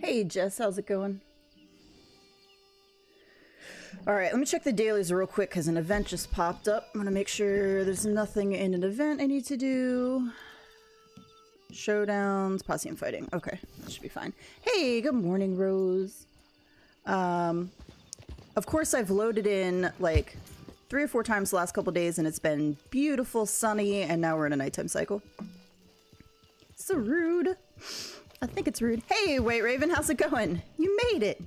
Hey Jess, how's it going? Alright, let me check the dailies real quick because an event just popped up. I'm gonna make sure there's nothing in an event I need to do. Showdowns, posse and fighting. Okay, that should be fine. Hey, good morning, Rose. Um, of course, I've loaded in like three or four times the last couple days and it's been beautiful, sunny, and now we're in a nighttime cycle. So rude. I think it's rude. Hey, Wait Raven, how's it going? You made it.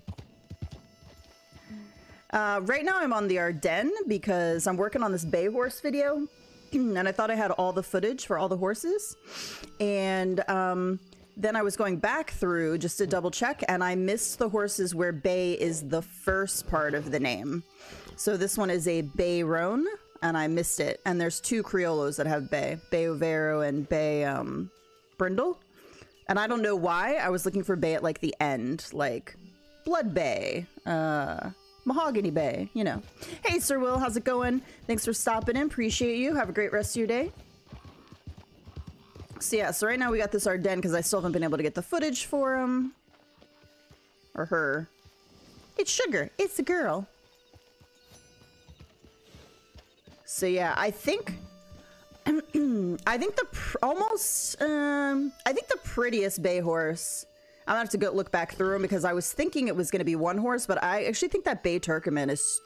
Uh, right now I'm on the Ardennes because I'm working on this bay horse video and I thought I had all the footage for all the horses. And um, then I was going back through just to double check and I missed the horses where bay is the first part of the name. So this one is a Bay Roan and I missed it. And there's two Criollos that have bay, Bay Overo and Bay um, Brindle. And I don't know why. I was looking for Bay at like the end, like Blood Bay, uh, Mahogany Bay, you know. Hey, Sir Will, how's it going? Thanks for stopping in. Appreciate you. Have a great rest of your day. So yeah, so right now we got this Ardennes because I still haven't been able to get the footage for him. Or her. It's Sugar. It's a girl. So yeah, I think I think the almost um I think the prettiest bay horse. I'm gonna have to go look back through them because I was thinking it was gonna be one horse, but I actually think that bay Turkoman is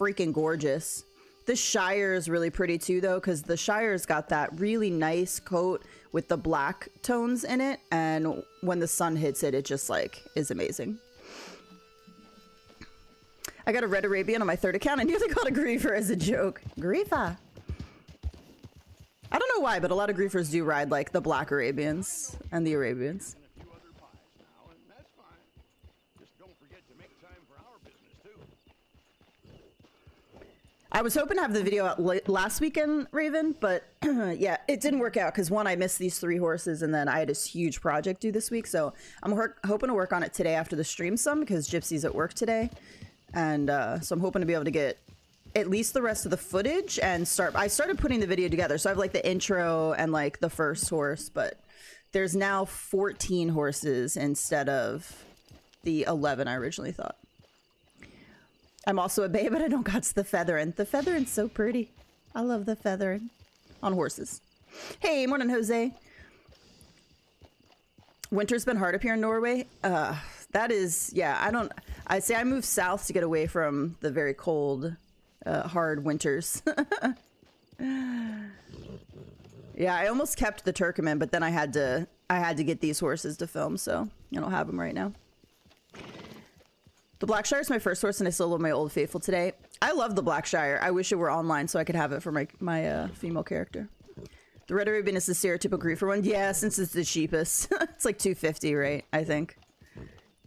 freaking gorgeous. The Shire is really pretty too, though, because the Shire's got that really nice coat with the black tones in it, and when the sun hits it, it just like is amazing. I got a red Arabian on my third account. I nearly called a griefer as a joke. Griefer. I don't know why, but a lot of griefers do ride like the black Arabians and the Arabians. I was hoping to have the video out last weekend, Raven, but yeah, it didn't work out because one, I missed these three horses, and then I had this huge project due this week. So I'm hoping to work on it today after the stream some because Gypsy's at work today, and uh, so I'm hoping to be able to get at least the rest of the footage and start. I started putting the video together, so I have like the intro and like the first horse, but there's now 14 horses instead of the 11 I originally thought. I'm also a babe, but I don't got the feathering. The feathering's so pretty. I love the feathering on horses. Hey, morning, Jose. Winter's been hard up here in Norway. Uh, that is, yeah, I don't, I say I moved south to get away from the very cold uh, hard winters. yeah, I almost kept the Turkoman, but then I had to I had to get these horses to film, so I don't have them right now. The Blackshire is my first horse, and I still love my Old Faithful today. I love the Blackshire. I wish it were online so I could have it for my my uh, female character. The Red Arabian is the stereotypical griefer one. Yeah, since it's the cheapest. it's like 250, right? I think.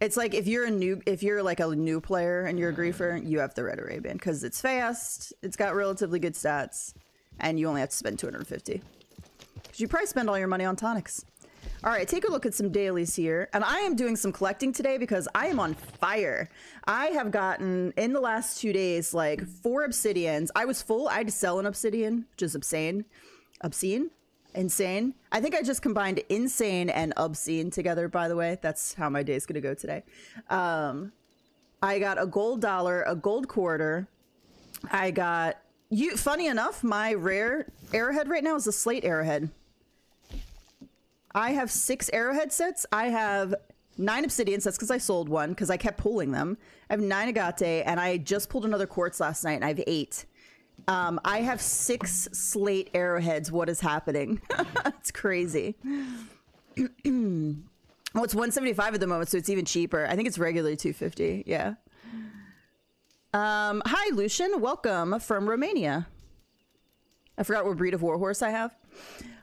It's like if you're a new, if you're like a new player and you're a mm-hmm. griefer, you have the Red Arabian because it's fast, it's got relatively good stats, and you only have to spend 250. Because you probably spend all your money on tonics. All right, take a look at some dailies here. And I am doing some collecting today because I am on fire. I have gotten, in the last two days, like four obsidians. I was full. I had to sell an obsidian, which is obscene. Obscene? Insane. I think I just combined insane and obscene together, by the way. That's how my day is gonna go today. Um, I got a gold dollar, a gold quarter. I got you funny enough, my rare arrowhead right now is a slate arrowhead. I have six arrowhead sets. I have nine obsidian sets because I sold one because I kept pulling them. I have nine agate, and I just pulled another quartz last night, and I have eight. Um, I have six slate arrowheads. What is happening? it's crazy. oh, it's 175 at the moment, so it's even cheaper. I think it's regularly 250. Yeah. Um, hi, Lucian. Welcome from Romania. I forgot what breed of warhorse I have.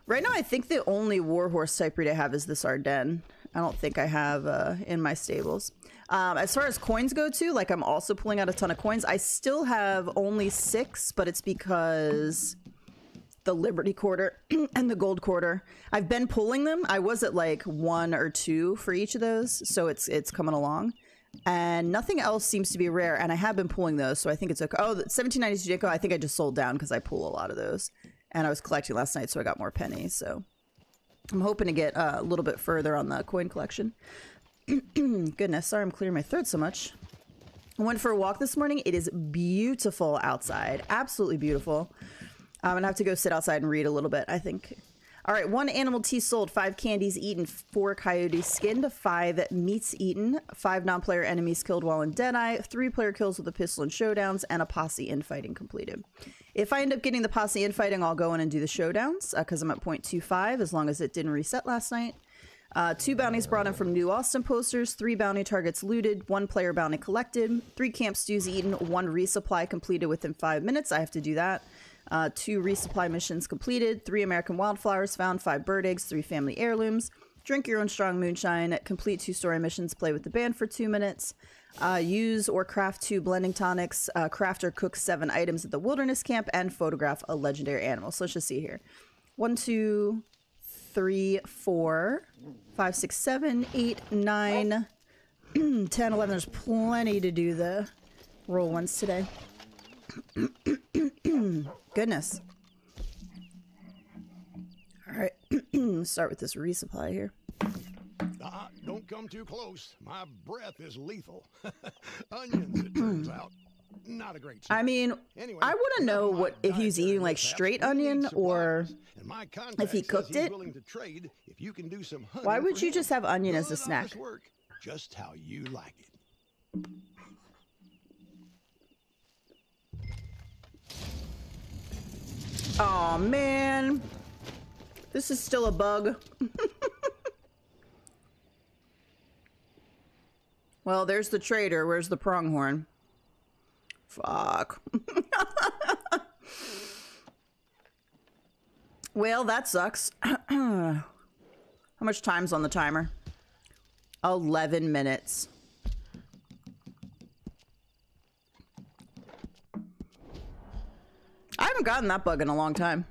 Right now, I think the only warhorse type breed I have is this Ardennes. I don't think I have uh, in my stables. Um, as far as coins go, too, like I'm also pulling out a ton of coins. I still have only six, but it's because the Liberty Quarter and the Gold Quarter. I've been pulling them. I was at like one or two for each of those, so it's it's coming along. And nothing else seems to be rare, and I have been pulling those, so I think it's okay. Oh, the 1790s Jinko, I think I just sold down because I pull a lot of those and I was collecting last night, so I got more pennies. So I'm hoping to get uh, a little bit further on the coin collection. Goodness, sorry I'm clearing my throat so much. I went for a walk this morning. It is beautiful outside. Absolutely beautiful. I'm gonna have to go sit outside and read a little bit, I think. All right, one animal tea sold, five candies eaten, four coyotes skinned, five meats eaten, five non-player enemies killed while in Deadeye, three player kills with a pistol and showdowns, and a posse infighting completed. If I end up getting the posse infighting, I'll go in and do the showdowns because uh, I'm at 0.25 as long as it didn't reset last night. Uh, two bounties brought in from New Austin posters, three bounty targets looted, one player bounty collected, three camp stews eaten, one resupply completed within five minutes. I have to do that. Uh, two resupply missions completed, three American wildflowers found, five bird eggs, three family heirlooms. Drink your own strong moonshine. Complete two story missions. Play with the band for two minutes. Uh, use or craft two blending tonics. Uh, craft or cook seven items at the wilderness camp and photograph a legendary animal. So let's just see here. One, two, three, four, five, six, seven, eight, nine, 10, 11. There's plenty to do the roll ones today. Goodness. All right, start with this resupply here. Ah, don't come too close. My breath is lethal. Onions, it turns out. Not a great I mean, anyway, I want to know what if he's eating like straight onion or if he cooked it. Why would you just have onion as a snack? Work, just how you like it. Oh man. This is still a bug. well, there's the trader. Where's the pronghorn? Fuck. well, that sucks. How much time's on the timer? 11 minutes. I haven't gotten that bug in a long time.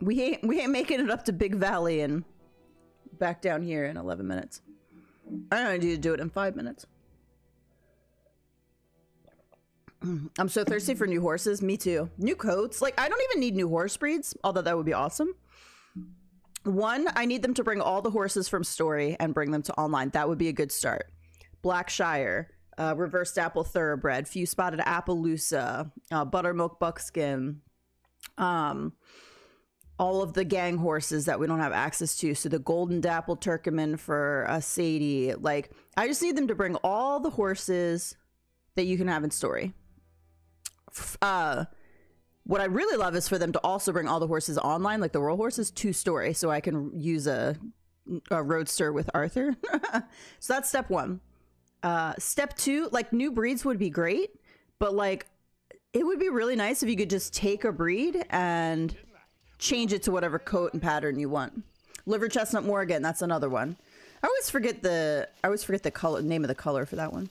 We ain't we ain't making it up to Big Valley and back down here in 11 minutes. I need to do it in five minutes. I'm so thirsty for new horses. Me too. New coats. Like, I don't even need new horse breeds, although that would be awesome. One, I need them to bring all the horses from Story and bring them to online. That would be a good start. Blackshire, uh, Reverse Dapple Thoroughbred, Few Spotted Appaloosa, uh, Buttermilk Buckskin, um, all of the gang horses that we don't have access to. So the Golden Dapple Turkoman for uh, Sadie. Like, I just need them to bring all the horses that you can have in story. Uh, what I really love is for them to also bring all the horses online, like the royal horses, to story, so I can use a, a roadster with Arthur. so that's step one. Uh, step two, like new breeds would be great, but like it would be really nice if you could just take a breed and change it to whatever coat and pattern you want. Liver chestnut Morgan, that's another one. I always forget the I always forget the color name of the color for that one.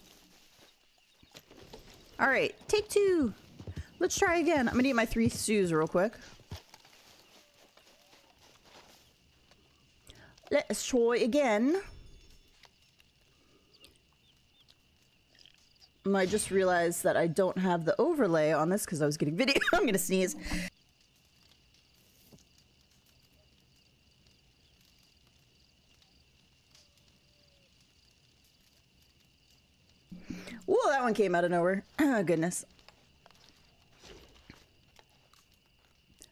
All right, take two. Let's try again. I'm gonna eat my three stews real quick. Let's try again. I just realized that I don't have the overlay on this because I was getting video. I'm gonna sneeze. Whoa, that one came out of nowhere. Oh, goodness.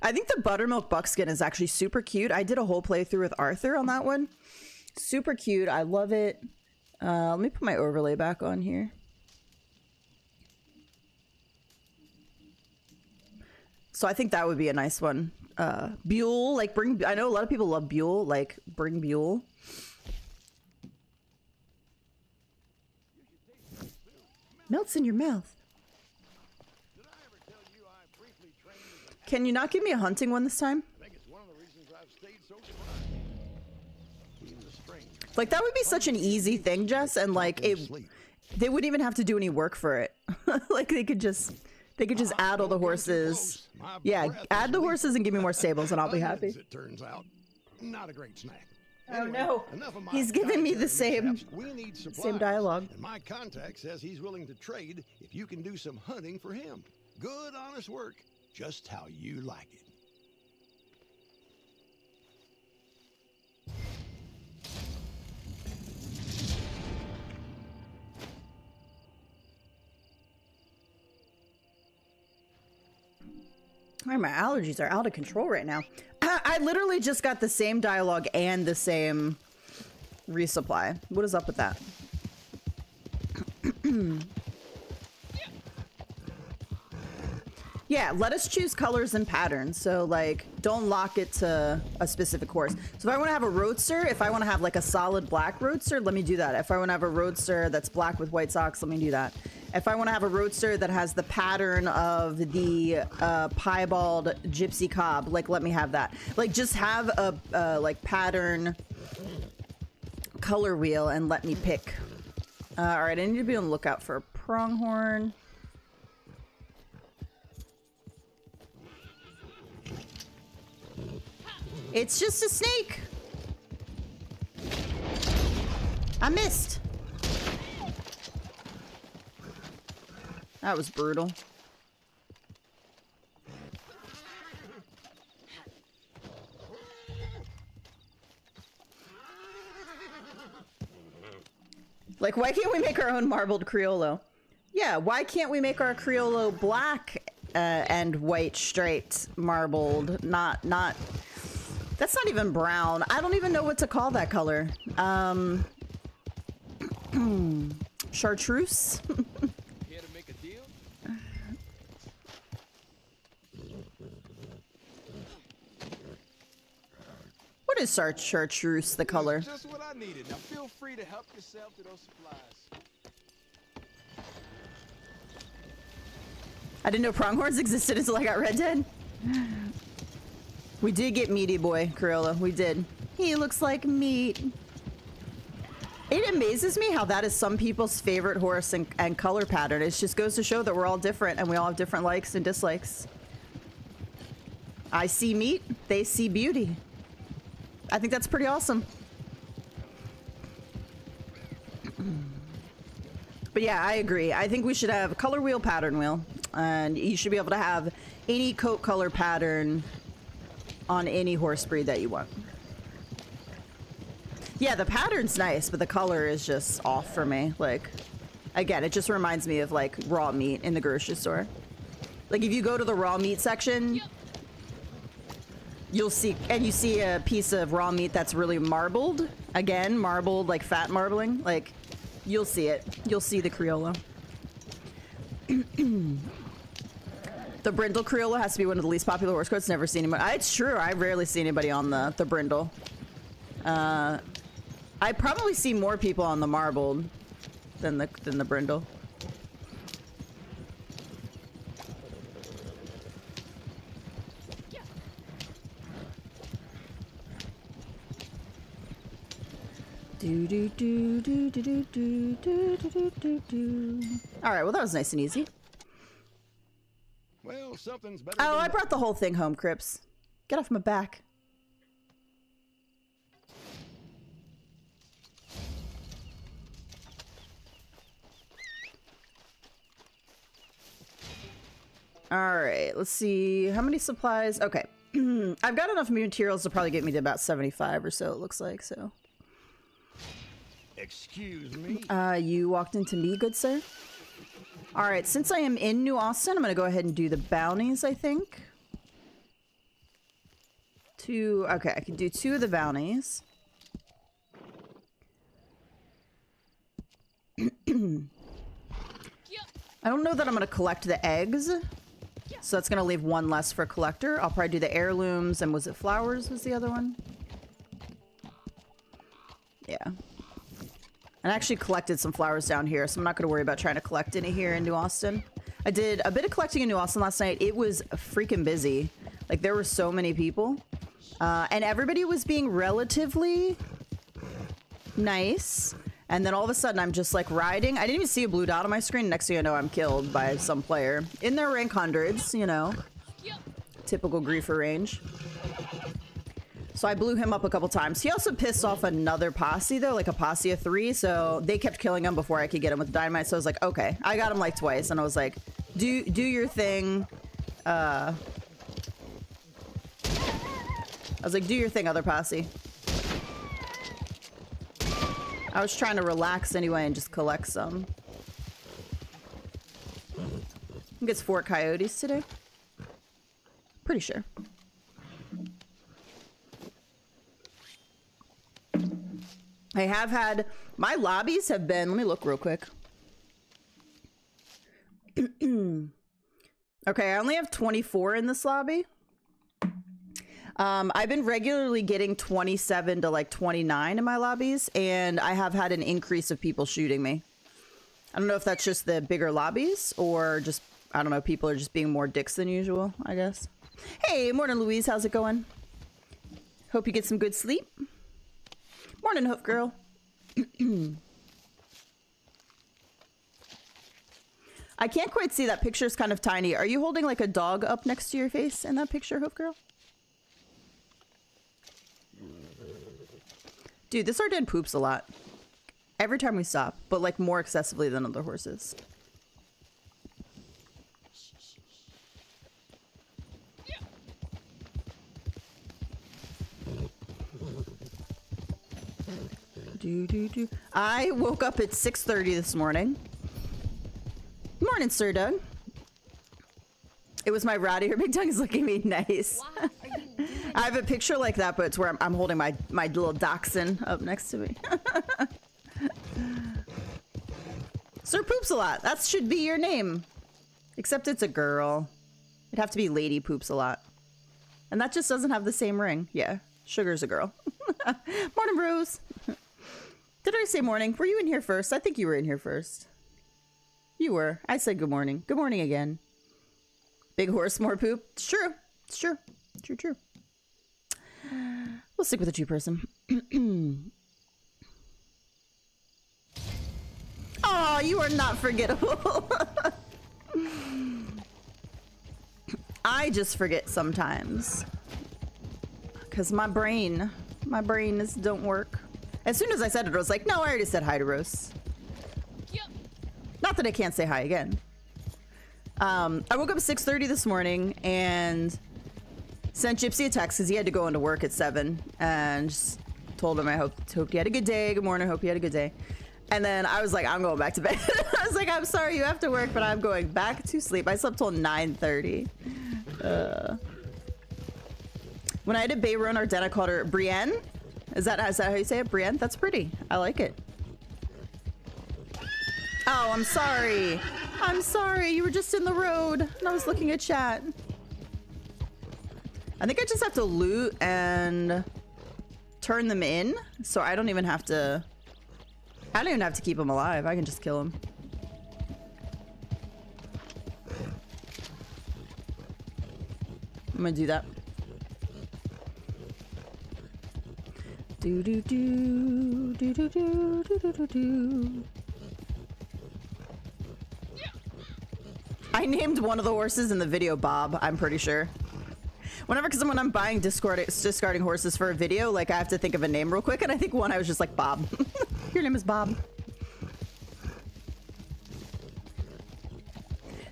I think the buttermilk buckskin is actually super cute. I did a whole playthrough with Arthur on that one. Super cute. I love it. Uh, let me put my overlay back on here. So I think that would be a nice one. Uh, Buell, like bring, I know a lot of people love Buell, like bring Buell. Melts in your mouth. can you not give me a hunting one this time? I think it's one of the reasons I've stayed so dry. Even the spring. Like that would be such an easy thing, Jess, and like it they wouldn't even have to do any work for it. like they could just they could just add all the Don't come too horses. Yeah, add the horses and give me more stables and I'll be happy. Onions, It turns out, not a great snack. Oh, no. enough of my He's giving me the same- We need supplies, dialogue. And my contact says he's willing to trade if you can do some hunting for him. Good, honest work, just how you like it. Man, my allergies are out of control right now. I, literally just got the same dialogue and the same resupply. What is up with that? yeah, let us choose colors and patterns. So, like, don't lock it to a specific horse. So, if I want to have a roadster, if I want to have like a solid black roadster, let me do that. If I want to have a roadster that's black with white socks, let me do that. If I want to have a roadster that has the pattern of the uh, piebald gypsy cob, like, let me have that. Like, just have a uh, like pattern color wheel and let me pick. Uh, all right, I need to be on the lookout for a pronghorn. It's just a snake. I missed. That was brutal. Like, why can't we make our own marbled Criollo? Yeah, why can't we make our Criollo black uh, and white straight marbled? Not, not. That's not even brown. I don't even know what to call that color. Um, chartreuse. Here to make a deal? What is char- chartreuse? The color. Just what I needed. Now feel free to help yourself to those supplies. I didn't know pronghorns existed until I got Red Dead. We did get Meaty Boy, Criollo. We did. He looks like meat. It amazes me how that is some people's favorite horse and, and color pattern. It just goes to show that we're all different and we all have different likes and dislikes. I see meat, they see beauty. I think that's pretty awesome. But yeah, I agree. I think we should have color wheel, pattern wheel, and you should be able to have any coat color pattern on any horse breed that you want. Yeah, the pattern's nice, but the color is just off for me. Like, again, it just reminds me of like raw meat in the grocery store. Like, if you go to the raw meat section, you'll see, and you see a piece of raw meat that's really marbled. Again, marbled, like fat marbling. Like, you'll see it. You'll see the Criollo. the Brindle Criollo has to be one of the least popular horse coats. Never seen anybody. It's true. I rarely see anybody on the the Brindle. Uh, I probably see more people on the marbled than the than the Brindle. Do do do do do do do do do do do. All right. Well, that was nice and easy. Well, something's better. Oh, I brought the whole thing home, Cripps. Get off my back. All right, let's see. How many supplies? Okay. I've got enough materials to probably get me to about 75 or so, it looks like, so. Excuse me. Uh, you walked into me, good sir. All right, since I am in New Austin, I'm gonna go ahead and do the bounties. I think. Two. Okay, I can do two of the bounties. I don't know that I'm gonna collect the eggs, so that's gonna leave one less for collector. I'll probably do the heirlooms and was it flowers? Was the other one? Yeah. And I actually collected some flowers down here, so I'm not going to worry about trying to collect any here in New Austin. I did a bit of collecting in New Austin last night. It was freaking busy. Like there were so many people. Uh, and everybody was being relatively nice. And then all of a sudden, I'm just like riding. I didn't even see a blue dot on my screen. Next thing I know, I'm killed by some player in their rank hundreds, you know, typical griefer range. So I blew him up a couple times. He also pissed off another posse though, like a posse of three. So they kept killing him before I could get him with dynamite. So I was like, okay, I got him like twice, and I was like, do do your thing. Uh, I was like, do your thing, other posse. I was trying to relax anyway and just collect some. I think it's four coyotes today. Pretty sure. I have had my lobbies have been. Let me look real quick. okay, I only have 24 in this lobby. Um, I've been regularly getting 27 to like 29 in my lobbies, and I have had an increase of people shooting me. I don't know if that's just the bigger lobbies or just, I don't know, people are just being more dicks than usual, I guess. Hey, morning, Louise. How's it going? Hope you get some good sleep. Morning, Hoof Girl. I can't quite see that picture is kind of tiny. Are you holding like a dog up next to your face in that picture, Hoof Girl? Dude, this Ardennes poops a lot. Every time we stop, but like more excessively than other horses. Do, do, do. I woke up at 6.30 this morning. Morning, Sir Doug. It was my rat ear. Big Tongue is looking at me nice. I have a picture like that, but it's where I'm, I'm holding my, my little dachshund up next to me. Sir Poops a lot. That should be your name. Except it's a girl. It'd have to be Lady Poops a lot. And that just doesn't have the same ring. Yeah, Sugar's a girl. Morning, Rose. Did I say morning? Were you in here first? I think you were in here first. You were. I said good morning. Good morning again. Big horse, more poop. It's true. It's true. True, true. We'll stick with the two person. oh, you are not forgettable. I just forget sometimes. Because my brain, my brain is don't work. As soon as I said it, I was like, no, I already said hi to Rose. Not that I can't say hi again. Um, I woke up at 6.30 this morning and sent Gypsy a text because he had to go into work at 7 and just told him I hope, hope you had a good day. Good morning. Hope you had a good day. And then I was like, I'm going back to bed. I was like, I'm sorry you have to work, but I'm going back to sleep. I slept till 9.30. Uh, when I had a Bay Roan Ardennes, I called her Brienne. Is that, is that how you say it? Brienne? That's pretty. I like it. Oh, I'm sorry. I'm sorry. You were just in the road and I was looking at chat. I think I just have to loot and turn them in. So I don't even have to... I don't even have to keep them alive. I can just kill them. I'm gonna do that. Do do do do do do do do do do. I named one of the horses in the video Bob. I'm pretty sure. Whenever, because when I'm buying discard discarding horses for a video, like I have to think of a name real quick, and I think one I was just like Bob. Your name is Bob.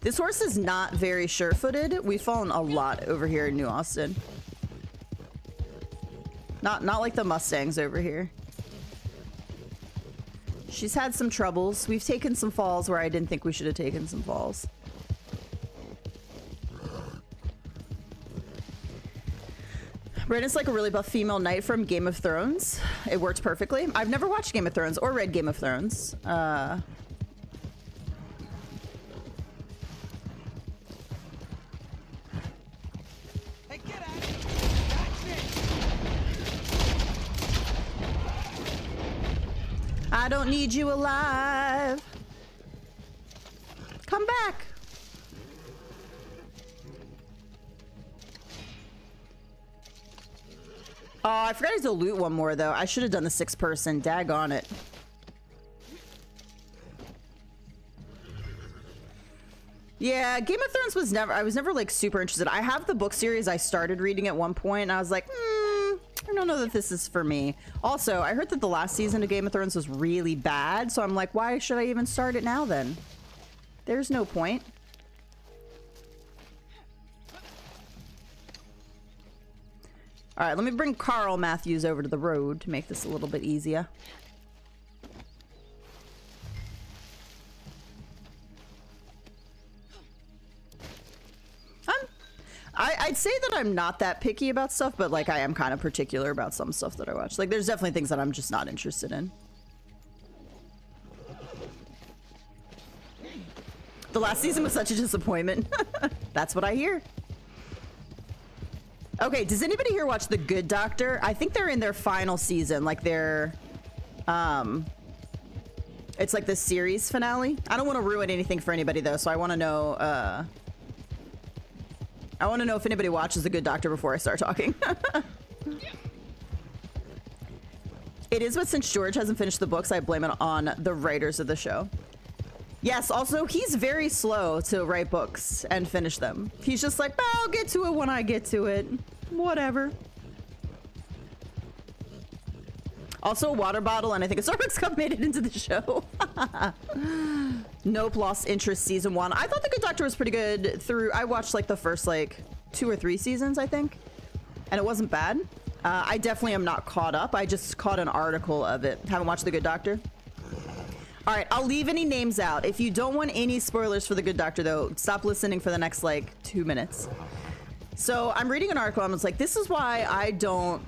This horse is not very sure-footed. We've fallen a lot over here in New Austin. Not not like the Mustangs over here. She's had some troubles. We've taken some falls where I didn't think we should have taken some falls. Brienne's like a really buff female knight from Game of Thrones. It worked perfectly. I've never watched Game of Thrones or read Game of Thrones. Uh, I don't need you alive. Come back. Oh, I forgot to loot one more though. I should have done the six person. Dag on it. Yeah, Game of Thrones was never, I was never like super interested. I have the book series I started reading at one point and I was like, hmm, I don't know that this is for me. Also, I heard that the last season of Game of Thrones was really bad. So I'm like, why should I even start it now then? There's no point. All right, let me bring Carl Matthews over to the road to make this a little bit easier. I, I'd say that I'm not that picky about stuff, but like I am kind of particular about some stuff that I watch. Like there's definitely things that I'm just not interested in. The last season was such a disappointment. That's what I hear. Okay, does anybody here watch The Good Doctor? I think they're in their final season, like their um it's like the series finale. I don't want to ruin anything for anybody though, so I want to know uh I want to know if anybody watches The Good Doctor before I start talking. it is, but since George hasn't finished the books, I blame it on the writers of the show. Yes, also, he's very slow to write books and finish them. He's just like, I'll get to it when I get to it. Whatever. Also, a water bottle, and I think a Starbucks cup made it into the show. nope, lost interest season one. I thought The Good Doctor was pretty good through, I watched like the first like two or three seasons, I think. And it wasn't bad. Uh, I definitely am not caught up. I just caught an article of it. Haven't watched The Good Doctor? All right, I'll leave any names out. If you don't want any spoilers for The Good Doctor, though, stop listening for the next, like, two minutes. So I'm reading an article, and it's like, this is why I don't,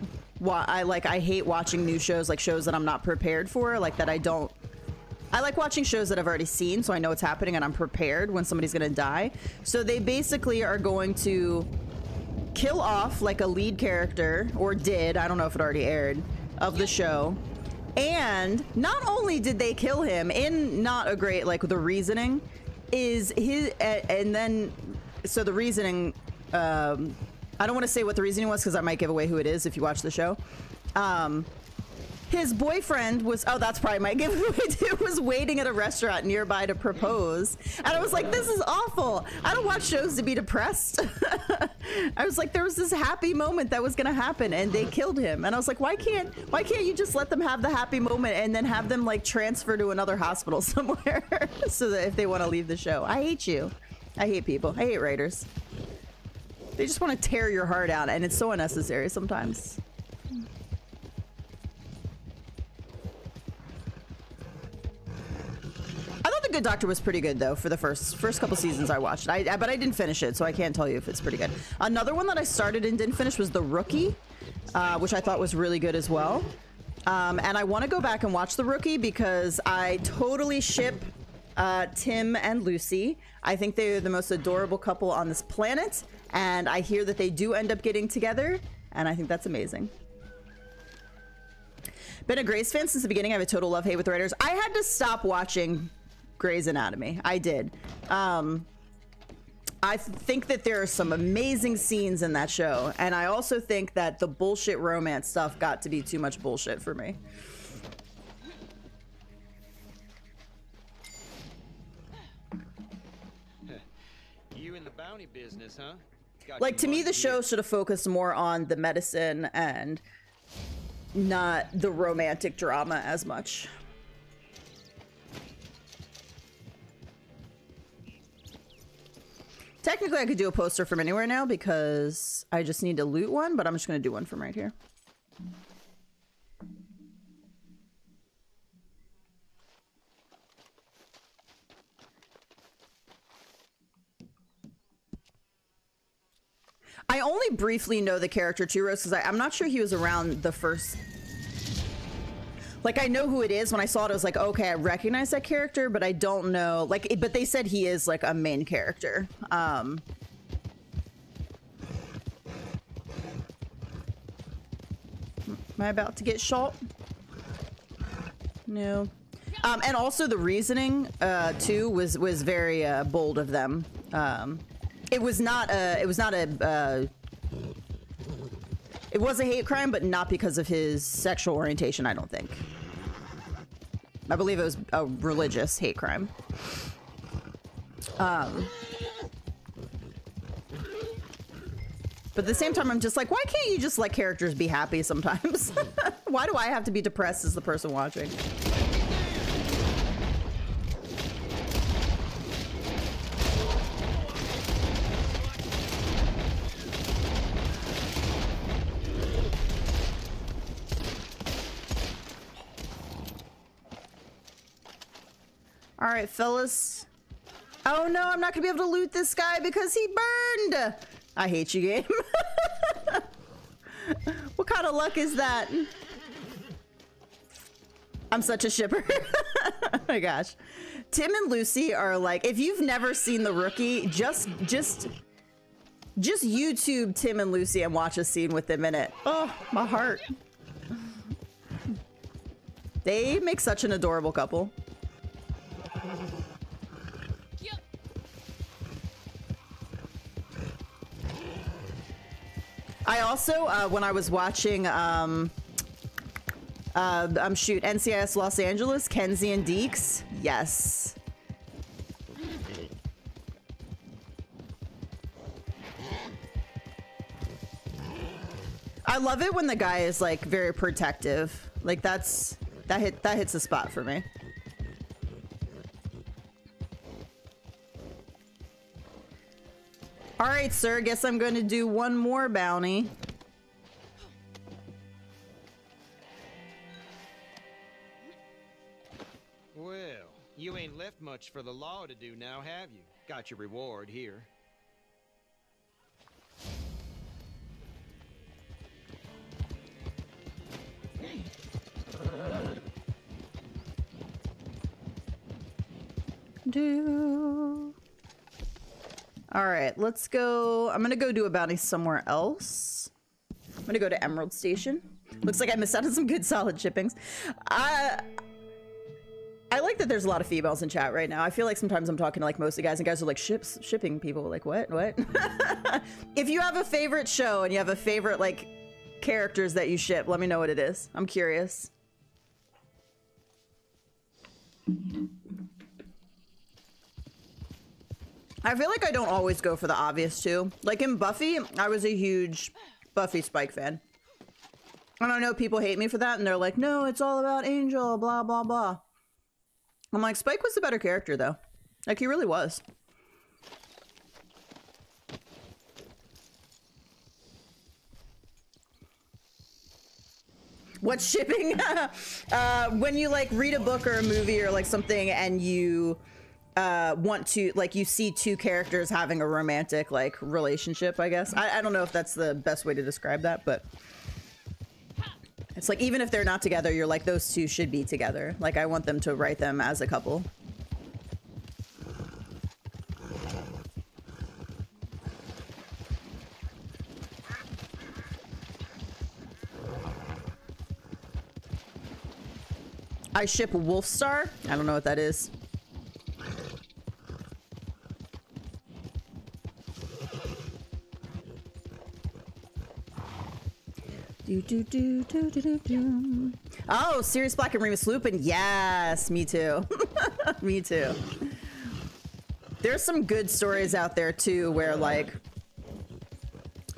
I, like, I hate watching new shows, like shows that I'm not prepared for, like that I don't, I like watching shows that I've already seen, so I know what's happening, and I'm prepared when somebody's gonna die. So they basically are going to kill off, like, a lead character, or did, I don't know if it already aired, of the show and not only did they kill him in not a great, like the reasoning is his, and then, so the reasoning, um, I don't want to say what the reasoning was because I might give away who it is if you watch the show. Um, his boyfriend was oh that's probably my giveaway too was waiting at a restaurant nearby to propose. And i was like this is awful. I don't watch shows to be depressed. I was like there was this happy moment that was gonna happen and they killed him. And i was like why can't why can't you just let them have the happy moment and then have them like transfer to another hospital somewhere so that if they want to leave the show? I hate you. I hate people. I hate writers they just want to tear your heart out and it's so unnecessary sometimes I thought The Good Doctor was pretty good though for the first first couple seasons I watched. I, I, but I didn't finish it, so I can't tell you if it's pretty good. Another one that I started and didn't finish was The Rookie, uh, which I thought was really good as well. Um, and I want to go back and watch The Rookie because I totally ship uh, Tim and Lucy. I think they're the most adorable couple on this planet, and I hear that they do end up getting together, and I think that's amazing. Been a Grey's fan since the beginning. I have a total love hate with writers. I had to stop watching Grey's Anatomy. I did. Um, I think that there are some amazing scenes in that show, and I also think that the bullshit romance stuff got to be too much bullshit for me. You in the bounty business, huh? Like to me, the show should have focused more on the medicine and not the romantic drama as much. Technically, I could do a poster from anywhere now because I just need to loot one, but I'm just going to do one from right here. I only briefly know the character Rose, because I'm not sure he was around the first. Like I know who it is. When I saw it, I was like, okay, I recognize that character, but I don't know. Like, but they said he is like a main character. Um. Am I about to get shot? No. Um, and also the reasoning uh, too was was very uh, bold of them. Um, it was not a it was not a uh, It was a hate crime, but not because of his sexual orientation, I don't think. I believe it was a religious hate crime. Um, but at the same time, I'm just like, why can't you just let characters be happy sometimes? why do I have to be depressed as the person watching? All right, fellas. Oh no, I'm not gonna be able to loot this guy because he burned. I hate you, game. what kind of luck is that? I'm such a shipper. oh my gosh. Tim and Lucy are like, if you've never seen the rookie, just just just YouTube Tim and Lucy and watch a scene with them in it. Oh, my heart. They make such an adorable couple. I also, uh, when I was watching, um, uh, um, shoot, NCIS Los Angeles, Kensi and Deeks, yes. I love it when the guy is like very protective. Like that's that hit that hits a spot for me. All right, sir. Guess I'm going to do one more bounty. Well, you ain't left much for the law to do now, have you? Got your reward here. Do. All right, let's go. I'm gonna go do a bounty somewhere else. I'm gonna go to Emerald Station. Looks like I missed out on some good solid shippings. I I like that there's a lot of females in chat right now. I feel like sometimes I'm talking to like most of the guys and guys are like ships shipping people. Like what? What? if you have a favorite show and you have a favorite like characters that you ship, let me know what it is. I'm curious. I feel like I don't always go for the obvious too. Like in Buffy, I was a huge Buffy Spike fan. And I know people hate me for that and they're like, no, it's all about Angel, blah, blah, blah. I'm like, Spike was the better character though. Like he really was. What's shipping? uh, when you like read a book or a movie or like something and you uh want to like you see two characters having a romantic like relationship i guess. I, I don't know if that's the best way to describe that but it's like even if they're not together you're like those two should be together. Like i want them to write them as a couple. I ship wolfstar. I don't know what that is Do, do, do, do, do, do, do. Oh, Sirius Black and Remus Lupin. Yes, me too. me too. There's some good stories out there too where like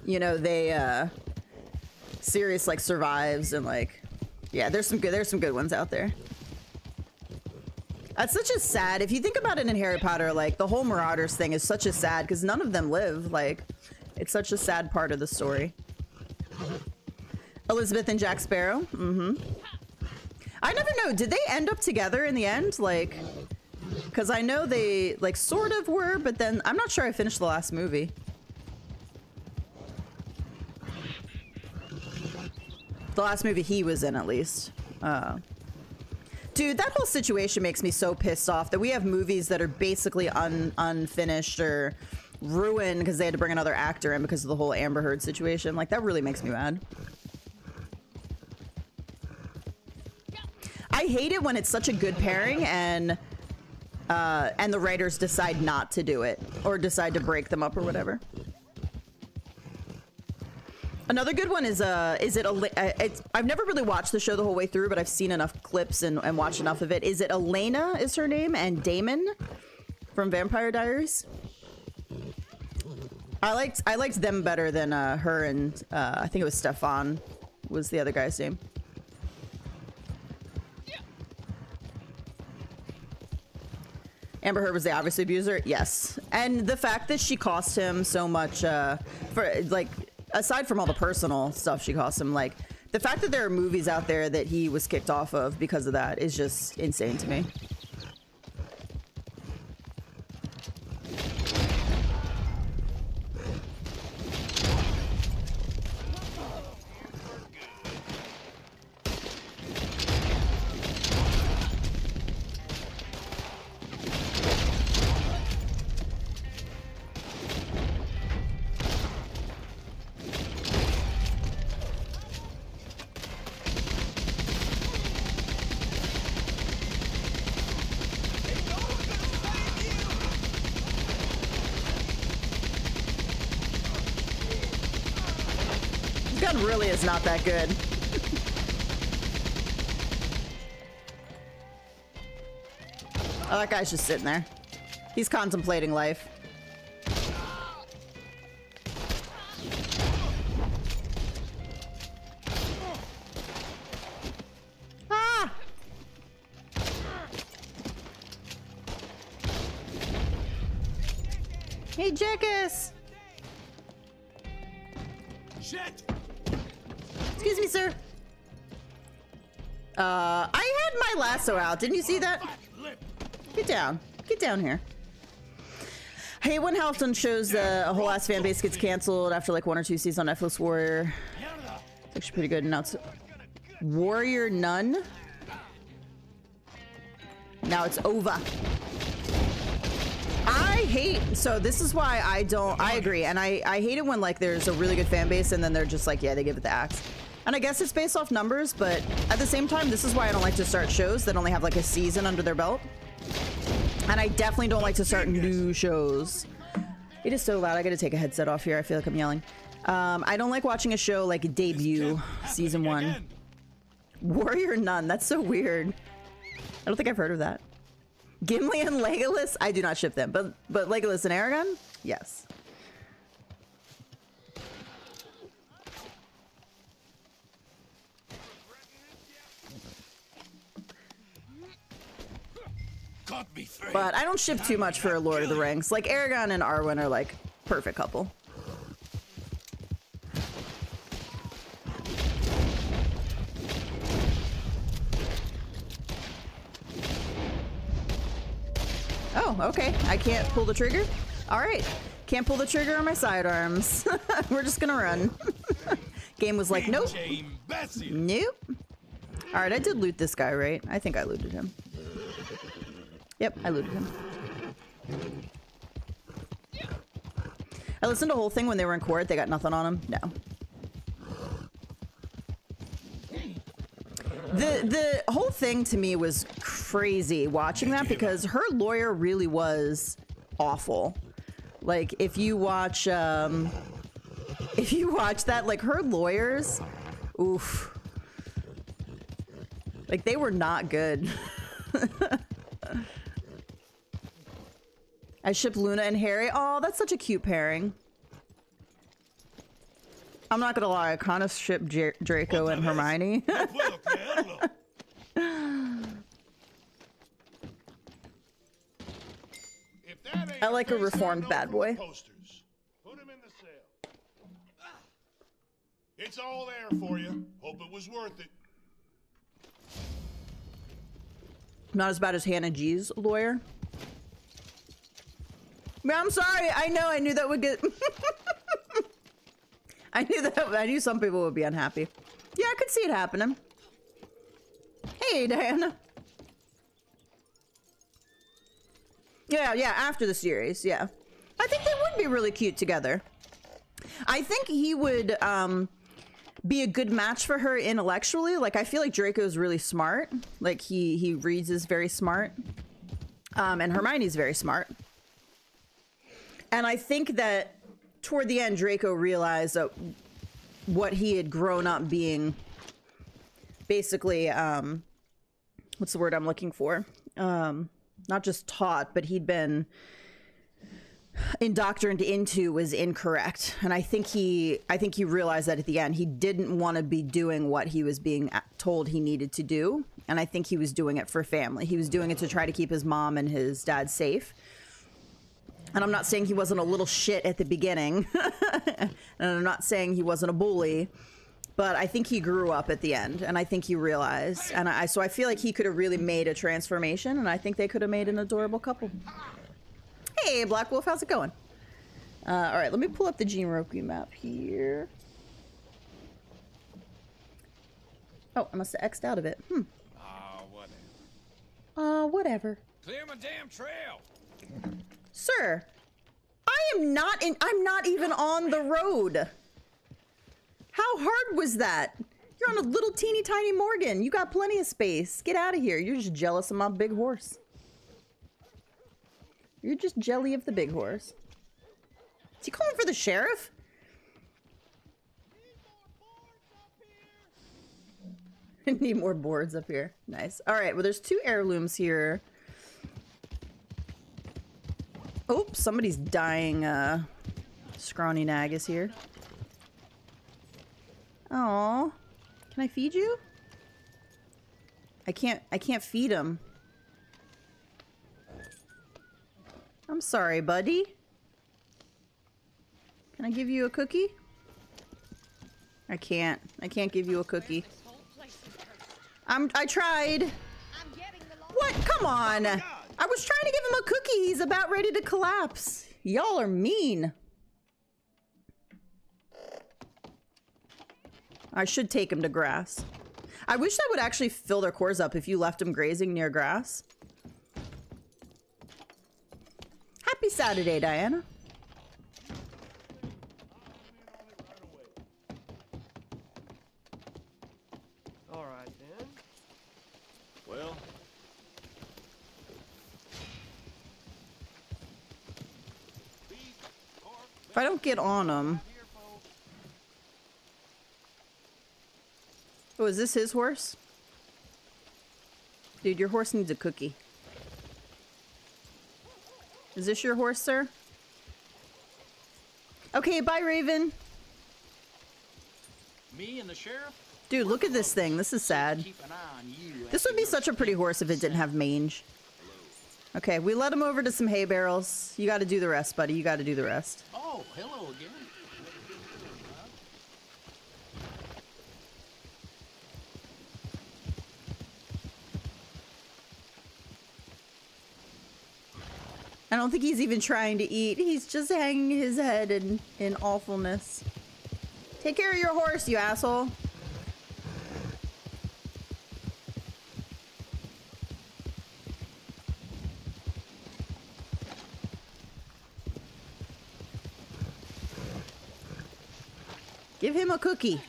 you know, they uh Sirius like survives and like yeah, there's some good there's some good ones out there. That's such a sad. If you think about it in Harry Potter, like the whole Marauders thing is such a sad because none of them live. Like, it's such a sad part of the story. Elizabeth and Jack Sparrow. Mm-hmm. I never know. Did they end up together in the end? Like, because I know they like sort of were, but then I'm not sure I finished the last movie. The last movie he was in, at least. Uh, dude, that whole situation makes me so pissed off that we have movies that are basically un unfinished or ruined because they had to bring another actor in because of the whole Amber Heard situation. Like, that really makes me mad. I hate it when it's such a good pairing and uh, and the writers decide not to do it or decide to break them up or whatever. Another good one is uh is it a it's, I've never really watched the show the whole way through, but I've seen enough clips and, and watched enough of it. Is it Elena is her name and Damon from Vampire Diaries? I liked I liked them better than uh, her and uh, I think it was Stefan was the other guy's name. Amber Heard was the obvious abuser. Yes, and the fact that she cost him so much uh, for like aside from all the personal stuff she cost him, like the fact that there are movies out there that he was kicked off of because of that is just insane to me. That good. oh, that guy's just sitting there. He's contemplating life. Didn't you see that? Get down. Get down here. Hey, when Halfton shows uh, a whole ass fan base gets canceled after like one or two seasons on Netflix Warrior. It's actually pretty good. Now it's Warrior Nun. Now it's over. I hate so this is why I don't I agree and I I hate it when like there's a really good fan base and then they're just like yeah they give it the axe and I guess it's based off numbers but at the same time this is why I don't like to start shows that only have like a season under their belt. And I definitely don't like to start new shows. It is so loud. I gotta take a headset off here. I feel like I'm yelling. Um I don't like watching a show like debut season one. Warrior Nun. That's so weird. I don't think I've heard of that. Gimli and Legolas, I do not ship them, but but Legolas and Aragorn, yes. But I don't ship too much for a Lord of the Rings. Like Aragorn and Arwen are like perfect couple. Oh, okay. I can't pull the trigger. All right. Can't pull the trigger on my sidearms. We're just gonna run. Game was like, nope, nope. All right, I did loot this guy, right? I think I looted him. Yep, I looted him. I listened to the whole thing when they were in court. They got nothing on him. No. The the whole thing to me was crazy watching that because her lawyer really was awful. Like if you watch um if you watch that like her lawyers oof like they were not good. I ship Luna and Harry. Oh, that's such a cute pairing. I'm not gonna lie, I kind of ship J- Draco and Hermione. If that ain't I like a reformed bad boy. Posters. Put him in the. It's all there for you. Hope it was worth it. Not as bad as Hannah G's lawyer. I'm sorry. I know. I knew that would get. I knew that. I knew some people would be unhappy. Yeah, I could see it happening. Hey, Diana. Yeah, yeah. After the series, yeah. I think they would be really cute together. I think he would um, be a good match for her intellectually. Like I feel like Draco's really smart. Like he he reads is very smart. Um, and Hermione's very smart. And I think that toward the end, Draco realized that what he had grown up being basically um what's the word I'm looking for? Um not just taught, but he'd been indoctrinated into was incorrect. And I think he I think he realized that at the end he didn't want to be doing what he was being told he needed to do, and I think he was doing it for family. He was doing it to try to keep his mom and his dad safe. And I'm not saying he wasn't a little shit at the beginning. and I'm not saying he wasn't a bully but I think he grew up at the end, and I think he realized, and I so I feel like he could have really made a transformation, and I think they could have made an adorable couple. Hey, Black Wolf, how's it going? Uh, all right, let me pull up the Jean Ropke map here. Oh, I must have xed out of it. Hmm. Ah, whatever. Uh, whatever. Clear my damn trail. Sir, I am not in. I'm not even on the road. How hard was that? You're on a little teeny tiny Morgan. You got plenty of space. Get out of here. You're just jealous of my big horse. You're just jelly of the big horse. Is he calling for the sheriff? Need more boards up here. Nice. All right. Well, there's two heirlooms here. Oh, somebody's dying. Uh, scrawny nag is here. Oh, can I feed you? I can't. I can't feed him. I'm sorry, buddy. Can I give you a cookie? I can't. I can't give you a cookie. I'm. I tried. What? Come on. I was trying to give him a cookie. He's about ready to collapse. Y'all are mean. I should take him to grass. I wish that would actually fill their cores up if you left them grazing near grass. Happy Saturday, Diana. All right then. Well, Get on him. Oh, is this his horse? Dude, your horse needs a cookie. Is this your horse, sir? Okay, bye, Raven. Me and the sheriff? Dude, look at this thing. This is sad. Keep an eye on you. This would be such a pretty horse if it didn't have mange. Okay, we let him over to some hay barrels. You got to do the rest, buddy. You got to do the rest. Oh, hello again. I don't think he's even trying to eat. He's just hanging his head in, in awfulness. Take care of your horse, you asshole. Him a cookie.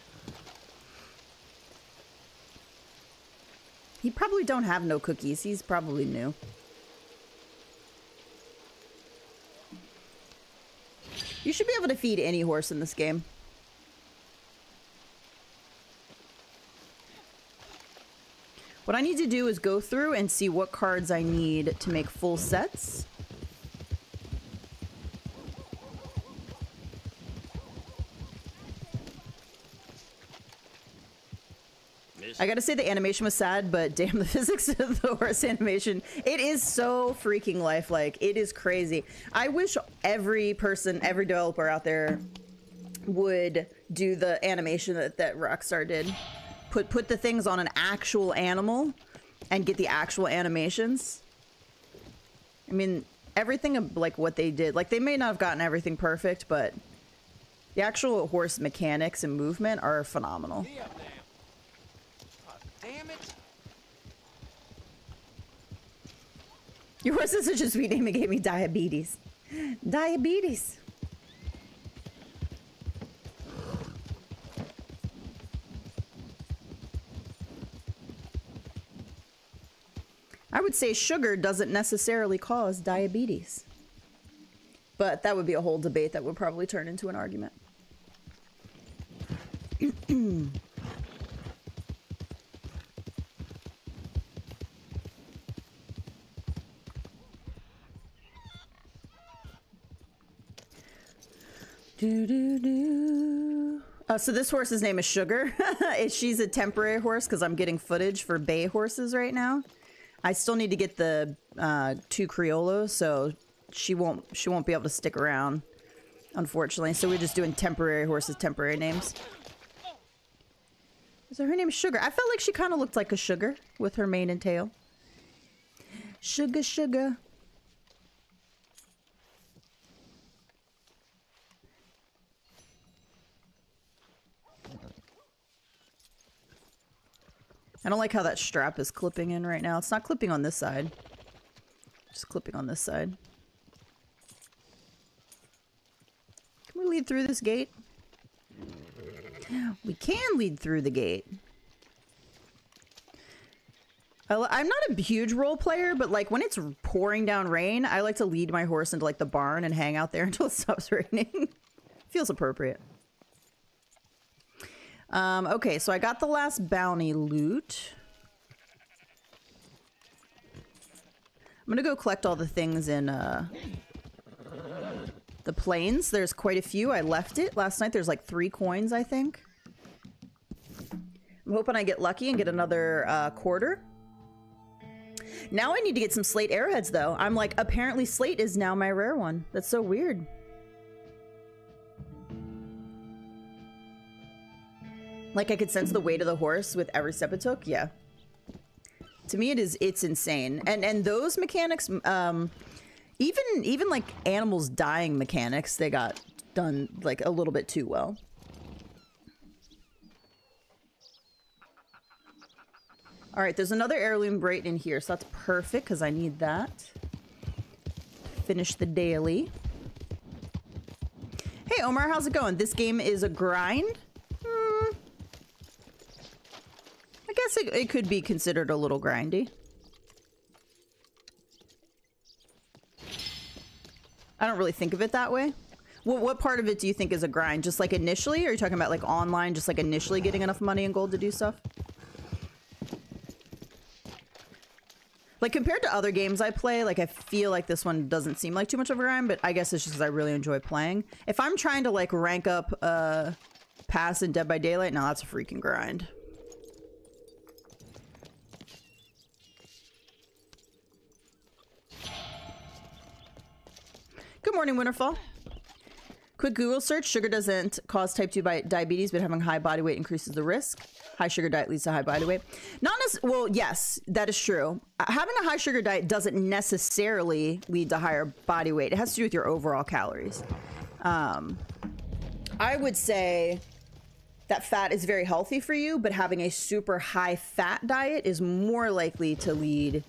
He probably don't have no cookies. He's probably new. You should be able to feed any horse in this game. What I need to do is go through and see what cards I need to make full sets. I gotta say the animation was sad, but damn the physics of the horse animation. It is so freaking lifelike. It is crazy. I wish every person, every developer out there would do the animation that, that Rockstar did. Put put the things on an actual animal and get the actual animations. I mean, everything like what they did, like they may not have gotten everything perfect, but the actual horse mechanics and movement are phenomenal. Be up there. Ah, damn it. Your horse is such a sweet name. It gave me diabetes. Diabetes. I would say sugar doesn't necessarily cause diabetes. But that would be a whole debate that would probably turn into an argument. Do, do, do. Uh, so this horse's name is Sugar. She's a temporary horse because I'm getting footage for bay horses right now. I still need to get the uh, two Criollos, so she won't she won't be able to stick around, unfortunately. So we're just doing temporary horses, temporary names. So her name's Sugar. I felt like she kind of looked like a sugar with her mane and tail. Sugar, sugar. I don't like how that strap is clipping in right now. It's not clipping on this side. Just clipping on this side. Can we lead through this gate? We can lead through the gate. I'm not a huge role player, but like when it's pouring down rain, I like to lead my horse into like the barn and hang out there until it stops raining. Feels appropriate. Um, okay, so I got the last bounty loot. I'm gonna go collect all the things in uh, the plains. There's quite a few. I left it last night. There's like three coins, I think. I'm hoping I get lucky and get another uh, quarter. Now I need to get some slate arrowheads, though. I'm like, apparently slate is now my rare one. That's so weird. Like I could sense the weight of the horse with every step it took. Yeah. To me, it is. It's insane. And and those mechanics, um, even even like animals dying mechanics, they got done like a little bit too well. All right, there's another heirloom right in here, so that's perfect because I need that. Finish the daily. Hey Omar, how's it going? This game is a grind. Hmm. I guess it, it could be considered a little grindy. I don't really think of it that way. What, what part of it do you think is a grind? Just like initially? Or are you talking about like online, just like initially getting enough money and gold to do stuff? Like compared to other games I play, like I feel like this one doesn't seem like too much of a grind, but I guess it's just because I really enjoy playing. If I'm trying to like rank up uh pass in Dead by Daylight, now that's a freaking grind. Good morning, Winterfall. Quick Google search. Sugar doesn't cause type 2 diabetes, but having high body weight increases the risk. High sugar diet leads to high body weight. Not as well, yes, that is true. Uh, Having a high sugar diet doesn't necessarily lead to higher body weight. It has to do with your overall calories. Um, I would say that fat is very healthy for you, but having a super high fat diet is more likely to lead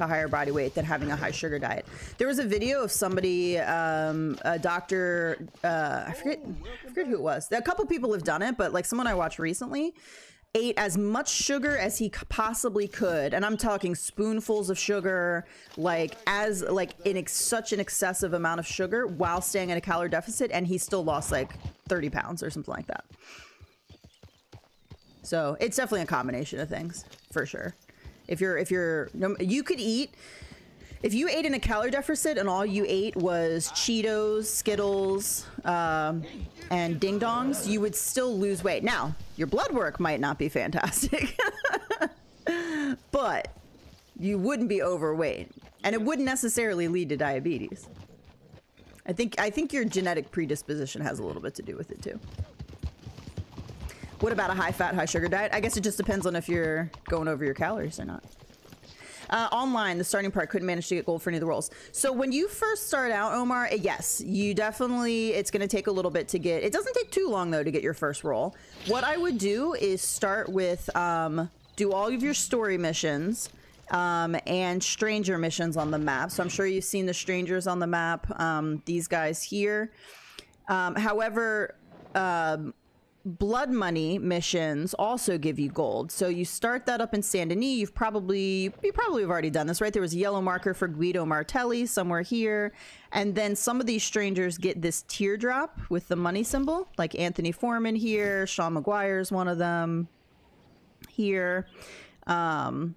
to higher body weight than having a high sugar diet. There was a video of somebody, um, a doctor, uh, I forget, I forget who it was. A couple people have done it, but like someone I watched recently ate as much sugar as he possibly could and i'm talking spoonfuls of sugar like as like in ex- such an excessive amount of sugar while staying at a calorie deficit and he still lost like 30 pounds or something like that so it's definitely a combination of things for sure if you're if you're you could eat if you ate in a calorie deficit and all you ate was Cheetos, Skittles, um, and ding dongs, you would still lose weight. Now, your blood work might not be fantastic, but you wouldn't be overweight, and it wouldn't necessarily lead to diabetes. I think I think your genetic predisposition has a little bit to do with it too. What about a high fat, high sugar diet? I guess it just depends on if you're going over your calories or not. Uh, online, the starting part couldn't manage to get gold for any of the roles. So when you first start out, Omar, eh, yes, you definitely, it's going to take a little bit to get, it doesn't take too long though to get your first role. What I would do is start with, um, do all of your story missions um, and stranger missions on the map. So I'm sure you've seen the strangers on the map, um, these guys here. Um, however, um, blood money missions also give you gold. So you start that up in Saint Denis. You've probably you probably have already done this, right? There was a yellow marker for Guido Martelli somewhere here, and then some of these strangers get this teardrop with the money symbol, like Anthony Foreman here. Sean McGuire's one of them here. Um,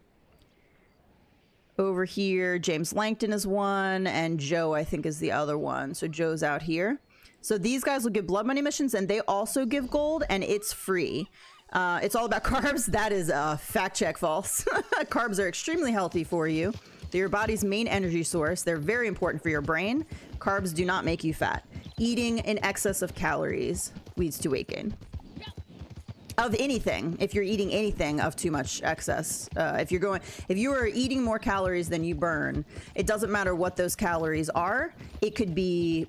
over here, James Langton is one, and Joe, I think, is the other one. So Joe's out here. So these guys will give blood money missions, and they also give gold, and it's free. Uh, it's all about carbs. That is a fact check false. carbs are extremely healthy for you. They're your body's main energy source. They're very important for your brain. Carbs do not make you fat. Eating in excess of calories leads to weight gain of anything if you're eating anything of too much excess uh, if you're going if you are eating more calories than you burn it doesn't matter what those calories are it could be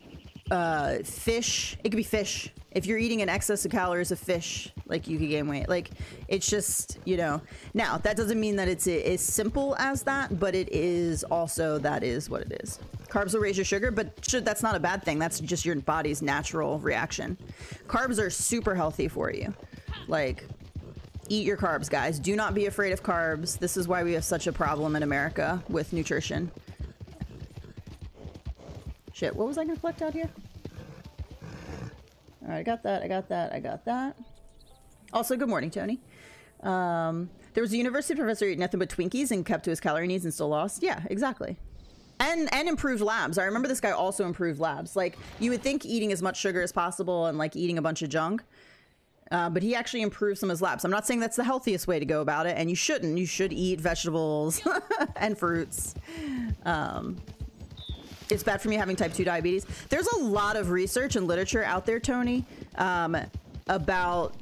uh, fish. It could be fish. If you're eating an excess of calories of fish like you could gain weight. Like it's just you know. Now that doesn't mean that it's as simple as that but it is also that is what it is. Carbs will raise your sugar but should, that's not a bad thing. That's just your body's natural reaction. Carbs are super healthy for you. Like, eat your carbs, guys. Do not be afraid of carbs. This is why we have such a problem in America with nutrition. Shit, what was I gonna collect out here? Alright, I got that, I got that, I got that. Also, good morning, Tony. Um, there was a university professor who ate nothing but Twinkies and kept to his calorie needs and still lost. Yeah, exactly. And and improved labs. I remember this guy also improved labs. Like you would think eating as much sugar as possible and like eating a bunch of junk uh, but he actually improved some of his labs. I'm not saying that's the healthiest way to go about it, and you shouldn't. You should eat vegetables and fruits. Um, it's bad for me having type 2 diabetes. There's a lot of research and literature out there, Tony, um, about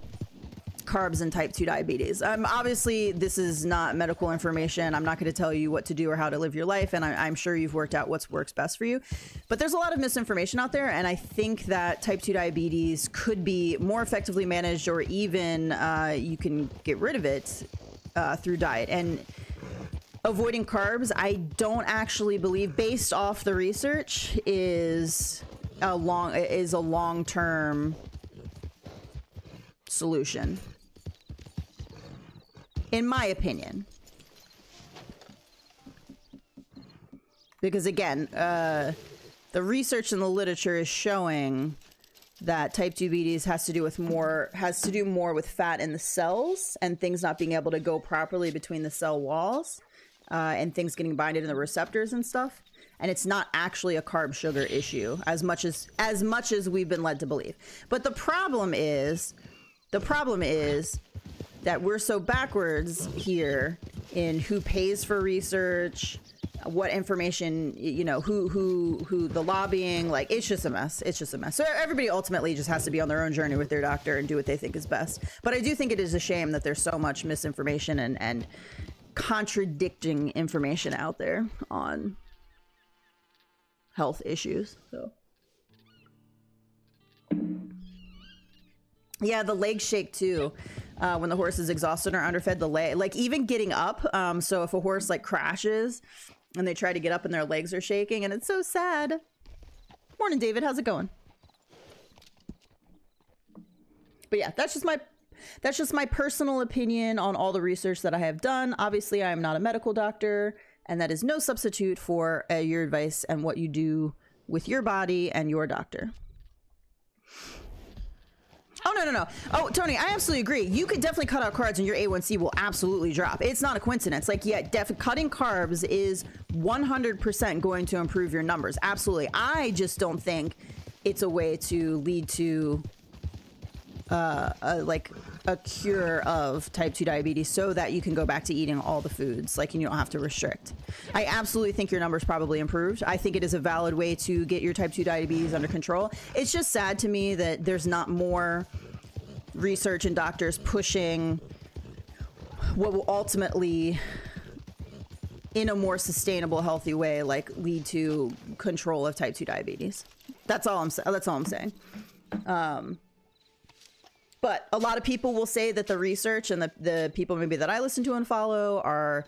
carbs and type 2 diabetes. Um, obviously, this is not medical information. I'm not going to tell you what to do or how to live your life, and I, am sure you've worked out what works best for you. But there's a lot of misinformation out there, and I think that type 2 diabetes could be more effectively managed, or even uh, you can get rid of it uh, through diet. And avoiding carbs, I don't actually believe, based off the research, is a long is a long term solution in my opinion. Because again, uh, the research in the literature is showing that type 2 diabetes has to do with more has to do more with fat in the cells and things not being able to go properly between the cell walls uh, and things getting binded in the receptors and stuff. And it's not actually a carb sugar issue as much as as much as we've been led to believe. But the problem is the problem is that we're so backwards here in who pays for research what information you know who who who the lobbying like it's just a mess. It's just a mess. So everybody ultimately just has to be on their own journey with their doctor and do what they think is best. But i do think it is a shame that there's so much misinformation and and contradicting information out there on health issues so. Yeah the legs shake too uh, when the horse is exhausted or underfed the leg like even getting up um, so if a horse like crashes and they try to get up and their legs are shaking and it's so sad. Morning david. How's it going? But yeah that's just my that's just my personal opinion on all the research that i have done obviously i am not a medical doctor and that is no substitute for uh, your advice and what you do with your body and your doctor Oh no no no! Oh Tony, I absolutely agree. You could definitely cut out carbs, and your A1C will absolutely drop. It's not a coincidence. Like yeah, def- cutting carbs is 100% going to improve your numbers. Absolutely. I just don't think it's a way to lead to uh, a, like a cure of type 2 diabetes so that you can go back to eating all the foods like and you don't have to restrict. I absolutely think your numbers probably improved. I think it is a valid way to get your type 2 diabetes under control. It's just sad to me that there's not more research and doctors pushing what will ultimately in a more sustainable healthy way like lead to control of type 2 diabetes. That's all i'm saying. that's all i'm saying. Um but a lot of people will say that the research and the, the people maybe that I listen to and follow are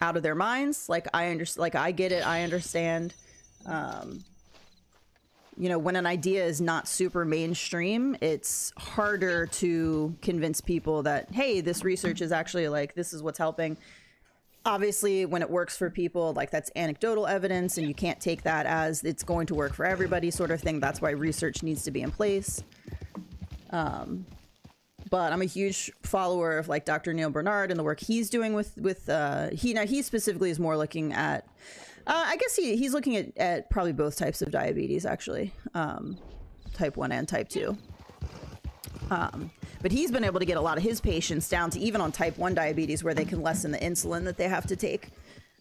out of their minds. Like I understand, like I get it, I understand. Um, you know, when an idea is not super mainstream, it's harder to convince people that, hey, this research is actually like, this is what's helping. Obviously, when it works for people, like that's anecdotal evidence, and you can't take that as it's going to work for everybody, sort of thing. That's why research needs to be in place. Um, but I'm a huge follower of like Dr. Neal Barnard and the work he's doing with with uh, he now he specifically is more looking at uh, I guess he, he's looking at, at probably both types of diabetes actually um, type 1 and type 2 um, but he's been able to get a lot of his patients down to even on type 1 diabetes where they can lessen the insulin that they have to take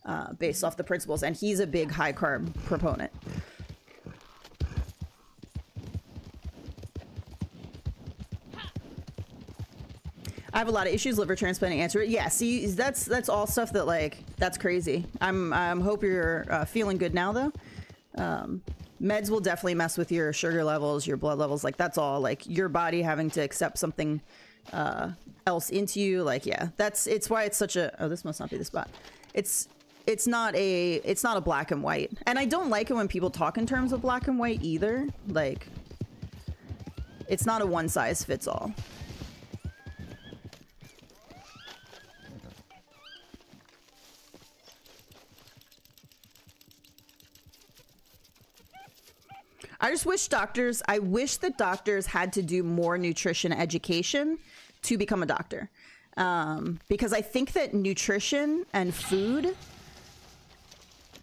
uh, based off the principles and he's a big high carb proponent I have a lot of issues. Liver transplant answer it. Yeah, see, that's that's all stuff that like that's crazy. I'm I'm hope you're uh, feeling good now though. Um, meds will definitely mess with your sugar levels, your blood levels. Like that's all like your body having to accept something uh, else into you. Like yeah, that's it's why it's such a. Oh, this must not be the spot. It's it's not a it's not a black and white, and I don't like it when people talk in terms of black and white either. Like it's not a one size fits all. I just wish doctors, I wish that doctors had to do more nutrition education to become a doctor. Um, because I think that nutrition and food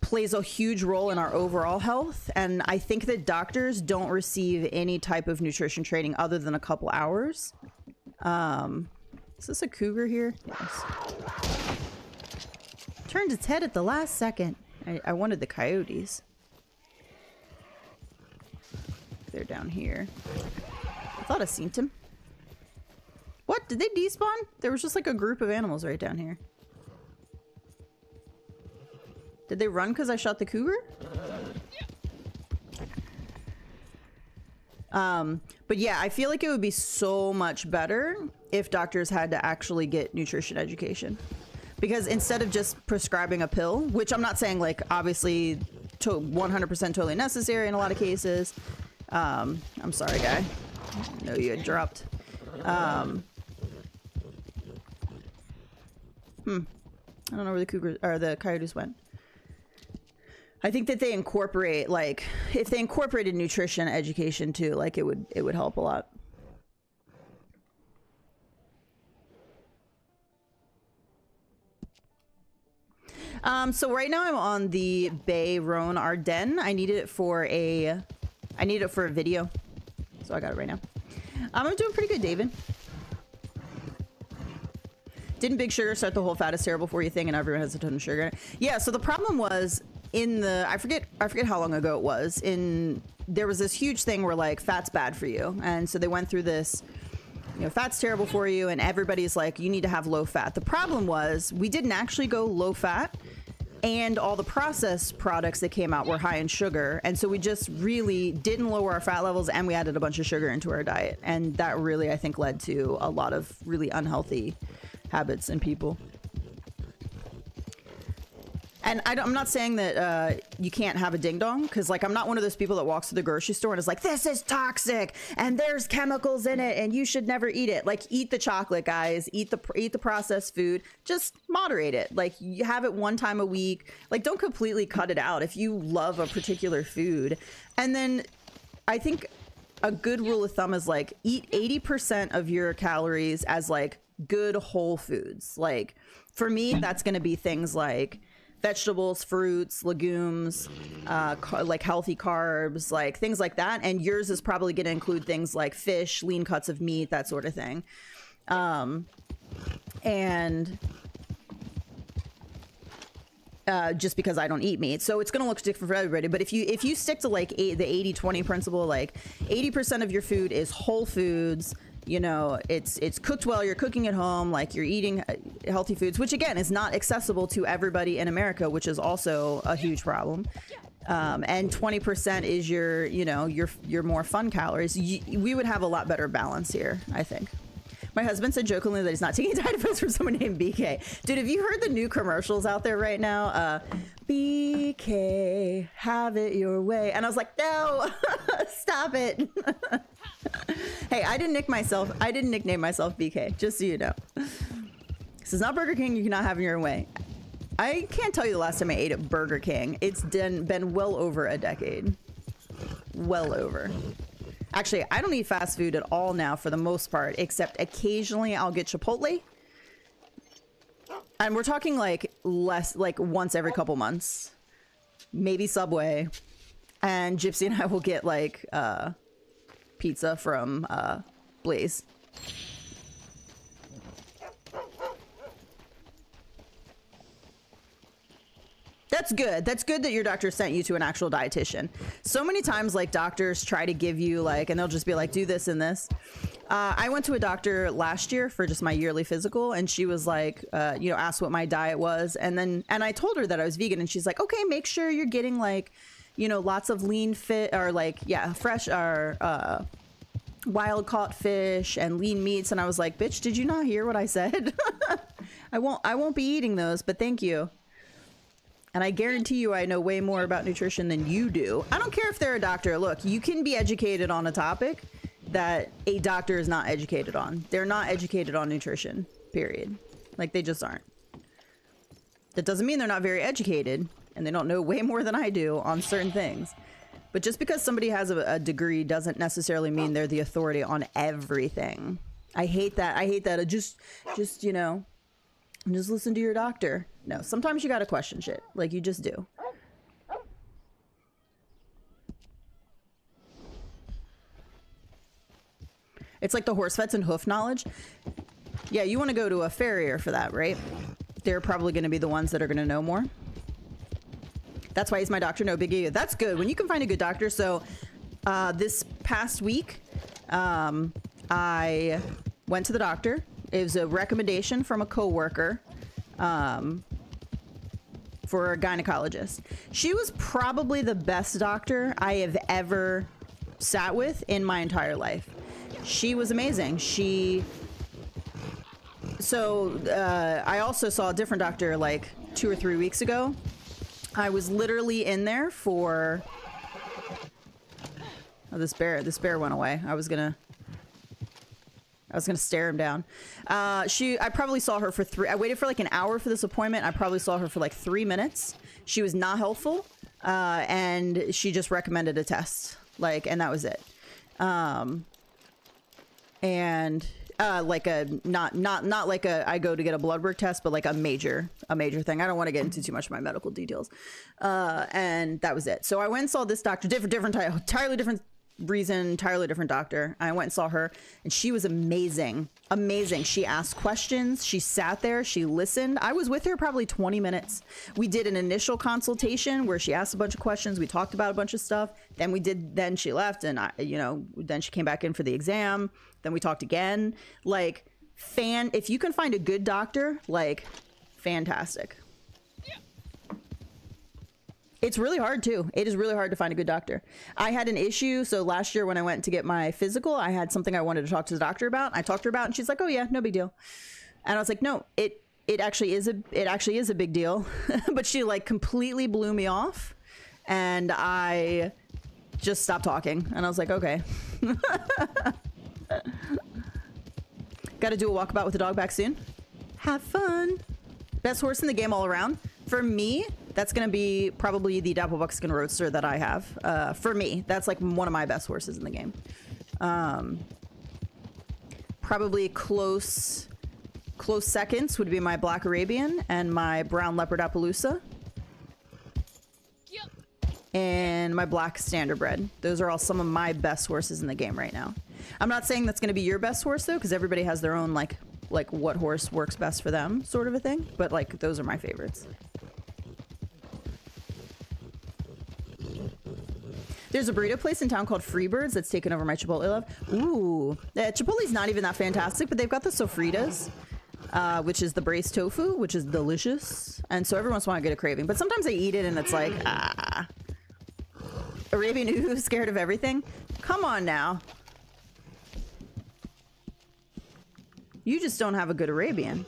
plays a huge role in our overall health. And I think that doctors don't receive any type of nutrition training other than a couple hours. Um, is this a cougar here? Yes. Turned its head at the last second. I, I wanted the coyotes. They're down here. I thought I seen him. What? Did they despawn? There was just like a group of animals right down here. Did they run because I shot the cougar? Um, but yeah, I feel like it would be so much better if doctors had to actually get nutrition education. Because instead of just prescribing a pill, which I'm not saying like obviously to 100% totally necessary in a lot of cases, um, I'm sorry, guy. No, you had dropped. Um, hmm. I don't know where the cougars or the coyotes went. I think that they incorporate like if they incorporated nutrition education too, like it would it would help a lot. Um, so right now I'm on the Bay Roan Ardennes. I needed it for a I need it for a video. So I got it right now. Um, I'm doing pretty good, David. Didn't Big Sugar start the whole fat is terrible for you thing and everyone has a ton of sugar? Yeah, so the problem was in the I forget I forget how long ago it was. In there was this huge thing where like fat's bad for you. And so they went through this you know, fat's terrible for you and everybody's like you need to have low fat. The problem was we didn't actually go low fat and all the processed products that came out were high in sugar. And so we just really didn't lower our fat levels and we added a bunch of sugar into our diet. And that really i think led to a lot of really unhealthy habits in people and I am not saying that uh, you can't have a ding dong because, like, I'm not one of those people that walks to the grocery store and is like, "This is toxic and there's chemicals in it and you should never eat it." Like, eat the chocolate, guys. Eat the eat the processed food. Just moderate it. Like, you have it one time a week. Like, don't completely cut it out if you love a particular food. And then, I think a good rule of thumb is like eat 80% of your calories as like good whole foods. Like, for me, that's going to be things like vegetables, fruits, legumes, uh, like healthy carbs, like things like that. And yours is probably going to include things like fish, lean cuts of meat, that sort of thing. Um, and uh, just because I don't eat meat. So it's going to look different for everybody. But if you if you stick to like eight, the 80 20 principle, like 80% of your food is whole foods, you know it's it's cooked well you're cooking at home like you're eating uh, healthy foods which again is not accessible to everybody in america which is also a huge problem um, and 20% is your you know your your more fun calories you, we would have a lot better balance here i think my husband said jokingly that he's not taking diet pills from someone named BK. Dude, have you heard the new commercials out there right now? Uh, BK, have it your way. And I was like, no, stop it. hey, I didn't nick myself. I didn't nickname myself BK, just so you know. This is not Burger King. You cannot have it your way. I can't tell you the last time I ate at Burger King. It's been, been well over a decade. Well over. Actually, I don't eat fast food at all now for the most part, except occasionally I'll get Chipotle. And we're talking like less, like once every couple months. Maybe Subway. And Gypsy and I will get like uh, pizza from uh, Blaze. That's good. That's good that your doctor sent you to an actual dietitian. So many times, like doctors try to give you like, and they'll just be like, do this and this. Uh, I went to a doctor last year for just my yearly physical, and she was like, uh, you know, asked what my diet was, and then and I told her that I was vegan, and she's like, okay, make sure you're getting like, you know, lots of lean fit or like yeah, fresh or uh, wild caught fish and lean meats, and I was like, bitch, did you not hear what I said? I won't I won't be eating those, but thank you. And I guarantee you I know way more about nutrition than you do. I don't care if they're a doctor. Look, you can be educated on a topic that a doctor is not educated on. They're not educated on nutrition, period. Like, they just aren't. That doesn't mean they're not very educated and they don't know way more than I do on certain things. But just because somebody has a, a degree doesn't necessarily mean they're the authority on everything. I hate that. I hate that. I just, just, you know, just listen to your doctor. No, sometimes you gotta question shit. Like you just do. It's like the horse vets and hoof knowledge. Yeah, you want to go to a farrier for that, right? They're probably going to be the ones that are going to know more. That's why he's my doctor. No biggie. That's good. When you can find a good doctor. So, uh, this past week, um, I went to the doctor. It was a recommendation from a coworker um, for a gynecologist. She was probably the best doctor I have ever sat with in my entire life. She was amazing. She. So uh, I also saw a different doctor like two or three weeks ago. I was literally in there for. Oh, this bear! This bear went away. I was gonna. I was gonna stare him down. Uh, she, I probably saw her for three. I waited for like an hour for this appointment. I probably saw her for like three minutes. She was not helpful, uh, and she just recommended a test, like, and that was it. Um, and uh, like a not not not like a I go to get a blood work test, but like a major a major thing. I don't want to get into too much of my medical details. Uh, and that was it. So I went and saw this doctor, different different entirely different reason, entirely different doctor. I went and saw her, and she was amazing, amazing. She asked questions. She sat there. She listened. I was with her probably 20 minutes. We did an initial consultation where she asked a bunch of questions. We talked about a bunch of stuff. Then we did. Then she left, and I, you know, then she came back in for the exam. Then we talked again. Like fan, if you can find a good doctor, like fantastic. It's really hard too. It is really hard to find a good doctor. I had an issue. So last year when I went to get my physical, I had something I wanted to talk to the doctor about. I talked to her about, and she's like, "Oh yeah, no big deal." And I was like, "No, it it actually is a it actually is a big deal." but she like completely blew me off, and I just stopped talking. And I was like, "Okay." Got to do a walkabout with the dog back soon. Have fun. Best horse in the game all around. For me, that's going to be probably the Dapple Buckskin Roadster that I have. Uh, for me, that's like one of my best horses in the game. Um, probably close close seconds would be my Black Arabian and my Brown Leopard Appaloosa. And my Black Standardbred. Those are all some of my best horses in the game right now. I'm not saying that's going to be your best horse though, because everybody has their own like like what horse works best for them sort of a thing. But like those are my favorites. There's a burrito place in town called Freebirds that's taken over my Chipotle love. Ooh, yeah, Chipotle's not even that fantastic, but they've got the sofritas, uh, which is the braised tofu, which is delicious. And so every once in a while I get a craving, but sometimes I eat it and it's like ah. Arabian Ooh, scared of everything. Come on now. You just don't have a good Arabian.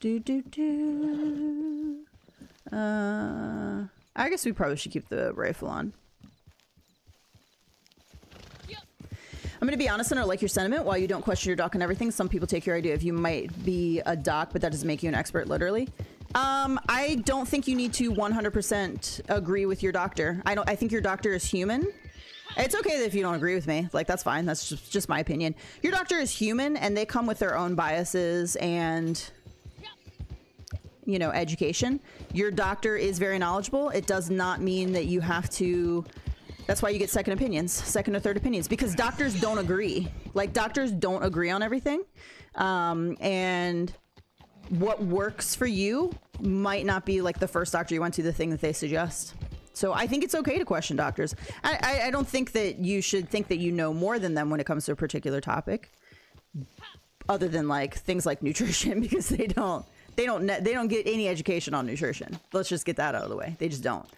Do do do. Uh, I guess we probably should keep the rifle on. I'm gonna be honest and I like your sentiment. While you don't question your doc and everything, some people take your idea of you might be a doc, but that doesn't make you an expert, literally. Um, I don't think you need to 100% agree with your doctor. I don't. I think your doctor is human. It's okay if you don't agree with me. Like that's fine. That's just, just my opinion. Your doctor is human, and they come with their own biases and you know education. Your doctor is very knowledgeable. It does not mean that you have to. That's why you get second opinions, second or third opinions, because doctors don't agree. Like doctors don't agree on everything, um, and what works for you might not be like the first doctor you went to the thing that they suggest. So I think it's okay to question doctors. I, I, I don't think that you should think that you know more than them when it comes to a particular topic, other than like things like nutrition, because they don't they don't they don't get any education on nutrition. Let's just get that out of the way. They just don't.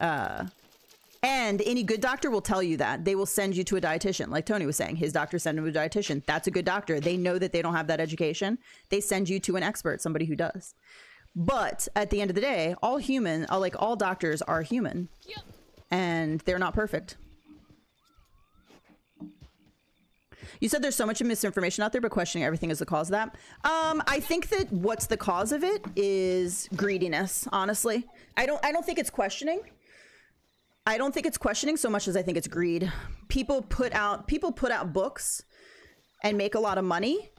Uh, and any good doctor will tell you that. They will send you to a dietitian. Like Tony was saying, his doctor sent him to a dietitian. That's a good doctor. They know that they don't have that education. They send you to an expert, somebody who does. But at the end of the day, all human, uh, like all doctors are human. And they're not perfect. You said there's so much misinformation out there, but questioning everything is the cause of that. Um, I think that what's the cause of it is greediness. Honestly, I don't. I don't think it's questioning. I don't think it's questioning so much as I think it's greed. People put out people put out books and make a lot of money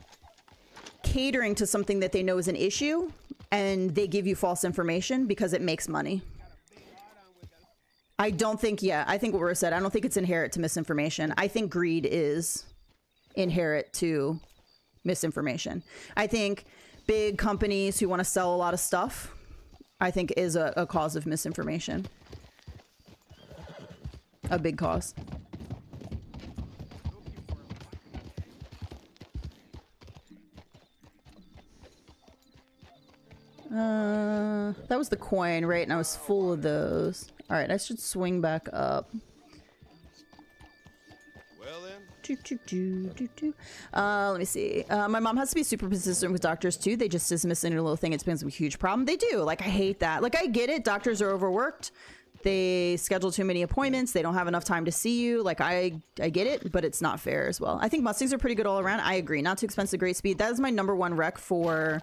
catering to something that they know is an issue and they give you false information because it makes money. I don't think yeah, I think what we said, I don't think it's inherent to misinformation. I think greed is inherent to misinformation. I think big companies who want to sell a lot of stuff, I think is a, a cause of misinformation a big cause. Uh, that was the coin, right? And I was full of those. All right, I should swing back up. Well then. Do, do, do, do, do. Uh, let me see. Uh, my mom has to be super persistent with doctors too. They just dismiss any little thing. It's been a huge problem. They do. Like I hate that. Like I get it. Doctors are overworked they schedule too many appointments they don't have enough time to see you like i i get it but it's not fair as well. I think mustangs are pretty good all around. I agree. Not too expensive great speed. That is my number one rec for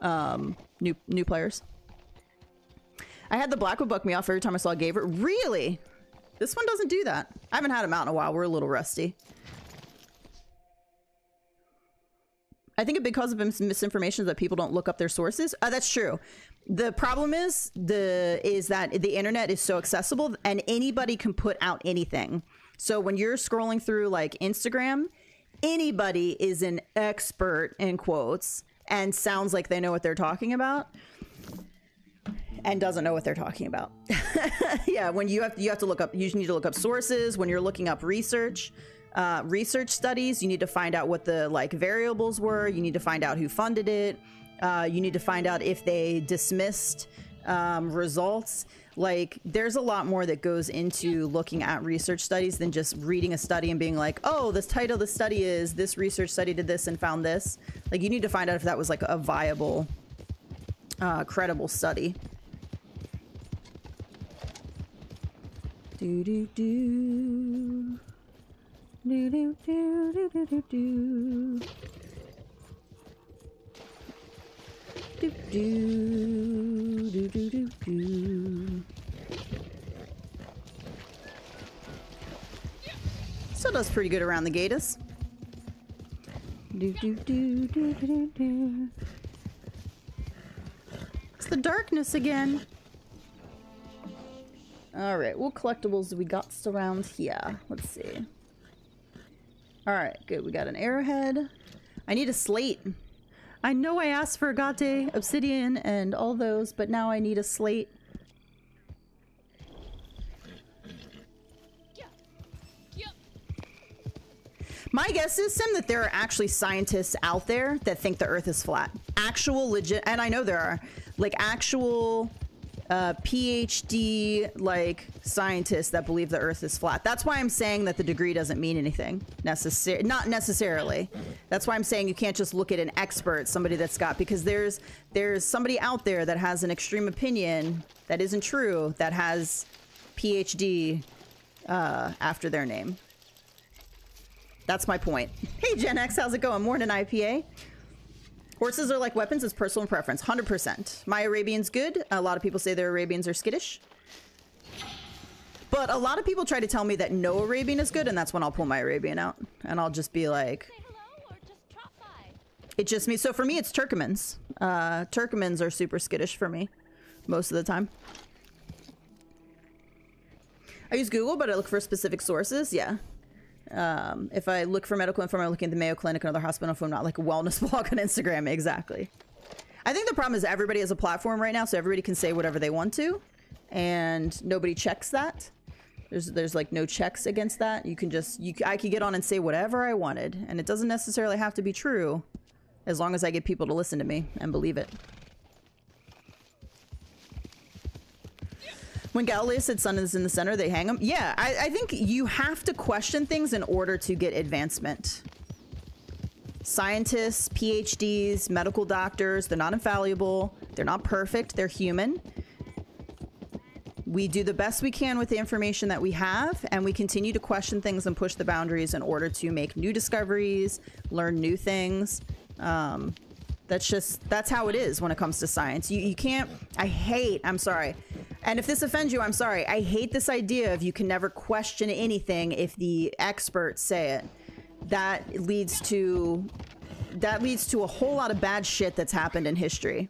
um new new players. I had the black would buck me off every time i saw a gaver. Really? This one doesn't do that. I haven't had him out in a while. We're a little rusty. I think a big cause of mis- misinformation is that people don't look up their sources. Uh, that's true. The problem is the is that the internet is so accessible and anybody can put out anything. So when you're scrolling through like Instagram, anybody is an expert in quotes and sounds like they know what they're talking about and doesn't know what they're talking about. yeah, when you have you have to look up you need to look up sources when you're looking up research uh, research studies. You need to find out what the like variables were. You need to find out who funded it. Uh, you need to find out if they dismissed um, results. Like, there's a lot more that goes into looking at research studies than just reading a study and being like, oh, this title of the study is this research study did this and found this. Like, you need to find out if that was like a viable, uh, credible study. Do do do. Do do do do do do do. Do do do do do. Still does pretty good around the. Do do do do do do do. It's the darkness again. All right, what collectibles do we got around here? Let's see. All right, good. We got an arrowhead. I need a slate. I know I asked for agate, obsidian, and all those, but now I need a slate. My guess is, Sim, that there are actually scientists out there that think the Earth is flat. Actual legit, and I know there are, like actual uh, PhD like scientists that believe the Earth is flat. That's why I'm saying that the degree doesn't mean anything necessary. Not necessarily. That's why I'm saying you can't just look at an expert, somebody that's got because there's there's somebody out there that has an extreme opinion that isn't true that has PhD uh, after their name. That's my point. Hey Gen X, how's it going? Morning IPA. Horses are like weapons, it's personal preference. 100%. My Arabian's good. A lot of people say their Arabians are skittish. But a lot of people try to tell me that no Arabian is good, and that's when I'll pull my Arabian out. And I'll just be like, hello or just drop by. it just means. So for me, it's Turkmens. Uh, Turkmens are super skittish for me most of the time. I use Google, but I look for specific sources. Yeah. Um, if I look for medical info, I'm looking at the Mayo Clinic or another hospital info, not like a wellness blog on Instagram. Exactly. I think the problem is everybody has a platform right now, so everybody can say whatever they want to, and nobody checks that. There's there's like no checks against that. You can just you I could get on and say whatever I wanted, and it doesn't necessarily have to be true, as long as I get people to listen to me and believe it. When Galileo said sun is in the center, they hang him. Yeah, I, I think you have to question things in order to get advancement. Scientists, PhDs, medical doctors, they're not infallible. They're not perfect. They're human. We do the best we can with the information that we have, and we continue to question things and push the boundaries in order to make new discoveries, learn new things. Um, that's just that's how it is when it comes to science. You you can't. I hate. I'm sorry. And if this offends you, I'm sorry. I hate this idea of you can never question anything if the experts say it. That leads to that leads to a whole lot of bad shit that's happened in history.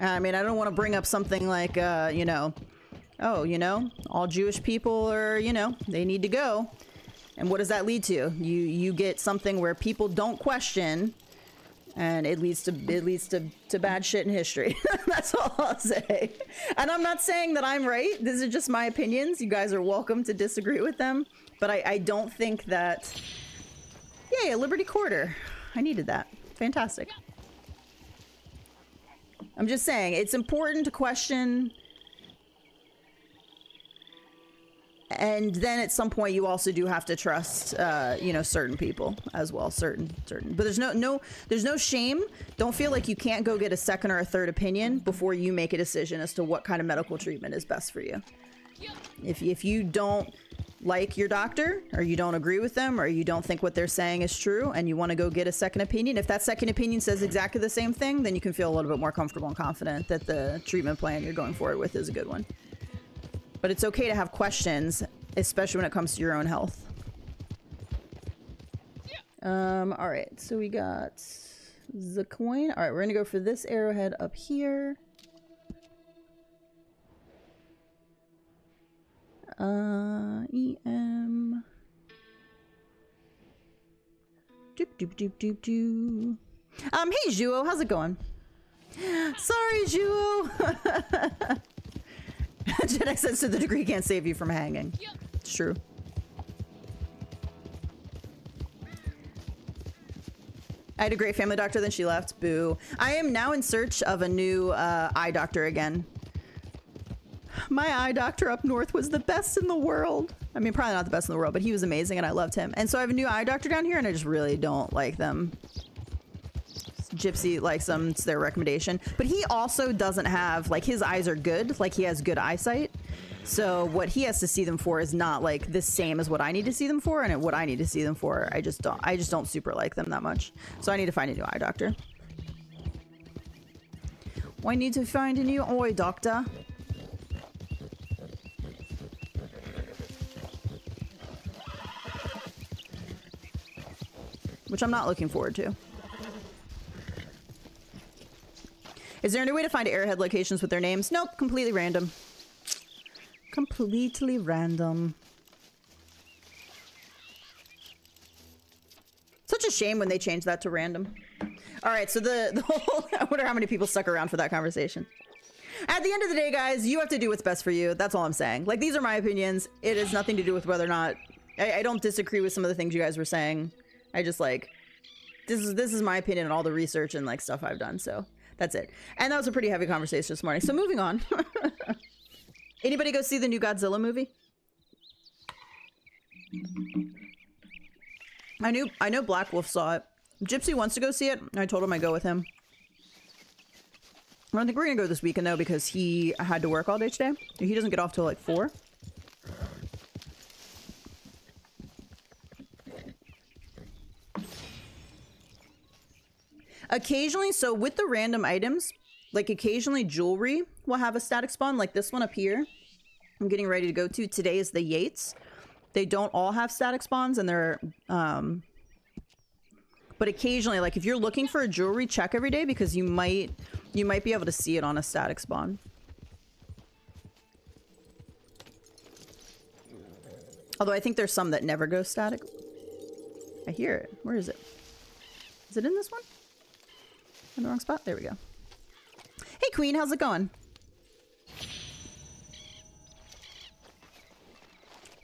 I mean, I don't want to bring up something like, uh, you know, oh, you know, all Jewish people are, you know, they need to go. And what does that lead to? You you get something where people don't question, and it leads to it leads to, to bad shit in history. That's all I'll say. And I'm not saying that I'm right. These are just my opinions. You guys are welcome to disagree with them. But I, I don't think that. Yay, a Liberty Quarter. I needed that. Fantastic. I'm just saying, it's important to question. And then at some point, you also do have to trust, uh, you know, certain people as well. Certain, certain. But there's no, no, there's no shame. Don't feel like you can't go get a second or a third opinion before you make a decision as to what kind of medical treatment is best for you. If if you don't like your doctor, or you don't agree with them, or you don't think what they're saying is true, and you want to go get a second opinion, if that second opinion says exactly the same thing, then you can feel a little bit more comfortable and confident that the treatment plan you're going forward with is a good one. But it's okay to have questions, especially when it comes to your own health. Um, all right, so we got the coin. All right, we're gonna go for this arrowhead up here. Uh, EM. Doop doop doop doop doo. Um, hey Juo, how's it going? Sorry, Juo. X says to the degree can't save you from hanging. It's true. I had a great family doctor, then she left. Boo. I am now in search of a new uh, eye doctor again. My eye doctor up north was the best in the world. I mean, probably not the best in the world, but he was amazing and I loved him. And so I have a new eye doctor down here and I just really don't like them. Gypsy likes them, it's their recommendation. But he also doesn't have, like, his eyes are good, like, he has good eyesight. So what he has to see them for is not like the same as what I need to see them for, and what I need to see them for, I just don't. I just don't super like them that much. So I need to find a new eye doctor. I need to find a new eye doctor. Which I'm not looking forward to. Is there any way to find airhead locations with their names? Nope, completely random. Completely random. Such a shame when they changed that to random. All right, so the, the whole, I wonder how many people stuck around for that conversation. At the end of the day, guys, you have to do what's best for you. That's all I'm saying. Like, these are my opinions. It has nothing to do with whether or not, I, I don't disagree with some of the things you guys were saying. I just like, this is this is my opinion on all the research and like stuff I've done. So that's it. And that was a pretty heavy conversation this morning. So moving on. Anybody go see the new Godzilla movie? I knew I know Black Wolf saw it. Gypsy wants to go see it. And I told him I'd go with him. I don't think we're gonna go this weekend though because he had to work all day today. He doesn't get off till like four. Occasionally, so with the random items, like occasionally jewelry will have a static spawn, like this one up here. I'm getting ready to go to. Today is the Yates. They don't all have static spawns and they're um but occasionally like if you're looking for a jewelry check every day because you might you might be able to see it on a static spawn. Although I think there's some that never go static. I hear it. Where is it? Is it in this one? In the wrong spot? There we go. Hey Queen, how's it going?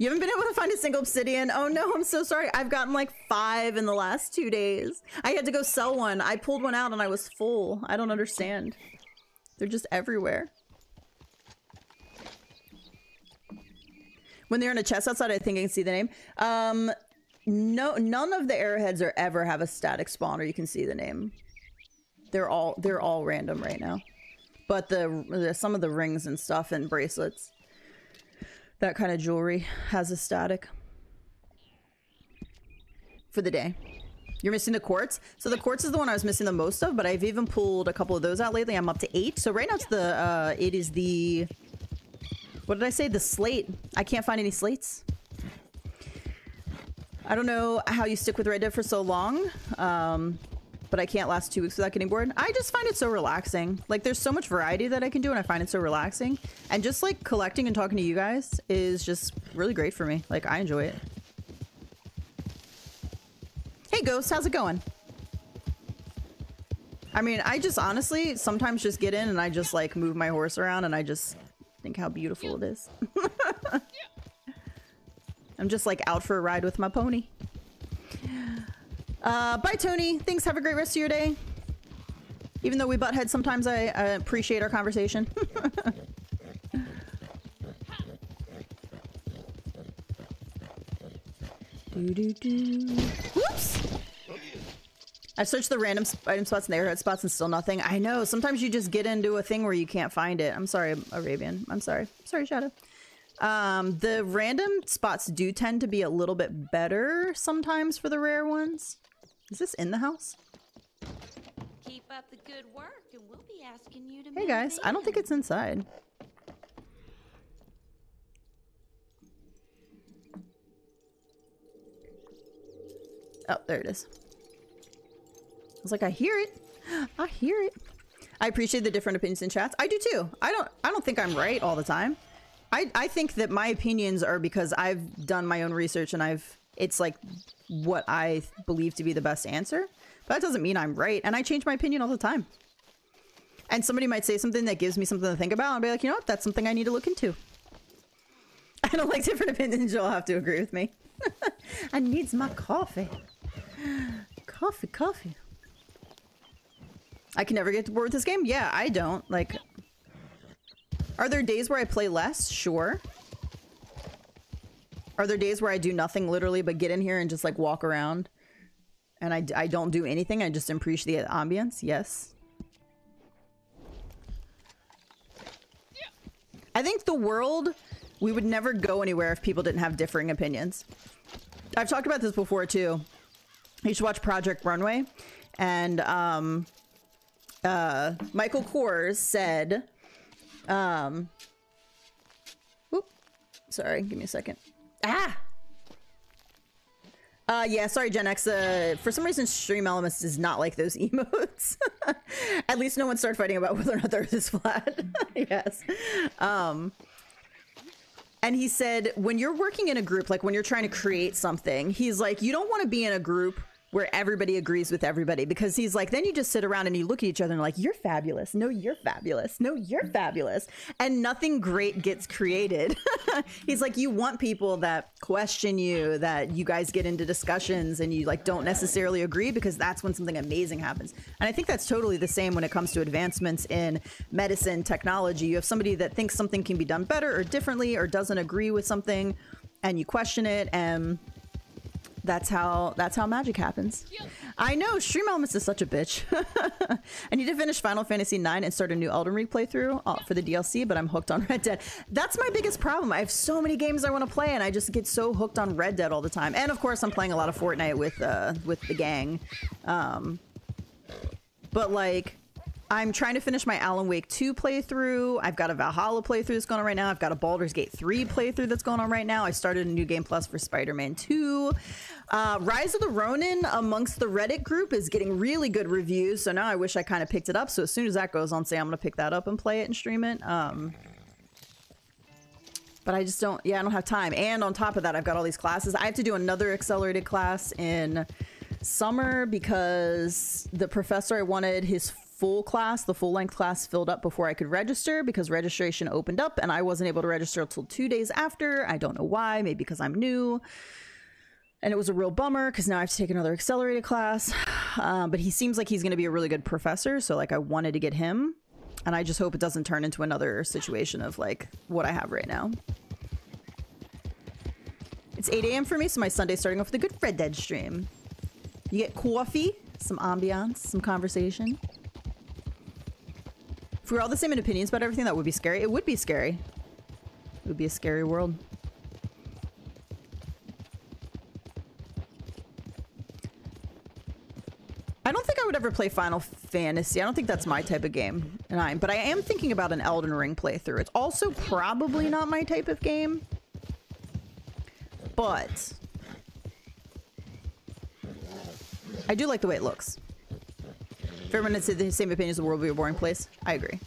You haven't been able to find a single obsidian? Oh no, I'm so sorry. I've gotten like five in the last two days. I had to go sell one. I pulled one out and I was full. I don't understand. They're just everywhere. When they're in a chest outside, I think I can see the name. Um, no, none of the arrowheads are ever have a static spawn or you can see the name. They're all they're all random right now. But the, the some of the rings and stuff and bracelets that kind of jewelry has a static for the day. You're missing the quartz. So the quartz is the one I was missing the most of, but I've even pulled a couple of those out lately. I'm up to eight. So right now it's the, uh, it is the, what did I say? The slate. I can't find any slates. I don't know how you stick with Red Dead for so long. Um, but I can't last two weeks without getting bored. I just find it so relaxing. Like there's so much variety that I can do and I find it so relaxing. And just like collecting and talking to you guys is just really great for me. Like I enjoy it. Hey Ghost, how's it going? I mean, I just honestly sometimes just get in and I just like move my horse around and I just think how beautiful it is. I'm just like out for a ride with my pony. Uh, bye, Tony. Thanks. Have a great rest of your day. Even though we butt heads, sometimes I, I appreciate our conversation. do, do, do. Whoops! I've searched the random item spots and neighborhood spots and still nothing. I know. Sometimes you just get into a thing where you can't find it. I'm sorry, Arabian. I'm sorry. Sorry, Shadow. Um, the random spots do tend to be a little bit better sometimes for the rare ones. Is this in the house? Keep up the good work, and we'll be asking you to. Hey guys, I don't think it's inside. Oh, there it is. I was like, I hear it. I hear it. I appreciate the different opinions in chats. I do too. I don't. I don't think I'm right all the time. I I think that my opinions are because I've done my own research and I've. It's like what I believe to be the best answer. But that doesn't mean I'm right. And I change my opinion all the time. And somebody might say something that gives me something to think about. I'll be like, you know what? That's something I need to look into. I don't like different opinions. You'll have to agree with me. I needs my coffee. Coffee, coffee. I can never get bored with this game? Yeah, I don't. Like, are there days where I play less? Sure. Are there days where I do nothing literally but get in here and just like walk around and I, I don't do anything? I just appreciate the ambience? Yes. I think the world, we would never go anywhere if people didn't have differing opinions. I've talked about this before too. You should watch Project Runway. And um, uh, Michael Kors said, um, whoop, sorry, give me a second. Ah! Uh, yeah, sorry, Gen X. Uh, for some reason, Stream Elements does not like those emotes. At least no one started fighting about whether or not the Earth is flat. yes. Um, and he said, when you're working in a group, like when you're trying to create something, he's like, you don't want to be in a group where everybody agrees with everybody because he's like then you just sit around and you look at each other and like you're fabulous. No you're fabulous. No you're fabulous. And nothing great gets created. He's like you want people that question you that you guys get into discussions and you like don't necessarily agree because that's when something amazing happens. And i think that's totally the same when it comes to advancements in medicine technology. You have somebody that thinks something can be done better or differently or doesn't agree with something and you question it and that's how that's how magic happens. I know Stream Elements is such a bitch. I need to finish Final Fantasy IX and start a new Elden Ring playthrough uh, for the DLC, but I'm hooked on Red Dead. That's my biggest problem. I have so many games I want to play, and I just get so hooked on Red Dead all the time. And of course, I'm playing a lot of Fortnite with uh, with the gang. Um, but like. I'm trying to finish my Alan Wake 2 playthrough. I've got a Valhalla playthrough that's going on right now. I've got a Baldur's Gate 3 playthrough that's going on right now. I started a new game plus for Spider Man 2. Uh, Rise of the Ronin amongst the Reddit group is getting really good reviews. So now I wish I kind of picked it up. So as soon as that goes on sale, I'm going to pick that up and play it and stream it. Um, but I just don't, yeah, I don't have time. And on top of that, I've got all these classes. I have to do another accelerated class in summer because the professor I wanted his full class, the full length class filled up before I could register because registration opened up and I wasn't able to register until two days after. I don't know why, maybe because I'm new. And it was a real bummer because now I have to take another accelerated class. Uh, but he seems like he's going to be a really good professor. So, like, I wanted to get him. And I just hope it doesn't turn into another situation of like what I have right now. It's 8 a.m. for me, so my Sunday's starting off with a good Red Dead stream. You get coffee, some ambiance, some conversation. If we were all the same in opinions about everything, that would be scary. It would be scary. It would be a scary world. I don't think I would ever play Final Fantasy. I don't think that's my type of game. Nine, but I am thinking about an Elden Ring playthrough. It's also probably not my type of game. But I do like the way it looks. If everyone had the same opinions, the world would be a boring place. I agree.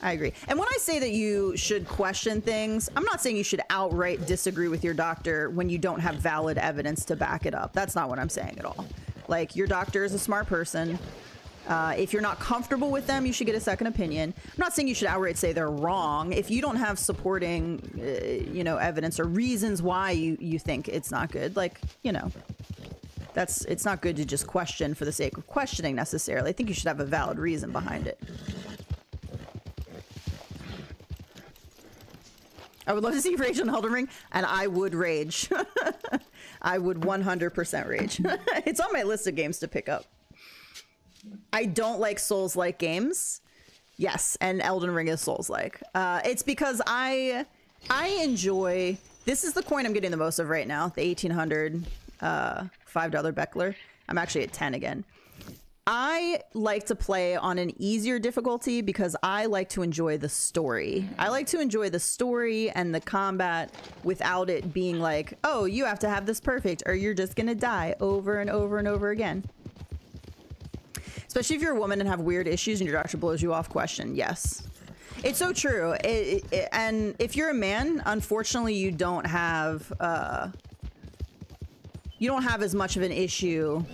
I agree. And when I say that you should question things, I'm not saying you should outright disagree with your doctor when you don't have valid evidence to back it up. That's not what I'm saying at all. Like, your doctor is a smart person. Uh, if you're not comfortable with them, you should get a second opinion. I'm not saying you should outright say they're wrong. If you don't have supporting, uh, you know, evidence or reasons why you, you think it's not good, like, you know, that's it's not good to just question for the sake of questioning necessarily. I think you should have a valid reason behind it. I would love to see Rage on Elden Ring, and I would rage. I would 100% rage. it's on my list of games to pick up. I don't like Souls-like games. Yes, and Elden Ring is Souls-like. Uh, it's because I I enjoy. This is the coin I'm getting the most of right now. The 1800 uh, five dollar Bechtler. I'm actually at 10 again. I like to play on an easier difficulty because I like to enjoy the story. I like to enjoy the story and the combat without it being like, oh, you have to have this perfect or you're just gonna die over and over and over again. Especially if you're a woman and have weird issues and your doctor blows you off, question, yes. It's so true. It, it, and if you're a man, unfortunately, you don't have, uh, you don't have as much of an issue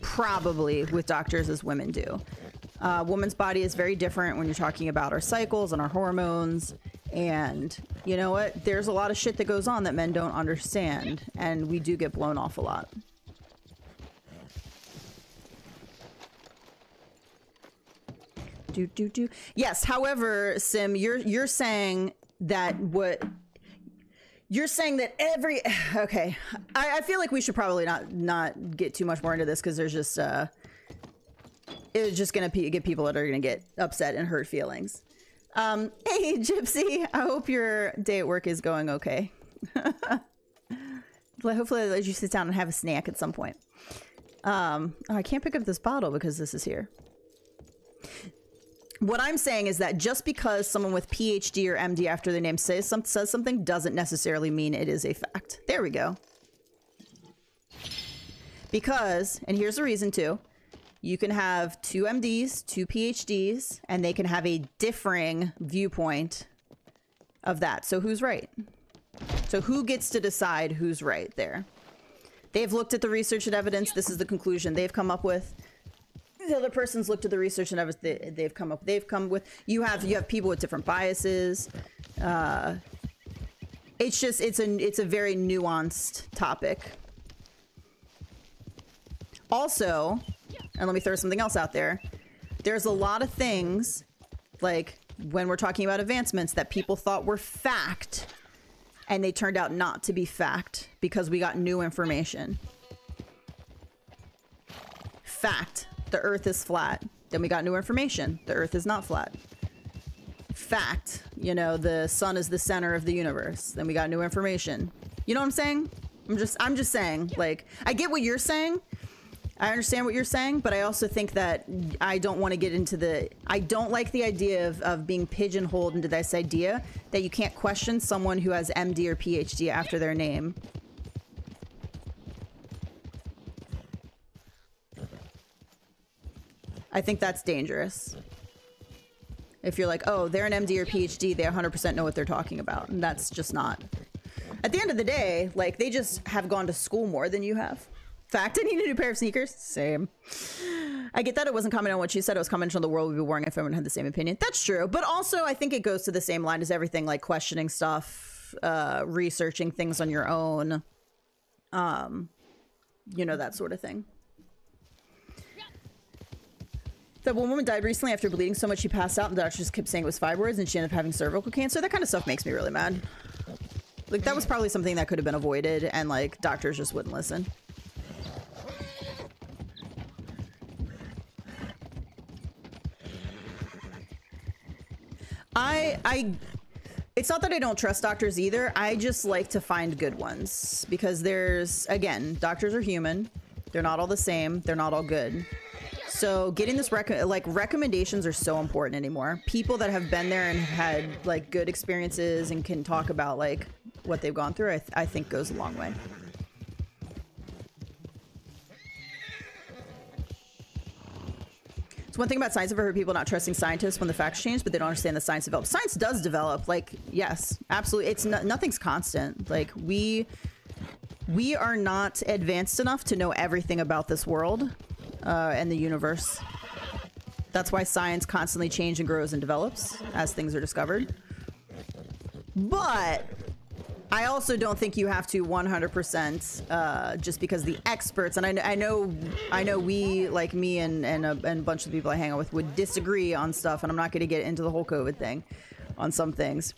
probably with doctors as women do. Uh, woman's body is very different when you're talking about our cycles and our hormones. And you know what? There's a lot of shit that goes on that men don't understand. And we do get blown off a lot. Do, do, do. Yes, however, Sim, you're you're saying that what you're saying that every okay. I, I, feel like we should probably not not get too much more into this because there's just uh it's just gonna get people that are gonna get upset and hurt feelings. Um hey gypsy. I hope your day at work is going okay. Hopefully let you sit down and have a snack at some point. Um oh, i can't pick up this bottle because this is here what I'm saying is that just because someone with PhD or MD after their name says, some, says something doesn't necessarily mean it is a fact. There we go. Because, and here's the reason too, you can have two MDs, two PhDs, and they can have a differing viewpoint of that. So who's right? So who gets to decide who's right there? They've looked at the research and evidence. This is the conclusion they've come up with. The other person's looked at the research and they- they've come up. They've come with. You have you have people with different biases. Uh, it's just it's a it's a very nuanced topic. Also, and let me throw something else out there. There's a lot of things like when we're talking about advancements that people thought were fact and they turned out not to be fact because we got new information. Fact, the earth is flat. Then we got new information. The earth is not flat. Fact, you know, the sun is the center of the universe. Then we got new information. You know what I'm saying? I'm just I'm just saying, like I get what you're saying. I understand what you're saying, but I also think that I don't want to get into the. I don't like the idea of, of being pigeonholed into this idea that you can't question someone who has MD or PhD after their name. I think that's dangerous. If you're like, oh, they're an MD or PhD, they 100% know what they're talking about. And that's just not. At the end of the day, like, they just have gone to school more than you have. Fact, I need a new pair of sneakers. Same. I get that it wasn't commenting on what she said. It was commenting on the world we'd be wearing if everyone had the same opinion. That's true. But also, I think it goes to the same line as everything like questioning stuff, uh, researching things on your own. Um, you know, that sort of thing. That one woman died recently after bleeding so much she passed out, and the doctor just kept saying it was fibroids, and she ended up having cervical cancer. That kind of stuff makes me really mad. Like, that was probably something that could have been avoided, and like, doctors just wouldn't listen. I I it's not that I don't trust doctors either. I just like to find good ones because there's again, doctors are human. They're not all the same. They're not all good. So getting this rec- like recommendations are so important anymore. People that have been there and had like good experiences and can talk about like what they've gone through, I, th- I think goes a long way. It's one thing about science. I've heard people not trusting scientists when the facts change, but they don't understand the science develops. Science does develop. Like, yes, absolutely. It's no, nothing's constant. Like we we are not advanced enough to know everything about this world uh, and the universe. That's why science constantly changes and grows and develops as things are discovered. But I also don't think you have to 100% uh, just because the experts, and I, I know, I know we, like me and, and, a, and a bunch of people I hang out with, would disagree on stuff, and I'm not going to get into the whole COVID thing on some things.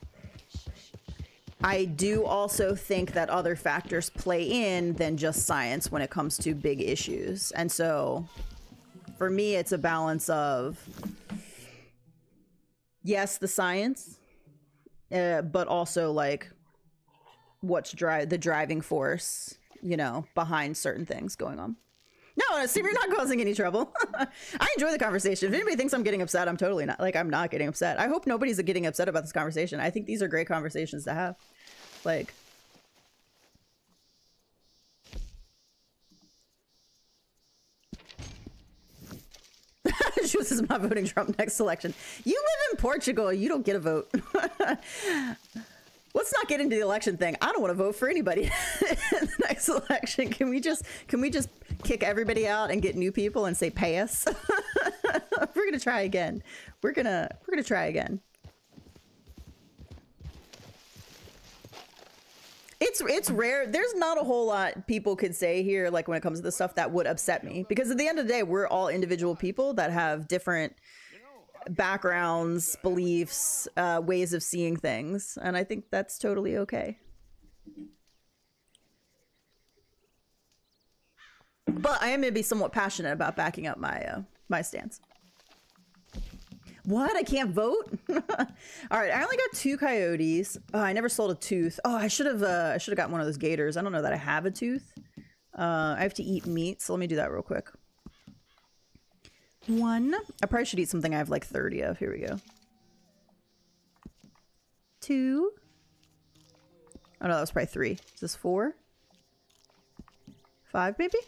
I do also think that other factors play in than just science when it comes to big issues. And so for me, it's a balance of yes, the science, uh, but also like what's dri- the driving force, you know, behind certain things going on. No, Steve, you're not causing any trouble. I enjoy the conversation. If anybody thinks I'm getting upset, I'm totally not. Like, I'm not getting upset. I hope nobody's getting upset about this conversation. I think these are great conversations to have. Like, she was I'm not voting Trump next election. You live in Portugal. You don't get a vote. Let's not get into the election thing. I don't want to vote for anybody in the next election. Can we just can we just kick everybody out and get new people and say pay us? we're gonna try again. We're gonna we're gonna try again. It's it's rare. There's not a whole lot people could say here, like when it comes to the stuff, that would upset me. Because at the end of the day, we're all individual people that have different backgrounds, beliefs, uh, ways of seeing things, and I think that's totally okay. But I am going to be somewhat passionate about backing up my uh, my stance. What? I can't vote? All right, I only got two coyotes. Oh, I never sold a tooth. Oh, I should have. Uh, I should have got one of those gators. I don't know that I have a tooth. Uh, I have to eat meat, so let me do that real quick. One. I probably should eat something I have like 30 of. Here we go. Two. Oh no, that was probably three. Is this four? Five, maybe?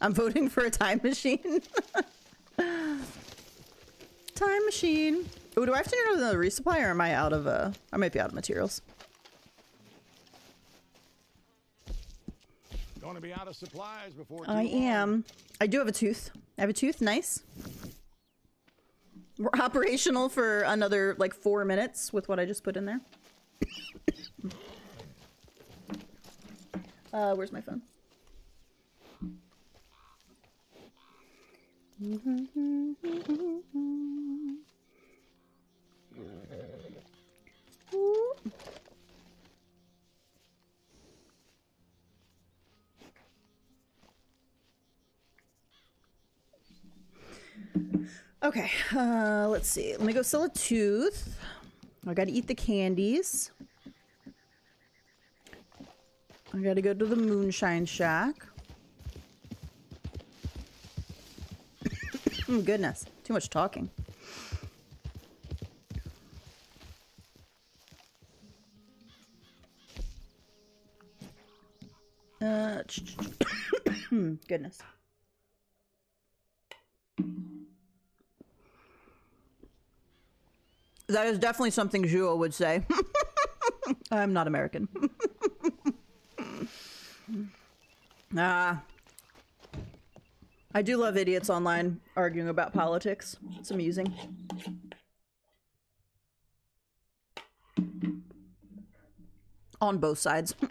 I'm voting for a time machine. time machine. Oh, do I have to do another resupply or am I out of, uh, I might be out of materials. Gonna be out of supplies before I long. am. I do have a tooth. I have a tooth. Nice. We're operational for another like four minutes with what I just put in there. uh, where's my phone? Okay, uh, let's see. Let me go sell a tooth. I gotta eat the candies. I gotta go to the moonshine shack. Oh, goodness, too much talking. Uh, goodness. That is definitely something Jules would say. I'm not American. ah. I do love idiots online arguing about politics. It's amusing. On both sides.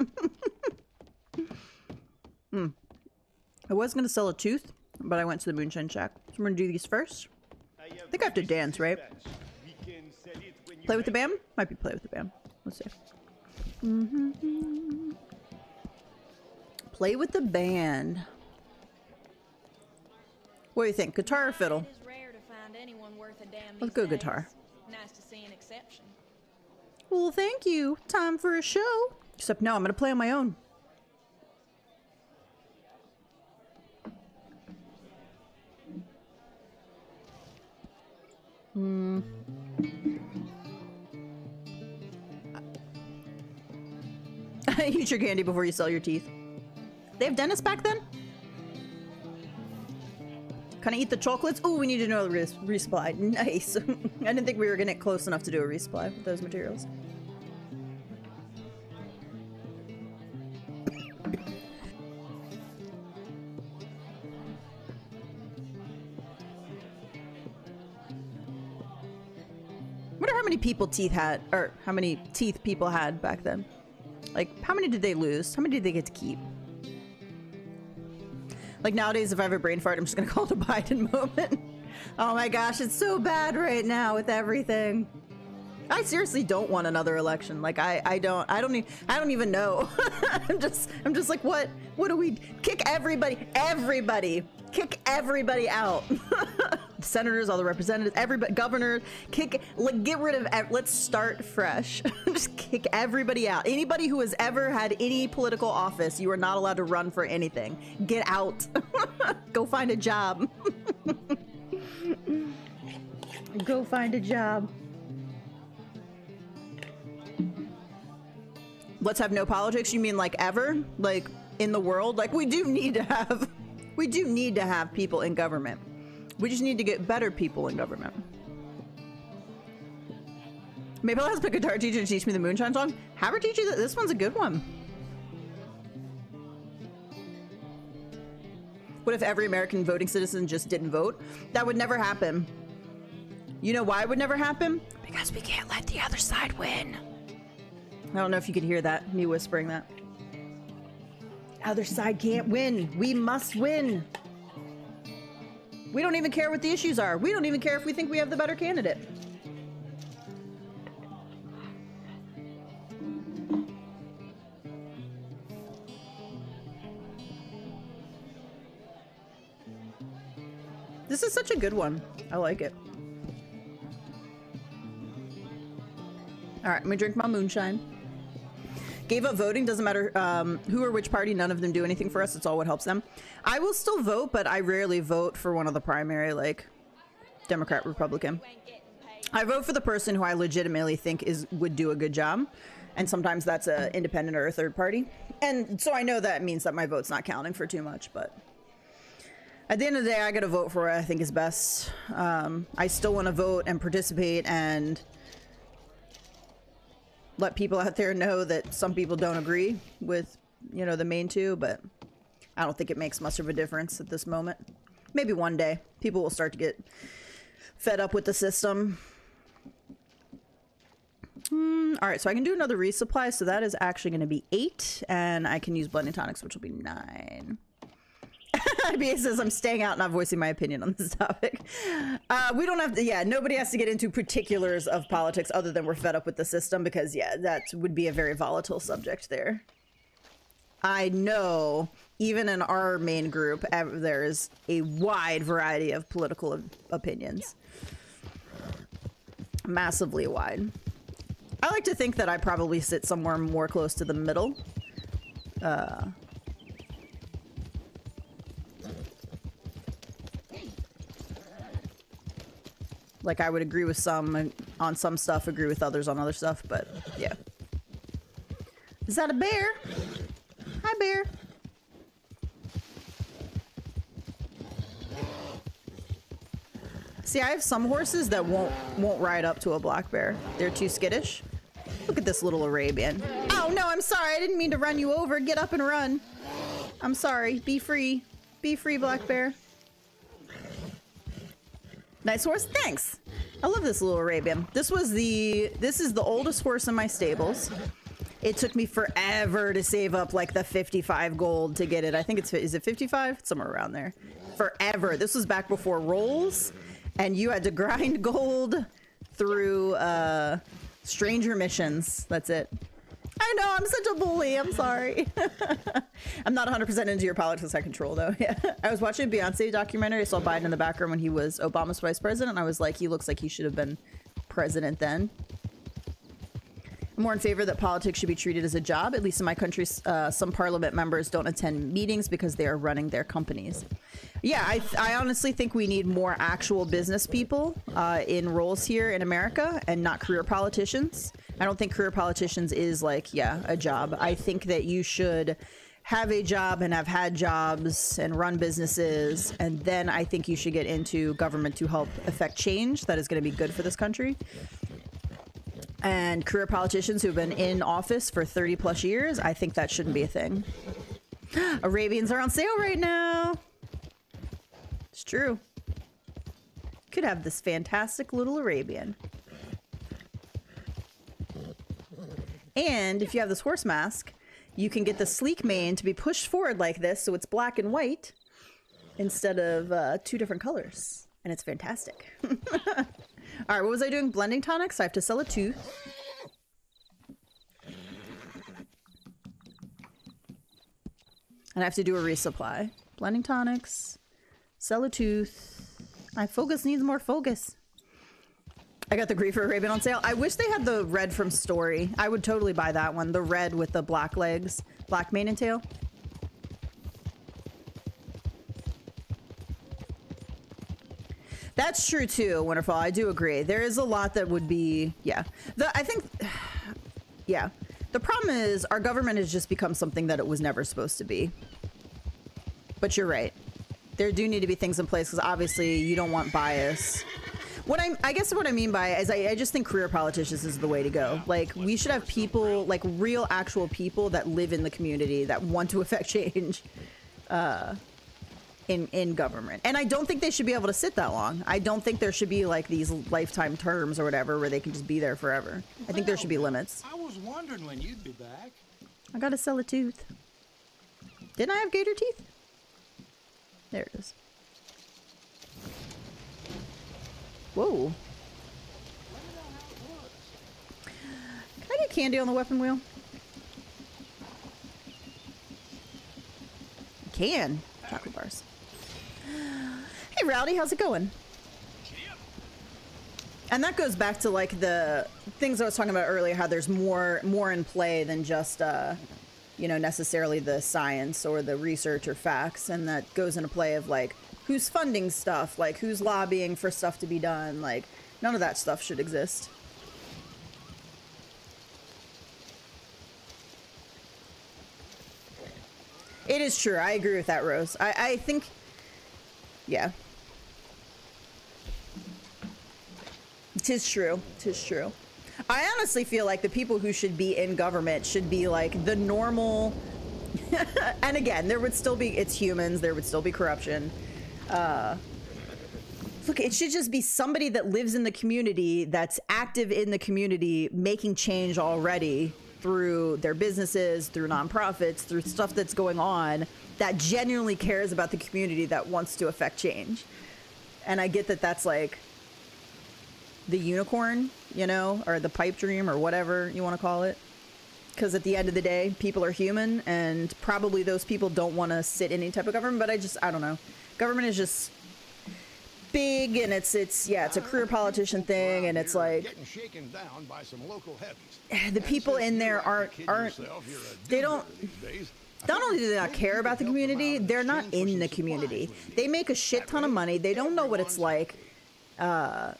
Hmm. I was going to sell a tooth, but I went to the Moonshine Shack. So I'm going to do these first. I think I have to dance, right? Play with the band? Might be play with the band. Let's see. Mm-hmm. Play with the band. What do you think? Guitar or fiddle? It is rare to find anyone worth a damn Let's go guitar. Nice to see an exception. Well, thank you. Time for a show. Except no, I'm going to play on my own. Hmm. Eat your candy before you sell your teeth. They have dentists back then? Can I eat the chocolates? Oh, we need to know the res resupply. Nice. I didn't think we were gonna get close enough to do a resupply with those materials. wonder how many people teeth had, or how many teeth people had back then. Like, how many did they lose? How many did they get to keep? Like nowadays, if I have a brain fart, I'm just gonna call it a Biden moment. oh my gosh, it's so bad right now with everything. I seriously don't want another election. Like I, I don't, I don't, e- I don't even know. I'm just, I'm just like, what, what do we kick everybody, everybody, kick everybody out. Senators, all the representatives, everybody, governors, kick, like, get rid of. Let's start fresh. just kick everybody out. Anybody who has ever had any political office, you are not allowed to run for anything. Get out. Go find a job. Go find a job. let's have no politics you mean like ever like in the world like we do need to have we do need to have people in government. We just need to get better people in government. Maybe i'll ask a guitar teacher to teach me the moonshine song. Have her teach you that this one's a good one. What if every american voting citizen just didn't vote? That would never happen. You know why it would never happen? Because we can't let the other side win. I don't know if you could hear that, me whispering that. Other side can't win. We must win. We don't even care what the issues are. We don't even care if we think we have the better candidate. This is such a good one. I like it. All right, I'm gonna drink my moonshine. Gave up voting. Doesn't matter um, who or which party. None of them do anything for us. It's all what helps them. I will still vote, but I rarely vote for one of the primary, like Democrat, Republican. I vote for the person who I legitimately think is would do a good job, and sometimes that's a independent or a third party. And so I know that means that my vote's not counting for too much, but at the end of the day, I got to vote for what I think is best. Um, I still want to vote and participate and let people out there know that some people don't agree with, you know, the main two, but I don't think it makes much of a difference at this moment. Maybe one day people will start to get fed up with the system. Hmm, all right, so I can do another resupply. So that is actually going to be eight, and I can use blending tonics, which will be nine. IBA says I'm staying out, not voicing my opinion on this topic. Uh, we don't have to, yeah, nobody has to get into particulars of politics other than we're fed up with the system because, yeah, that would be a very volatile subject there. I know, even in our main group, there's a wide variety of political op- opinions. Massively wide. I like to think that I probably sit somewhere more close to the middle. Uh, like I would agree with some on some stuff, agree with others on other stuff, but yeah. Is that a bear? Hi, bear. See, I have some horses that won't won't ride up to a black bear. They're too skittish. Look at this little Arabian. Oh no, I'm sorry. I didn't mean to run you over. Get up and run. I'm sorry. Be free. Be free, black bear. Nice horse. Thanks. I love this little Arabian. This was the this is the oldest horse in my stables. It took me forever to save up like the 55 gold to get it. I think it's is it 55? Somewhere around there. Forever. This was back before rolls and you had to grind gold through uh stranger missions. That's it. I know, I'm such a bully. I'm sorry. I'm not 100% into your politics I control, though. Yeah. I was watching a Beyonce documentary. I saw Biden in the background when he was Obama's vice president. And I was like, he looks like he should have been president then. More in favor that politics should be treated as a job. At least in my country, uh, some parliament members don't attend meetings because they are running their companies. Yeah, I, I honestly think we need more actual business people uh, in roles here in America and not career politicians. I don't think career politicians is like, yeah, a job. I think that you should have a job and have had jobs and run businesses. And then I think you should get into government to help affect change that is going to be good for this country. And career politicians who've been in office for 30 plus years, I think that shouldn't be a thing. Arabians are on sale right now. It's true. Could have this fantastic little Arabian. And if you have this horse mask, you can get the sleek mane to be pushed forward like this so it's black and white instead of uh, two different colors. And it's fantastic. All right, what was I doing? Blending tonics. I have to sell a tooth. And I have to do a resupply. Blending tonics. Sell a tooth. My focus needs more focus. I got the Griefer Raven on sale. I wish they had the red from Story. I would totally buy that one. The red with the black legs, black mane and tail. That's true too, Winterfall. I do agree. There is a lot that would be, yeah. The I think, yeah. The problem is our government has just become something that it was never supposed to be. But you're right. There do need to be things in place because obviously you don't want bias. What I I guess what I mean by is I, I just think career politicians is the way to go. Like we should have people like real actual people that live in the community that want to affect change. Uh, in in government. And I don't think they should be able to sit that long. I don't think there should be like these lifetime terms or whatever where they can just be there forever. I think there should be limits. I was wondering when you'd be back. I gotta sell a tooth. Didn't I have gator teeth? There it is. Whoa. Can I get candy on the weapon wheel? Can. Chocolate bars. Hey, Rowdy, how's it going? And that goes back to like the things I was talking about earlier, how there's more more in play than just uh, you know necessarily the science or the research or facts, and that goes into play of like who's funding stuff, like who's lobbying for stuff to be done, like none of that stuff should exist. It is true. I agree with that, Rose. I, I think, yeah. Tis true. Tis true. I honestly feel like the people who should be in government should be like the normal and again, there would still be it's humans. There would still be corruption. Uh, look, it should just be somebody that lives in the community, that's active in the community, making change already through their businesses, through nonprofits, through stuff that's going on, that genuinely cares about the community, that wants to affect change. And I get that that's like the unicorn, you know, or the pipe dream, or whatever you want to call it because at the end of the day, people are human, and probably those people don't want to sit in any type of government. But I just, I don't know. Government is just big, and it's, it's, yeah, it's a career politician thing, and it's like getting shaken down by some local heavies. the people in there aren't, aren't. yourself, you're a They don't. Not only do they not care about the community, they're not in the community. They make a shit ton of money. They don't know what it's like. happy.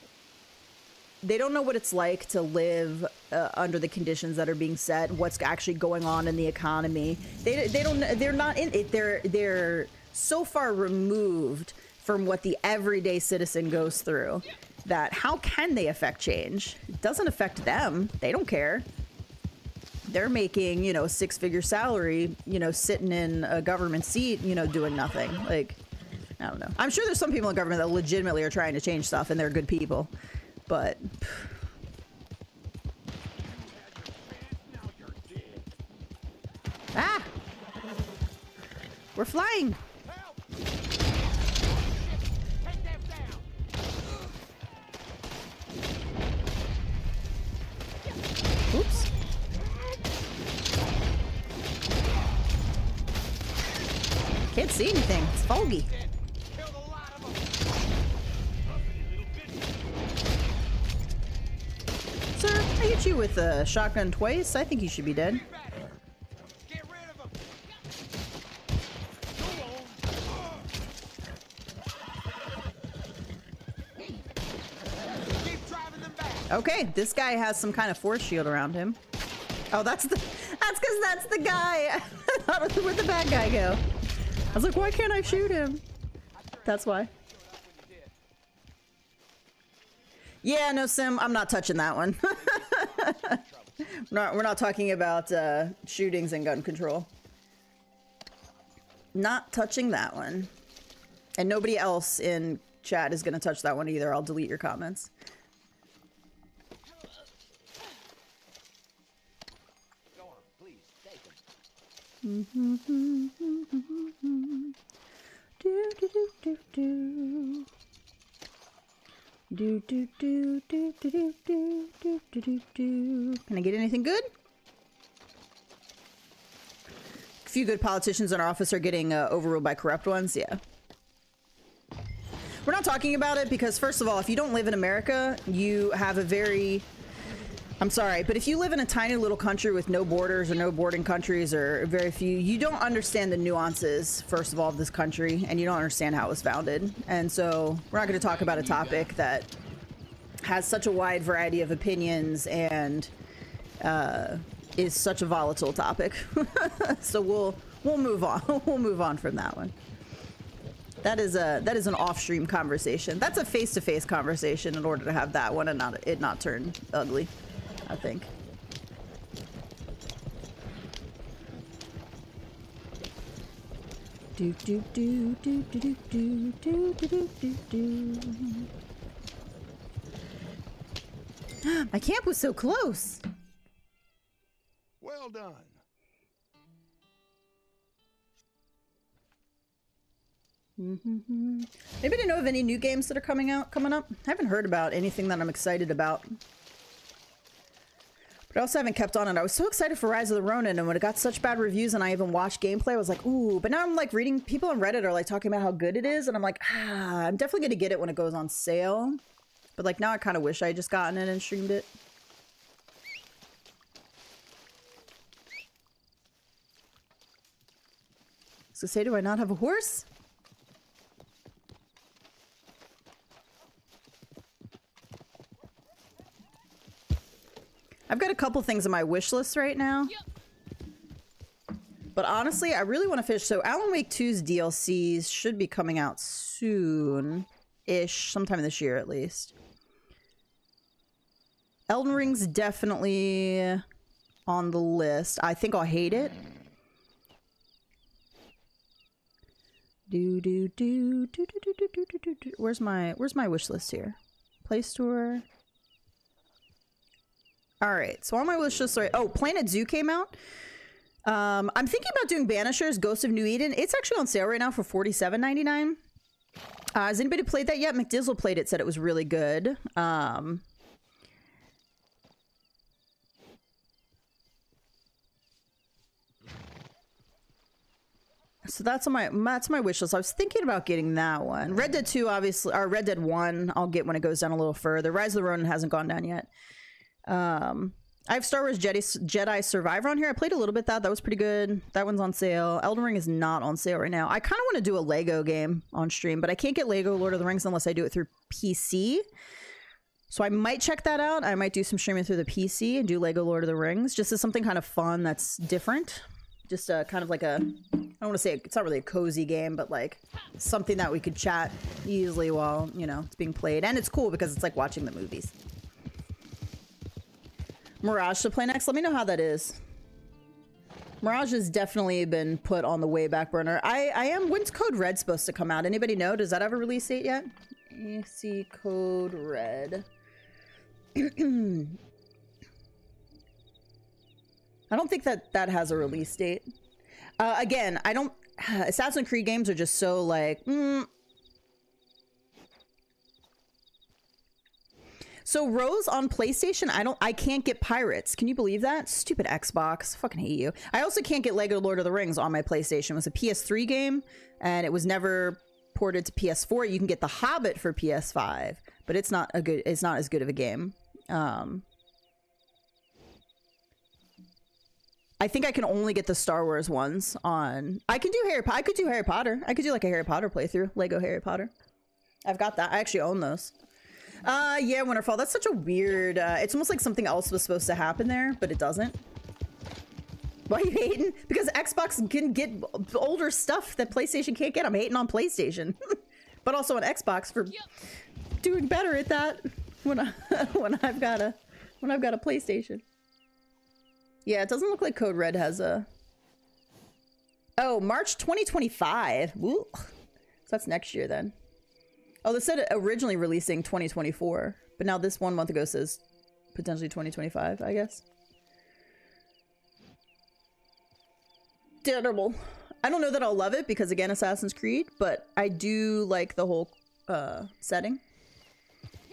they don't know what it's like to live uh, under the conditions that are being set what's actually going on in the economy they, they don't they're not in it they're they're so far removed from what the everyday citizen goes through that how can they affect change it doesn't affect them they don't care they're making you know a six figure salary you know sitting in a government seat you know doing nothing. Like i don't know. I'm sure there's some people in government that legitimately are trying to change stuff and they're good people but ah! We're flying can't see anything it's foggy Sir, I hit you with a shotgun twice. I think you should be dead. Okay, this guy has some kind of force shield around him. Oh, that's the that's because that's the guy. Where'd the bad guy go? I was like, why can't I shoot him? That's why. Yeah, no, Sim, I'm not touching that one. we're not, we're not talking about uh, shootings and gun control. Not touching that one. And nobody else in chat is going to touch that one either. I'll delete your comments. Go on, please, take Can I get anything good? A few good politicians in our office are getting uh, overruled by corrupt ones. Yeah. We're not talking about it because, first of all, if you don't live in America, you have a very I'm sorry, but if you live in a tiny little country with no borders or no boarding countries or very few, you don't understand the nuances, first of all, of this country, and you don't understand how it was founded. And so we're not going to talk about a topic that has such a wide variety of opinions and uh, is such a volatile topic. so we'll we'll move on. we'll move on from that one. That is a that is an off-stream conversation. That's a face-to-face conversation in order to have that one and not it not turn ugly. I think. Do do do do do do do do do do do do. My camp was so close. Well done. Anybody know of any new games that are coming out coming up? I haven't heard about anything that I'm excited about. But I also haven't kept on it. I was so excited for Rise of the Ronin, and when it got such bad reviews and I even watched gameplay, I was like, ooh. But now I'm like reading people on Reddit are like talking about how good it is, and I'm like, ah, I'm definitely gonna get it when it goes on sale. But like now I kind of wish I had just gotten it and streamed it. So say, do I not have a horse? I've got a couple things on my wish list right now. But honestly, I really want to finish. So Alan Wake 2's DLCs should be coming out soon-ish, sometime this year at least. Elden Ring's definitely on the list. I think I'll hate it. Do do do do do do do do do do. do. Where's my Where's my wish list here? Play Store. All right, so on my wish list, sorry. Oh, Planet Zoo came out. Um, I'm thinking about doing Banishers, Ghost of New Eden. It's actually on sale right now for $47.99. Uh, has anybody played that yet? McDizzle played it, said it was really good. Um, so that's on my that's my wish list. I was thinking about getting that one. Red Dead 2, obviously, or Red Dead 1, I'll get when it goes down a little further. Rise of the Ronin hasn't gone down yet. Um, I have Star Wars Jedi, Jedi Survivor on here. I played a little bit that. That was pretty good. That one's on sale. Elden Ring is not on sale right now. I kind of want to do a Lego game on stream, but I can't get Lego Lord of the Rings unless I do it through PC. So I might check that out. I might do some streaming through the PC and do Lego Lord of the Rings just as something kind of fun that's different. Just a kind of like a, I don't want to say it's not really a cozy game, but like something that we could chat easily while, you know, it's being played. And it's cool because it's like watching the movies. Mirage to play next. Let me know how that is. Mirage has definitely been put on the way back burner. I, I am. When's Code Red supposed to come out? Anybody know? Does that have a release date yet? You see Code Red. I don't think that that has a release date. Uh, again, I don't. Assassin's Creed games are just so like. Mm, So Rose on PlayStation, I don't I can't get Pirates. Can you believe that? Stupid Xbox. Fucking hate you. I also can't get Lego Lord of the Rings on my PlayStation. It was a PS3 game and it was never ported to PS4. You can get The Hobbit for PS5, but it's not a good it's not as good of a game. Um I think I can only get the Star Wars ones on. I can do Harry. I could do Harry Potter. I could do like a Harry Potter playthrough, Lego Harry Potter. I've got that. I actually own those. Uh, yeah, Winterfall. That's such a weird. Uh, it's almost like something else was supposed to happen there, but it doesn't. Why are you hating? Because Xbox can get older stuff that PlayStation can't get. I'm hating on PlayStation, but also on Xbox for doing better at that when I when I've got a when I've got a PlayStation. Yeah, it doesn't look like Code Red has a. Oh, March 2025. Ooh. So that's next year then. Oh, they said originally releasing 2024, but now this one month ago says potentially 2025, I guess. Terrible. I don't know that I'll love it because again, Assassin's Creed, but I do like the whole uh, setting.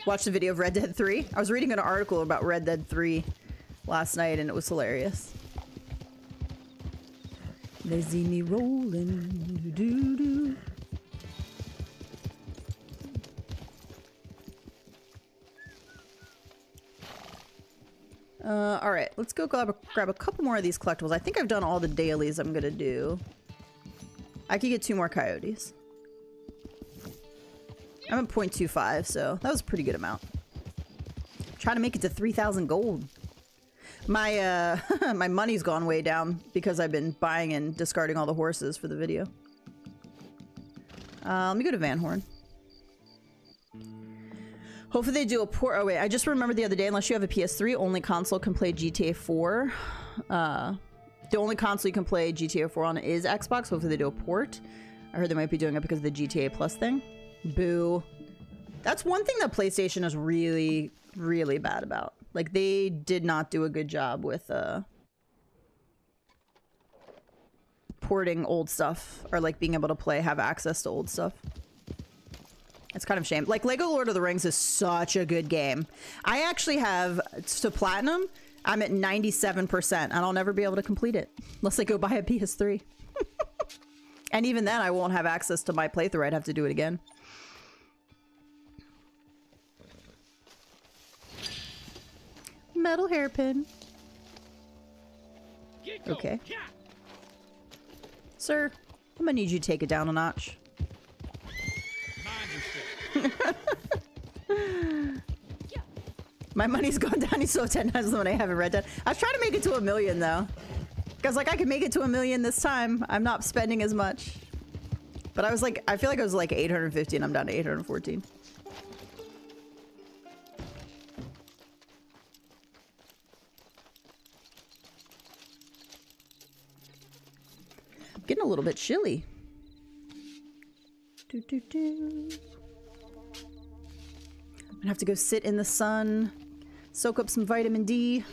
Watched the video of Red Dead 3. I was reading an article about Red Dead 3 last night and it was hilarious. They see me rolling, doo doo. Uh, all right, let's go grab a, grab a couple more of these collectibles. I think I've done all the dailies I'm gonna do. I could get two more coyotes. I'm at 0.25, so that was a pretty good amount. Trying to make it to 3,000 gold. My uh, my money's gone way down because I've been buying and discarding all the horses for the video. Uh, let me go to Van Horn. Hopefully they do a port. Oh wait, I just remembered the other day. Unless you have a PS3, only console can play GTA 4. Uh, the only console you can play GTA 4 on is Xbox. Hopefully they do a port. I heard they might be doing it because of the GTA Plus thing. Boo. That's one thing that PlayStation is really, really bad about. Like they did not do a good job with uh, porting old stuff or like being able to play, have access to old stuff. It's kind of a shame. Like Lego Lord of the Rings is such a good game. I actually have to platinum. I'm at 97% and I'll never be able to complete it unless I go buy a PS3. and even then I won't have access to my playthrough. I'd have to do it again. Metal hairpin. Okay. Sir, I'm gonna need you to take it down a notch. My money's gone down so 10 times when I haven't read that. I was trying to make it to a million though. Because like I could make it to a million this time. I'm not spending as much. But I was like, I feel like I was like 850 and I'm down to 814. Getting a little bit chilly. Do, do, do. I'm gonna have to go sit in the sun, soak up some vitamin D.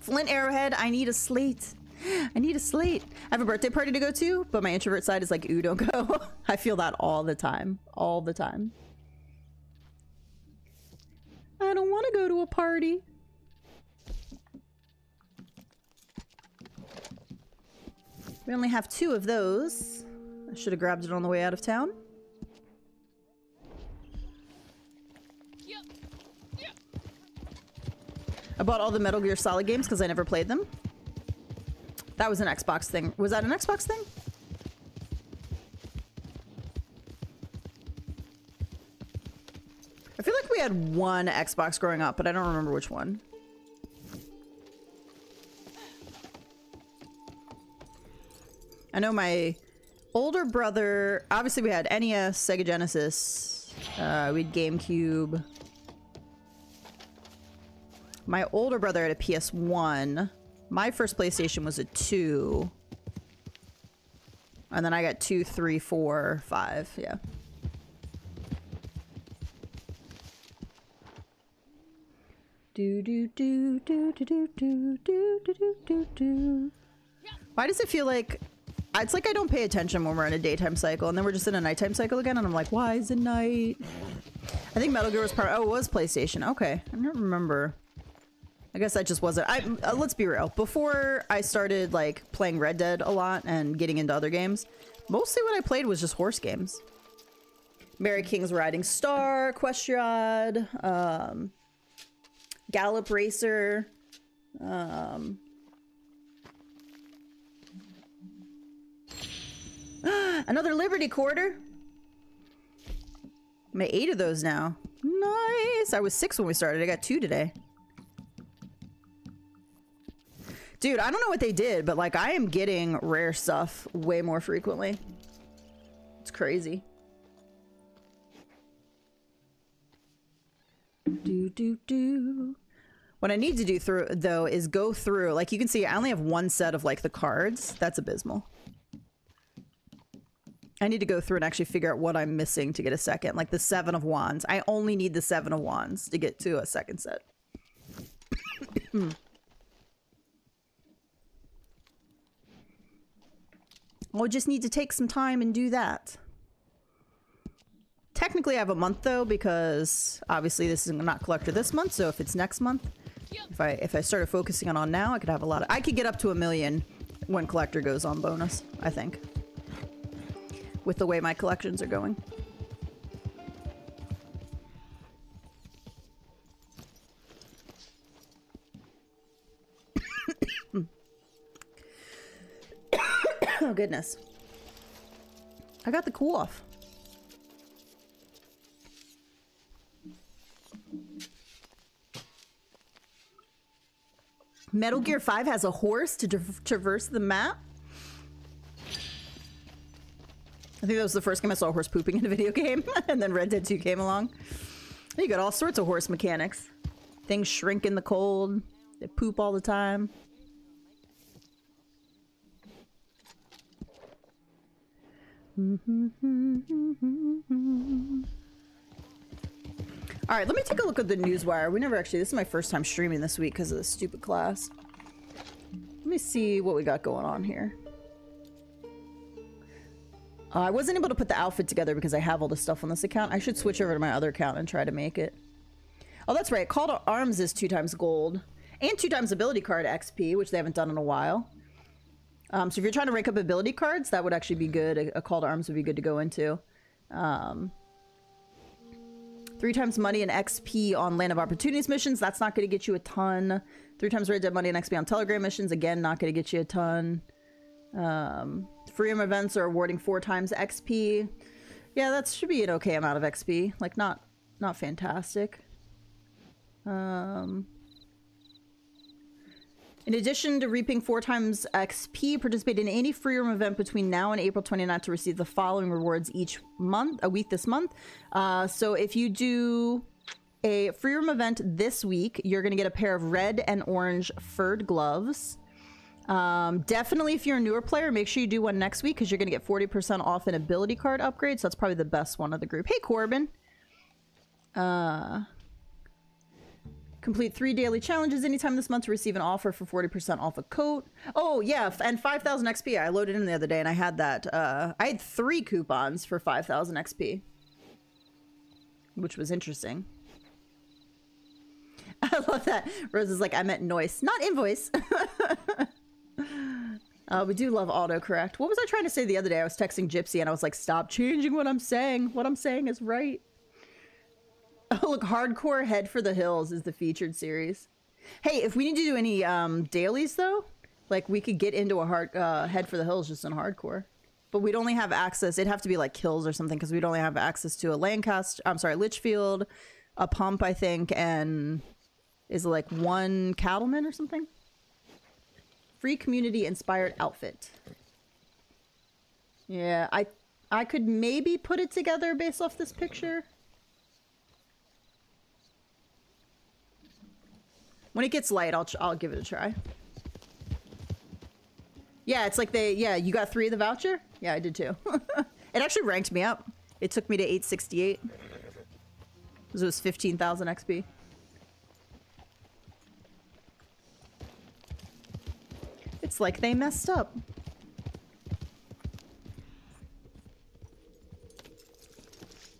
Flint Arrowhead, I need a slate. I need a slate. I have a birthday party to go to, but my introvert side is like, ooh, don't go. I feel that all the time. All the time. I don't want to go to a party. We only have two of those. I should have grabbed it on the way out of town. I bought all the Metal Gear Solid games because I never played them. That was an Xbox thing. Was that an Xbox thing? I feel like we had one Xbox growing up, but I don't remember which one. I know my older brother, obviously we had NES, Sega Genesis, uh, we had GameCube. My older brother had a PS1. My first PlayStation was a 2. And then I got two, three, four, five. Yeah. Do do do do do do do do do do do. Why does it feel like it's like I don't pay attention when we're in a daytime cycle, and then we're just in a nighttime cycle again, and I'm like, why is it night? I think Metal Gear was part. Oh, it was PlayStation. Okay, I don't remember. I guess that just wasn't. I uh, let's be real. Before I started like playing Red Dead a lot and getting into other games, mostly what I played was just horse games. Mary King's Riding Star, Equestriad, um, Gallop Racer, um, Another Liberty Quarter. I'm at eight of those now. Nice. I was six when we started. I got two today. Dude, I don't know what they did, but like I am getting rare stuff way more frequently. It's crazy. Do do do. What I need to do through though is go through. Like you can see, I only have one set of like the cards. That's abysmal. I need to go through and actually figure out what I'm missing to get a second. Like the seven of wands. I only need the seven of wands to get to a second set. Hmm. I'll just need to take some time and do that. Technically, I have a month though because obviously this is not collector this month. So if it's next month, if I if I started focusing on on now, I could have a lot of. I could get up to a million when collector goes on bonus. I think with the way my collections are going. Hmm. oh goodness. I got the cool off. Metal Gear 5 has a horse to tra traverse the map. I think that was the first time I saw a horse pooping in a video game, and then Red Dead 2 came along. You got all sorts of horse mechanics. Things shrink in the cold. They poop all the time. All right, let me take a look at the newswire. We never actually, this is my first time streaming this week because of the stupid class. Let me see what we got going on here. Uh, I wasn't able to put the outfit together because I have all the stuff on this account. I should switch over to my other account and try to make it. Oh, that's right. Call to Arms is two times gold. And two times ability card XP, which they haven't done in a while. Um, so if you're trying to rank up ability cards, that would actually be good. A, a Call to Arms would be good to go into. Um, three times money and XP on Land of Opportunities missions. That's not going to get you a ton. Three times Red Dead money and XP on Telegram missions. Again, not going to get you a ton. Um, Free Roam events are awarding four times XP. Yeah, that should be an okay amount of XP. Like, not not fantastic. Um, in addition to reaping four times XP, participate in any Free Roam event between now and April 29th to receive the following rewards each month, a week this month. Uh, so if you do a Free Roam event this week, you're going to get a pair of red and orange furred gloves Um, definitely, if you're a newer player, make sure you do one next week because you're going to get 40% off an ability card upgrade. So that's probably the best one of the group. Hey, Corbin. Uh, complete three daily challenges anytime this month to receive an offer for 40% off a coat. Oh, yeah. And 5,000 XP. I loaded in the other day and I had that. Uh, I had three coupons for 5,000 XP, which was interesting. I love that. Rose is like, I meant noise, not invoice. Uh, we do love autocorrect. What was I trying to say the other day? I was texting Gypsy and I was like, stop changing what I'm saying. What I'm saying is right. Oh, look, Hardcore Head for the Hills is the featured series. Hey, if we need to do any um, dailies, though, like we could get into a hard uh, Head for the Hills just in hardcore. But we'd only have access, it'd have to be like kills or something because we'd only have access to a Lancaster, I'm sorry, Litchfield, a pump, I think, and is it like one cattleman or something? Free community inspired outfit. Yeah, I I could maybe put it together based off this picture. When it gets light, I'll I'll give it a try. Yeah, it's like they yeah, you got 3 of the voucher? Yeah, I did too. it actually ranked me up. It took me to 868. Cuz it was 15,000 XP. It's like they messed up.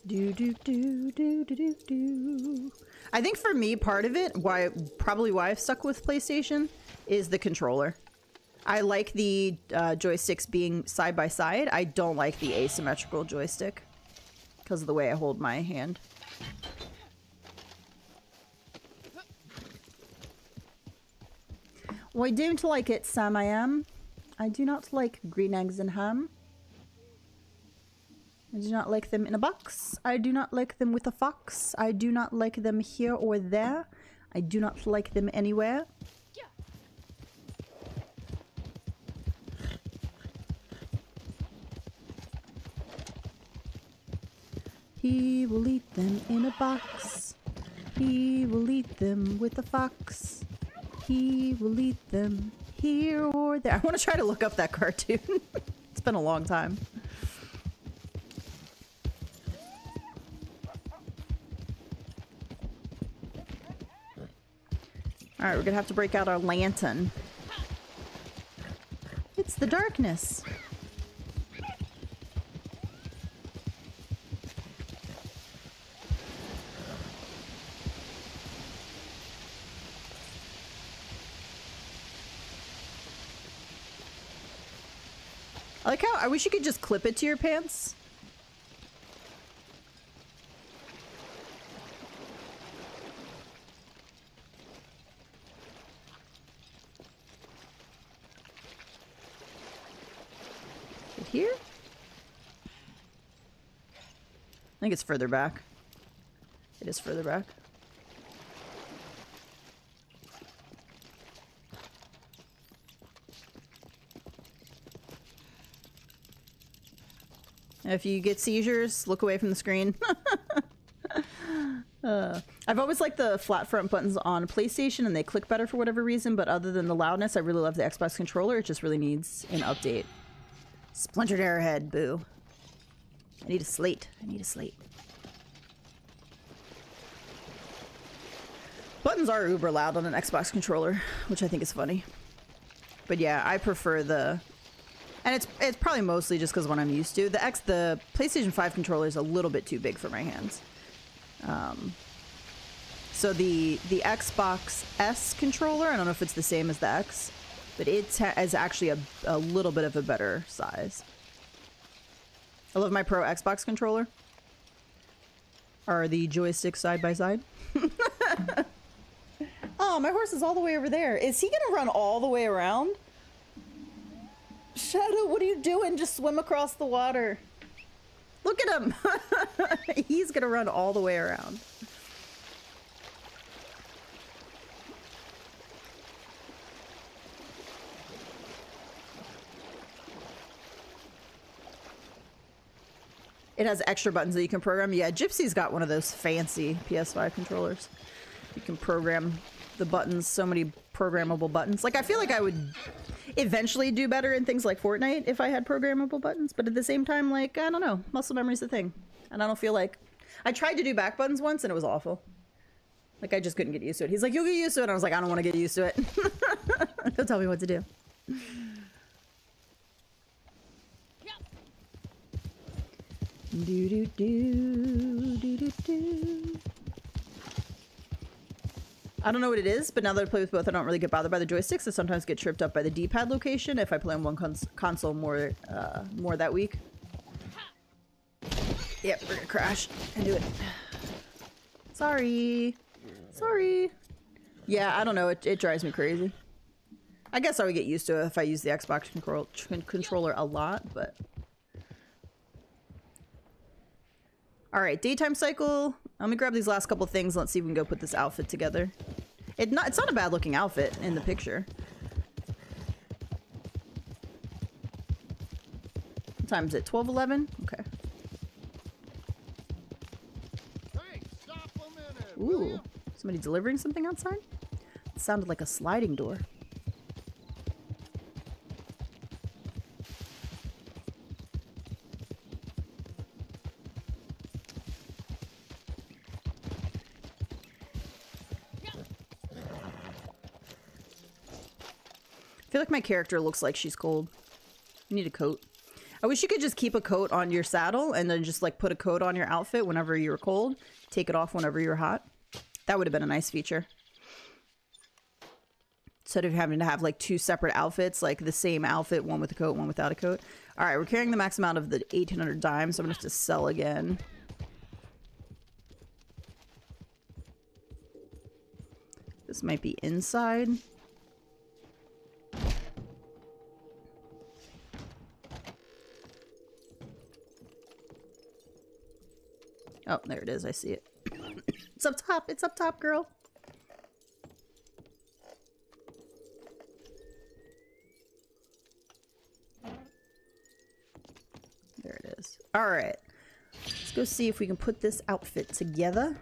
Do do do do do do do. I think for me, part of it, why probably why I've stuck with PlayStation, is the controller. I like the uh, joysticks being side by side. I don't like the asymmetrical joystick because of the way I hold my hand. Well, I don't like it, Sam. I am. I do not like green eggs and ham. I do not like them in a box. I do not like them with a fox. I do not like them here or there. I do not like them anywhere. He will eat them in a box. He will eat them with a fox. He will eat them here or there. I want to try to look up that cartoon. it's been a long time. All right, we're gonna have to break out our lantern. It's the darkness. I like how I wish you could just clip it to your pants. Is it here? I think it's further back. It is further back. If you get seizures, look away from the screen. uh, I've always liked the flat front buttons on PlayStation and they click better for whatever reason, but other than the loudness, I really love the Xbox controller. It just really needs an update. Splintered Arrowhead, boo. I need a slate. I need a slate. Buttons are uber loud on an Xbox controller, which I think is funny. But yeah, I prefer the and it's it's probably mostly just because what I'm used to. The X the PlayStation 5 controller is a little bit too big for my hands. Um, so the the Xbox S controller, I don't know if it's the same as the X, but it is actually a, a little bit of a better size. I love my Pro Xbox controller. Are the joysticks side by side? oh, my horse is all the way over there. Is he gonna run all the way around? Shadow, what are you doing? Just swim across the water. Look at him. He's gonna run all the way around. It has extra buttons that you can program. Yeah, Gypsy's got one of those fancy PS5 controllers. You can program the buttons, so many programmable buttons. Like, I feel like I would eventually do better in things like Fortnite if I had programmable buttons. But at the same time, like I don't know, muscle memory's the thing, and I don't feel like I tried to do back buttons once and it was awful. Like I just couldn't get used to it. He's like, "You'll get used to it." And I was like, "I don't want to get used to it." He'll tell me what to do. Do do do do do do. I don't know what it is, but now that I play with both, I don't really get bothered by the joysticks. I sometimes get tripped up by the D-pad location if I play on one cons console more, uh, more that week. Yep, we're gonna crash and do it. Sorry. Sorry. Yeah, I don't know. It, it drives me crazy. I guess I would get used to it if I use the Xbox control controller a lot, but... Alright, daytime cycle. Let me grab these last couple things. Let's see if we can go put this outfit together. It not, it's not a bad looking outfit in the picture. What time is it? 12, 11? Okay. Hey, stop a minute. Ooh. Somebody delivering something outside? It sounded like a sliding door. Like my character looks like she's cold. You need a coat. I wish you could just keep a coat on your saddle and then just like put a coat on your outfit whenever you're cold, take it off whenever you're hot. That would have been a nice feature. Instead of having to have like two separate outfits, like the same outfit, one with a coat, one without a coat. All right, we're carrying the max amount of the 1800 dimes, so I'm gonna have to sell again. This might be inside. Oh, there it is. I see it. it's up top. It's up top, girl. There it is. All right. Let's go see if we can put this outfit together.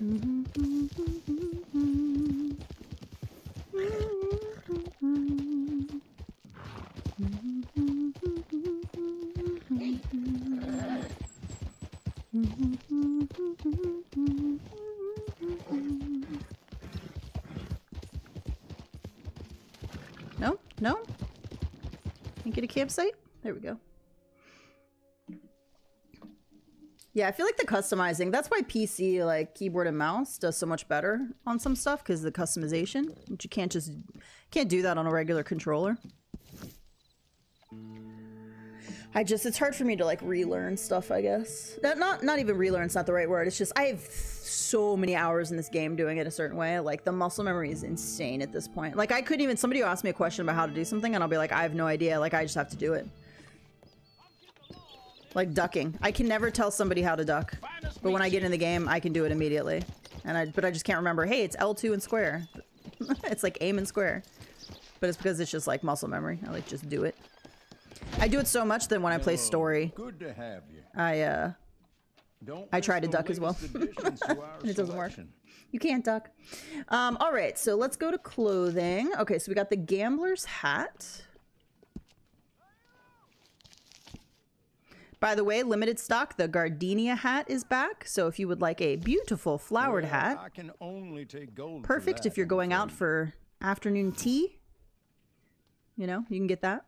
No? Campsite? There we go. Yeah, I feel like the customizing, that's why PC, like keyboard and mouse, does so much better on some stuff, because the customization. You can't just, can't do that on a regular controller. I just, it's hard for me to like relearn stuff, I guess. Not, not, not even relearn, it's not the right word. It's just, I have so many hours in this game doing it a certain way. Like the muscle memory is insane at this point. Like I couldn't even, somebody asked me a question about how to do something and I'll be like, I have no idea. Like I just have to do it. Like ducking. I can never tell somebody how to duck. But when I get in the game, I can do it immediately. And I, but I just can't remember, hey, it's L2 and square. it's like aim and square. But it's because it's just like muscle memory. I like just do it. I do it so much that when I play story, Good to have you. I uh Don't I try to duck as well. latest additions to our It doesn't work. You can't duck. Um, all right, so let's go to clothing. Okay, so we got the gambler's hat. By the way, limited stock, the Gardenia hat is back. So if you would like a beautiful flowered Well, hat, I can only take gold. perfect that, if you're going out for afternoon tea. You know, you can get that.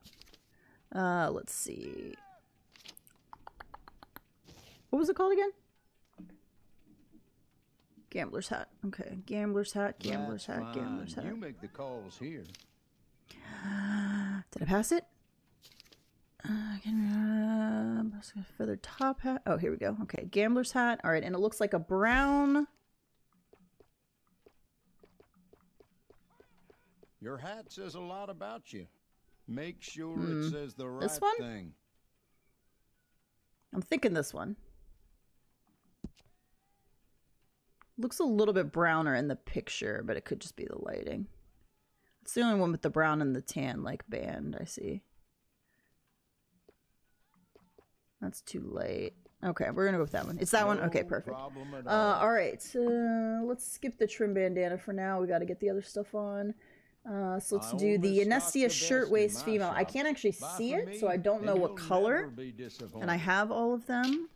Uh, let's see. What was it called again? Gambler's hat. Okay, gambler's hat, gambler's That's hat, gambler's fine. hat. You make the calls here. Did I pass it? Uh, can, uh, feathered top hat. Oh, here we go. Okay, gambler's hat. All right, and it looks like a brown. Your hat says a lot about you. Make sure Hmm. it says the right This one? thing. I'm thinking this one. Looks a little bit browner in the picture, but it could just be the lighting. It's the only one with the brown and the tan like band I see. That's too late. Okay, we're gonna go with that one. It's that one. Okay, perfect. problem at Uh, all. all right. Uh, let's skip the trim bandana for now. We got to get the other stuff on. Uh, so let's I do the Anestia shirtwaist female. I can't actually Buy see it, so I don't know what color. never be disappointed. And I have all of them.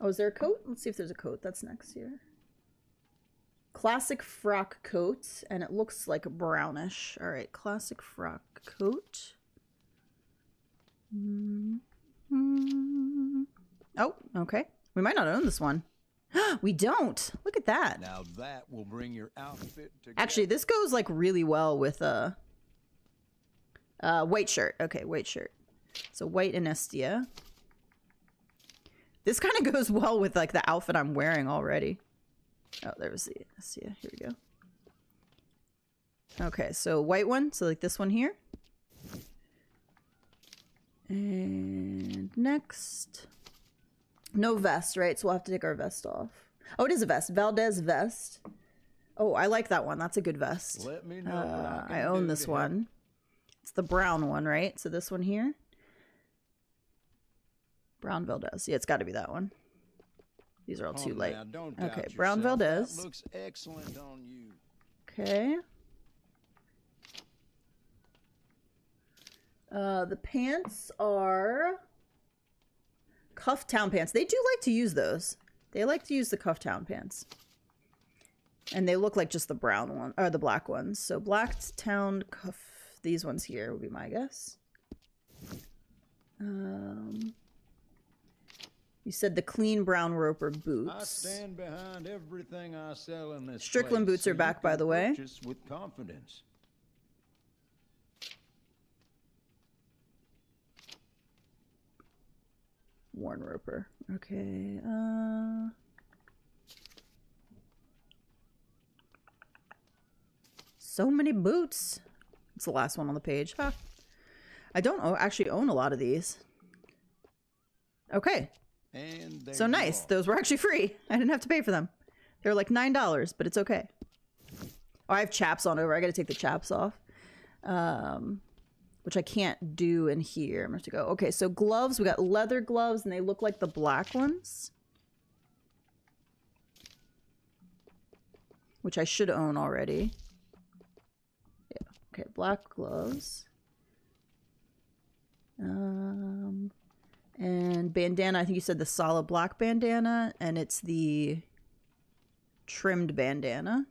Oh, is there a coat? Let's see if there's a coat. That's next here. Classic frock coat, and it looks like brownish. All right, classic frock coat. Mm-hmm. Oh, okay. We might not own this one. we don't. Look at that. Now that will bring your outfit together. Actually, this goes like really well with a uh, white shirt. Okay, white shirt. So white Anestia. This kind of goes well with like the outfit I'm wearing already. Oh, there was the Anestia. Here we go. Okay, so white one. So like this one here. And next. No vest, right? So we'll have to take our vest off. Oh, it is a vest. Valdez vest. Oh, I like that one. That's a good vest. Let me know Uh, I, I own this to help. one. It's the brown one, right? So this one here. Brown Valdez. Yeah, it's got to be that one. These are all too Come light. now, Okay, Brown yourself. That Valdez. looks excellent on you. Okay. Uh, the pants are cuff town pants. They do like to use those. They like to use the cuff town pants. And they look like just the brown one or the black ones. So black town cuff. These ones here would be my guess. Um, you said the clean brown roper I boots. stand behind everything I sell in this Strickland place, boots are back, by the way. with confidence. Warren Roper. Okay. Uh So many boots. It's the last one on the page. Huh. I don't actually own a lot of these. Okay. And So nice. Those were actually free. I didn't have to pay for them. They were like $9, but it's okay. Oh, I have chaps on over. I got to take the chaps off. Um which I can't do in here. I'm going to go. Okay, so gloves. We got leather gloves, and they look like the black ones. Which I should own already. Yeah. Okay, black gloves. Um, and bandana. I think you said the solid black bandana, and it's the trimmed bandana.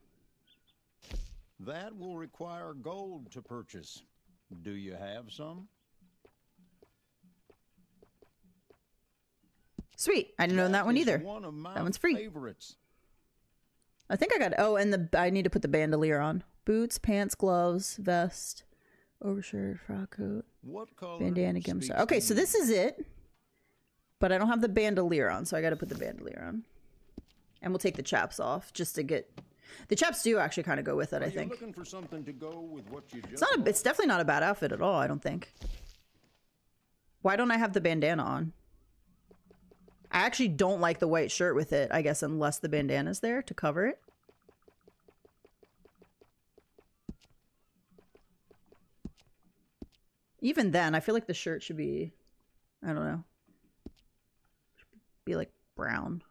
That will require gold to purchase. Do you have some? Sweet. I didn't own that one either. One of my That one's free. favorites. I think I got. Oh, and the I need to put the bandolier on. Boots, pants, gloves, vest, overshirt, frock coat, What color? bandana, speaks Okay, so this is it. But I don't have the bandolier on, so I got to put the bandolier on. And we'll take the chaps off just to get. The chaps do actually kind of go with it. Are I think looking for something to go with what you it's not. A, it's definitely not a bad outfit at all. I don't think. Why don't I have the bandana on? I actually don't like the white shirt with it. I guess unless the bandana's there to cover it. Even then, I feel like the shirt should be, I don't know, should be like brown.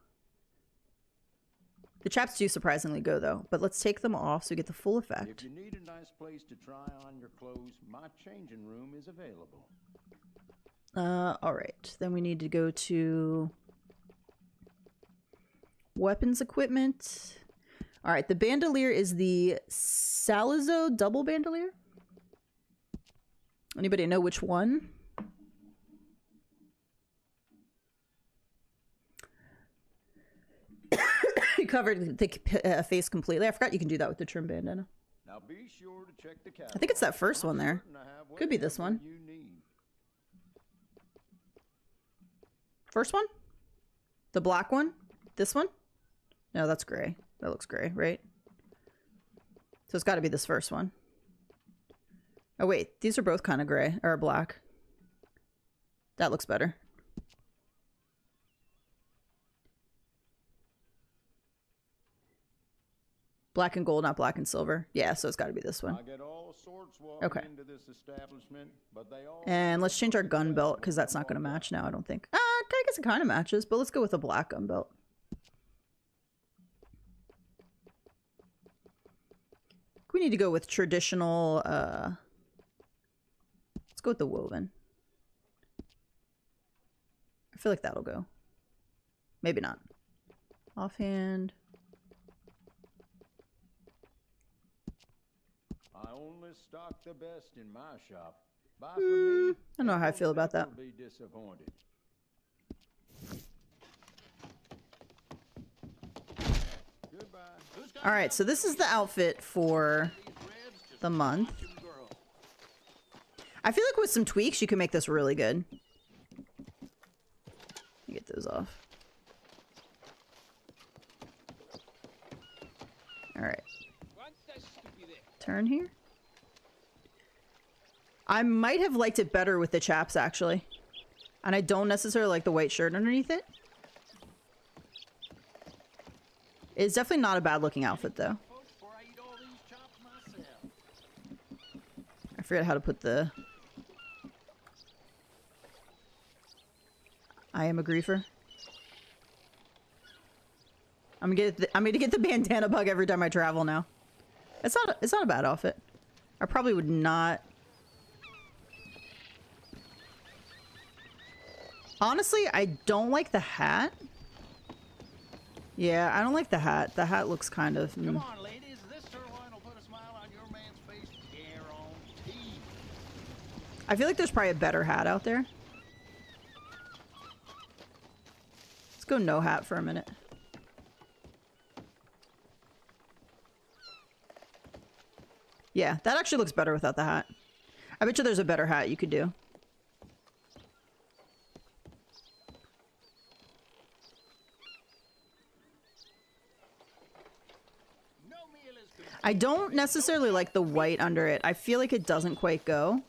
The chaps do surprisingly go though, but let's take them off so we get the full effect. If you need a nice place to try on your clothes, my changing room is available. Uh, all right. Then we need to go to weapons equipment. All right. The bandolier is the Salizo double bandolier. Anybody know which one? you covered the uh, face completely. I forgot you can do that with the trim bandana. Now be sure to check the catalog. I think it's that first one there. certain I have Could be this one. First one? The black one? This one? No, that's gray. That looks gray, right? So it's got to be this first one. Oh, wait. These are both kind of gray or black. That looks better. Black and gold, not black and silver. Yeah, so it's got to be this one. I get all all sorts walk Okay. into this establishment, but they all And let's change our gun belt because that's not going to match now, I don't think. Uh, I guess it kind of matches, but let's go with a black gun belt. We need to go with traditional, uh... Let's go with the woven. I feel like that'll go. Maybe not. Offhand. I only stock the best in my shop. Buy from hmm, me. I don't know how I feel about that. Be disappointed. All right, so this is the outfit for the month. I feel like with some tweaks, you can make this really good. Let me Get those off. All right. Turn here. I might have liked it better with the chaps, actually. And I don't necessarily like the white shirt underneath it. It's definitely not a bad looking outfit, though. I forget how to put the. I am a griefer. I'm gonna get. The, I'm gonna get the bandana bug every time I travel now. It's not. A, it's not a bad outfit. I probably would not. Honestly, I don't like the hat. Yeah, I don't like the hat. The hat looks kind of. mm. Come on, ladies. This sirloin will put a smile on your man's face. Guaranteed. I feel like there's probably a better hat out there. Let's go no hat for a minute. Yeah, that actually looks better without the hat. I bet you there's a better hat you could do. No meal is good. I don't necessarily like the white under it. I feel like it doesn't quite go.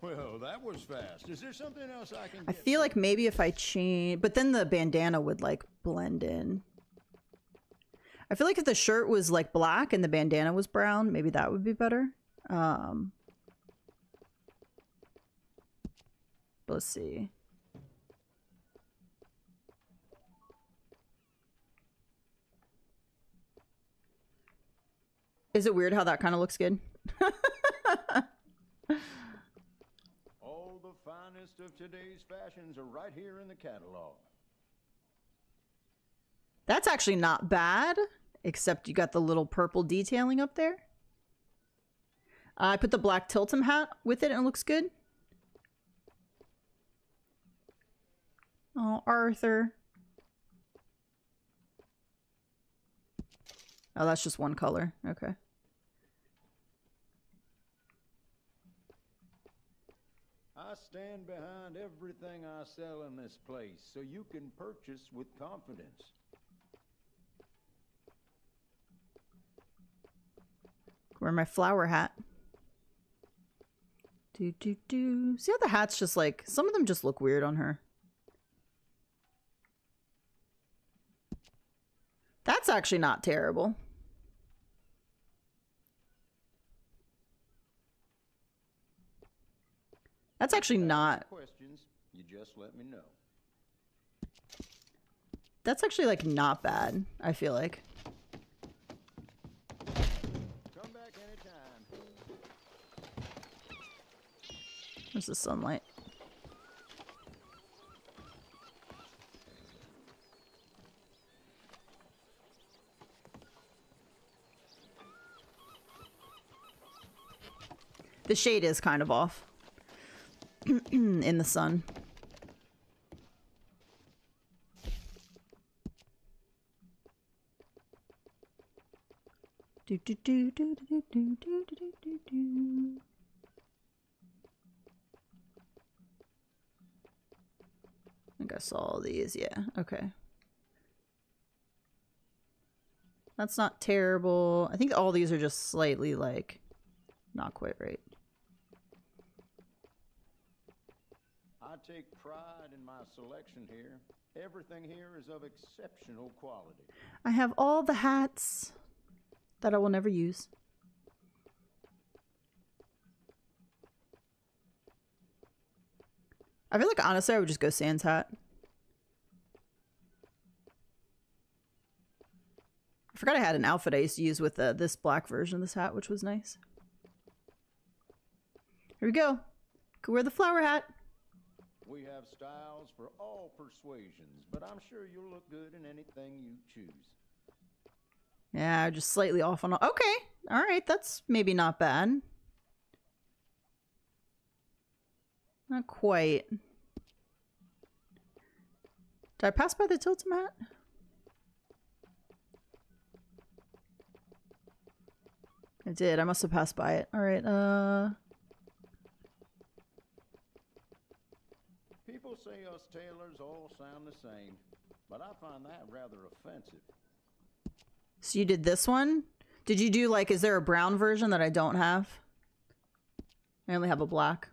Well, that was fast. Is there something else I can I feel like maybe if I change, but then the bandana would like blend in. I feel like if the shirt was like black and the bandana was brown, maybe that would be better. Um, but let's see. Is it weird how that kind of looks good? All the finest of today's fashions are right here in the catalog. That's actually not bad, except you got the little purple detailing up there. Uh, I put the black Tilton hat with it and it looks good. Oh, Arthur. Oh, that's just one color. Okay. I stand behind everything I sell in this place so you can purchase with confidence. Wear my flower hat. Do do do. See how the hat's just like some of them just look weird on her. That's actually not terrible. That's actually not. Questions, you just let me know. That's actually like not bad. I feel like. Come back anytime. There's the sunlight. The shade is kind of off in the sun. Do do do do do do do do do do. Think I saw all these. Yeah. Okay. That's not terrible. I think all these are just slightly like not quite right. I take pride in my selection here. Everything here is of exceptional quality. I have all the hats that I will never use. I feel like honestly I would just go Sans hat. I forgot I had an outfit I used to use with uh, this black version of this hat, which was nice. Here we go. Could wear the flower hat. We have styles for all persuasions, but I'm sure you'll look good in anything you choose. Yeah, just slightly off on. Okay, all right, that's maybe not bad. Not quite. Did I pass by the tilt mat? I did. I must have passed by it. All right. Uh. People say us tailors all sound the same, but I find that rather offensive. So you did this one? Did you do like? Is there a brown version that I don't have? I only have a black.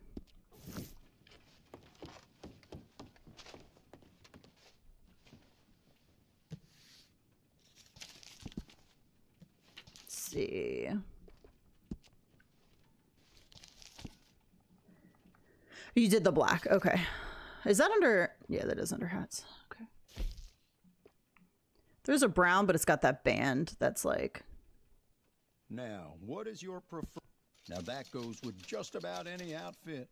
See. You did the black. Okay. Is that under? Yeah, that is under hats. Okay. There's a brown, but it's got that band that's like. Now, what is your prefer? Now that goes with just about any outfit.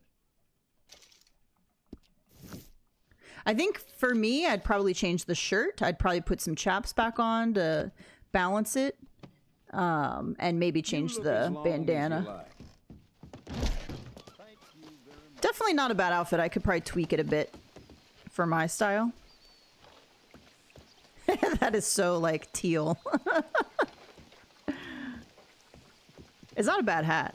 I think for me, I'd probably change the shirt. I'd probably put some chaps back on to balance it, um, and maybe change the as long as you bandana. like. Thank you very much. Definitely not a bad outfit. I could probably tweak it a bit for my style. that is so like teal. it's not a bad hat.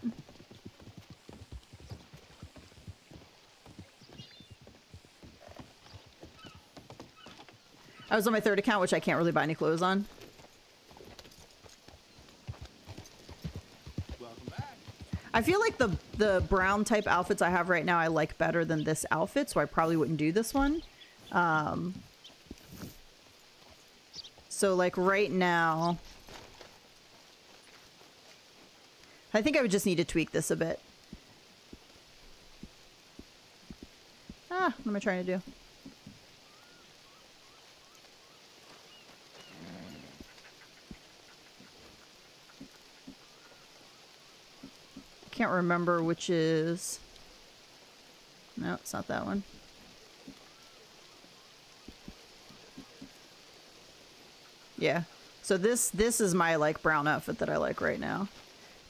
I was on my third account, which I can't really buy any clothes on. Welcome back. I feel like the the brown type outfits I have right now I like better than this outfit, so I probably wouldn't do this one. Um, so like right now, I think I would just need to tweak this a bit. Ah, what am I trying to do? Can't remember which is. No, it's not that one. Yeah. So this this is my like brown outfit that I like right now.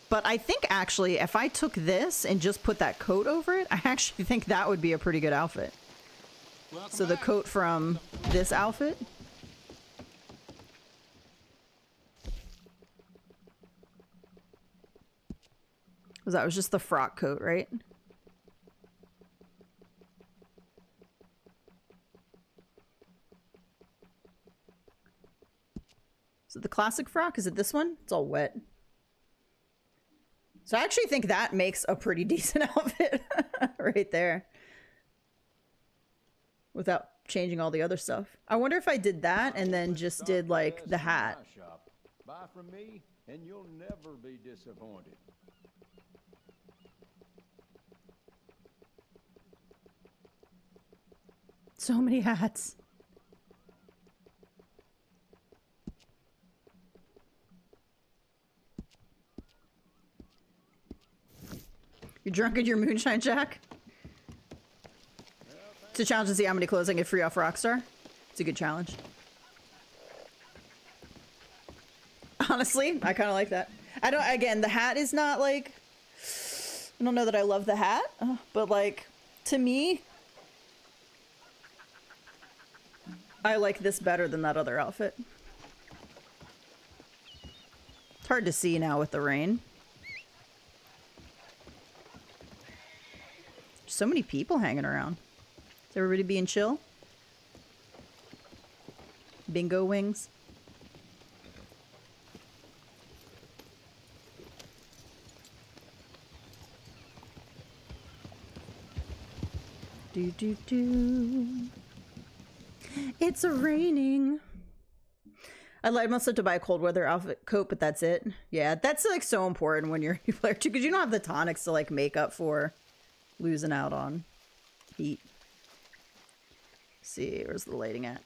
But I think actually if I took this and just put that coat over it, I actually think that would be a pretty good outfit. Welcome So the back. coat from this outfit. Was that was just the frock coat, right? Is it the classic frock? Is it this one? It's all wet. So I actually think that makes a pretty decent outfit right there without changing all the other stuff. I wonder if I did that and then just did like the hat. Buy from me, and you'll never be disappointed. So many hats. You're drunk in your moonshine jack? It's a challenge to see how many clothes I get free off Rockstar. It's a good challenge. Honestly, I kind of like that. I don't. Again, the hat is not like. I don't know that I love the hat, but like to me, I like this better than that other outfit. It's hard to see now with the rain. So many people hanging around. Is everybody being chill? Bingo wings. Do do do. It's raining. I like must have to buy a cold weather outfit coat, but that's it. Yeah, that's like so important when you're a player two because you don't have the tonics to like make up for losing out on heat. see, where's the lighting at?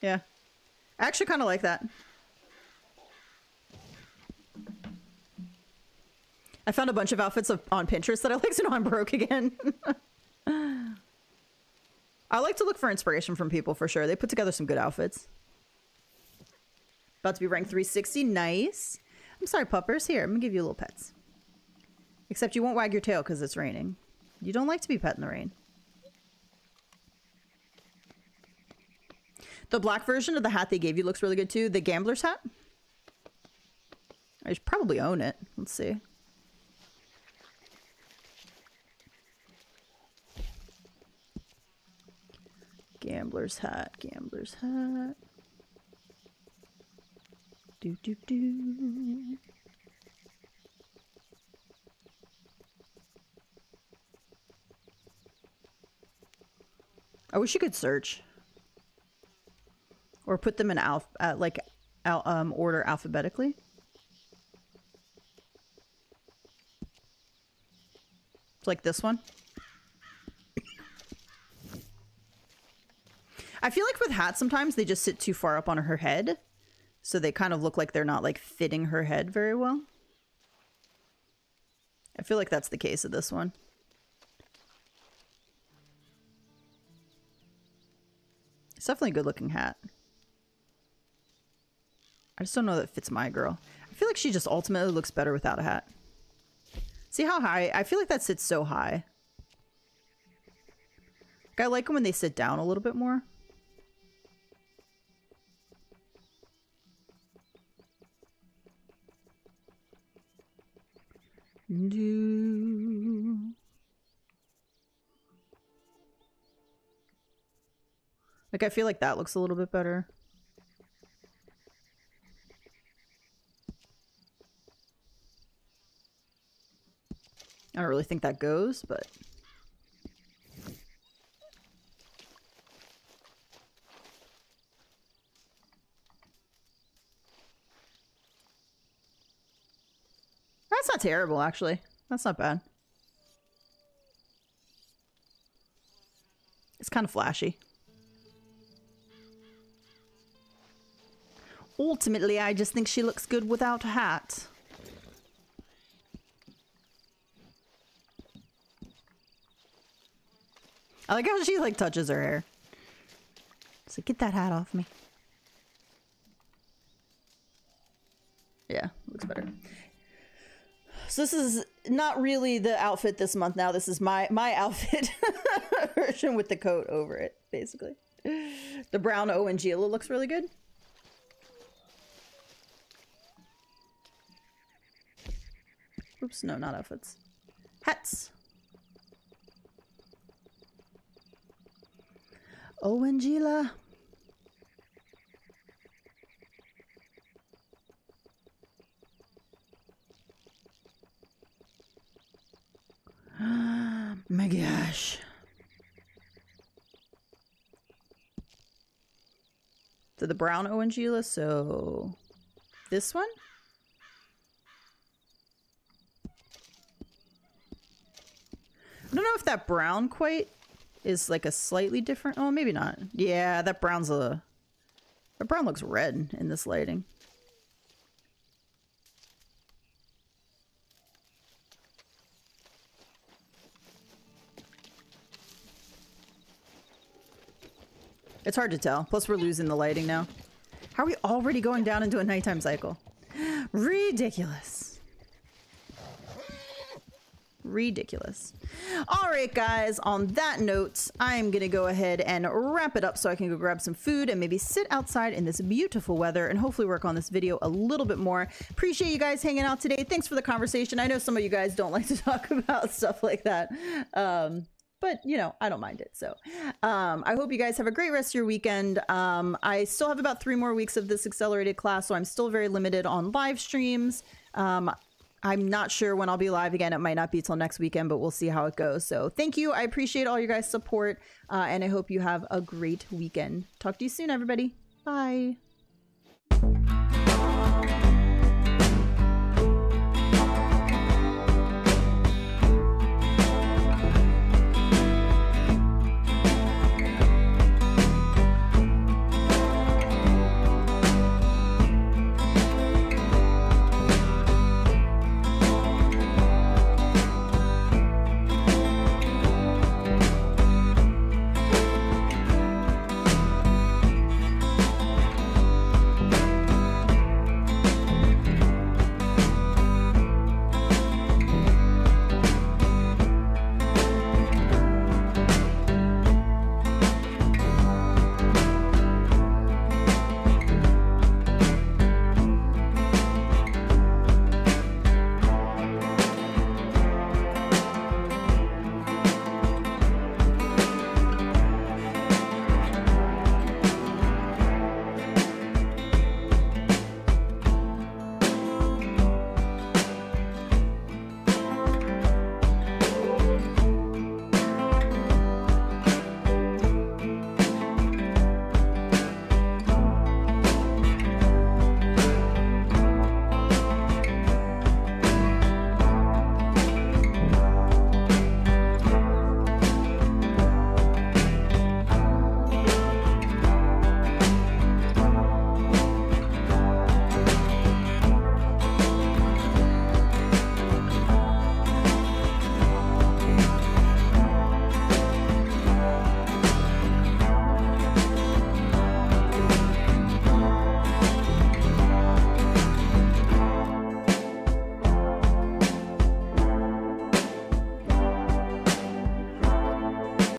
Yeah. I actually kind of like that. I found a bunch of outfits of, on Pinterest that I like to know I'm broke again. I like to look for inspiration from people for sure. They put together some good outfits. About to be ranked 360. Nice. I'm sorry, puppers. Here, I'm gonna give you a little pets. Except you won't wag your tail because it's raining. You don't like to be pet in the rain. The black version of the hat they gave you looks really good too. The gambler's hat. I should probably own it. Let's see. Gambler's hat, gambler's hat. Do do do. I wish you could search or put them in alph uh, like al um order alphabetically. Like this one. I feel like with hats sometimes they just sit too far up on her head. So they kind of look like they're not like fitting her head very well. I feel like that's the case of this one. It's definitely a good looking hat. I just don't know that fits my girl. I feel like she just ultimately looks better without a hat. See how high? I feel like that sits so high. I like them when they sit down a little bit more. Do. Like, I feel like that looks a little bit better. I don't really think that goes, but... That's not terrible, actually. That's not bad. It's kind of flashy. Ultimately, I just think she looks good without a hat. I like how she like touches her hair. So get that hat off me. Yeah, looks better. So this is not really the outfit this month now. This is my my outfit version with the coat over it, basically. The brown Owen looks really good. Oops, no, not outfits. Hats. Owen. My gosh. So the brown Owen so this one? I don't know if that brown quite is like a slightly different. Oh, maybe not. Yeah, that brown's a. That brown looks red in this lighting. It's hard to tell. Plus, we're losing the lighting now. How are we already going down into a nighttime cycle? Ridiculous. Ridiculous. All right, guys, on that note, I'm going to go ahead and wrap it up so I can go grab some food and maybe sit outside in this beautiful weather and hopefully work on this video a little bit more. Appreciate you guys hanging out today. Thanks for the conversation. I know some of you guys don't like to talk about stuff like that. Um, but you know i don't mind it so um, i hope you guys have a great rest of your weekend. Um, i still have about three more weeks of this accelerated class so i'm still very limited on live streams. Um, i'm not sure when i'll be live again. It might not be till next weekend but we'll see how it goes. So thank you. I appreciate all your guys support uh, and i hope you have a great weekend. Talk to you soon everybody. Bye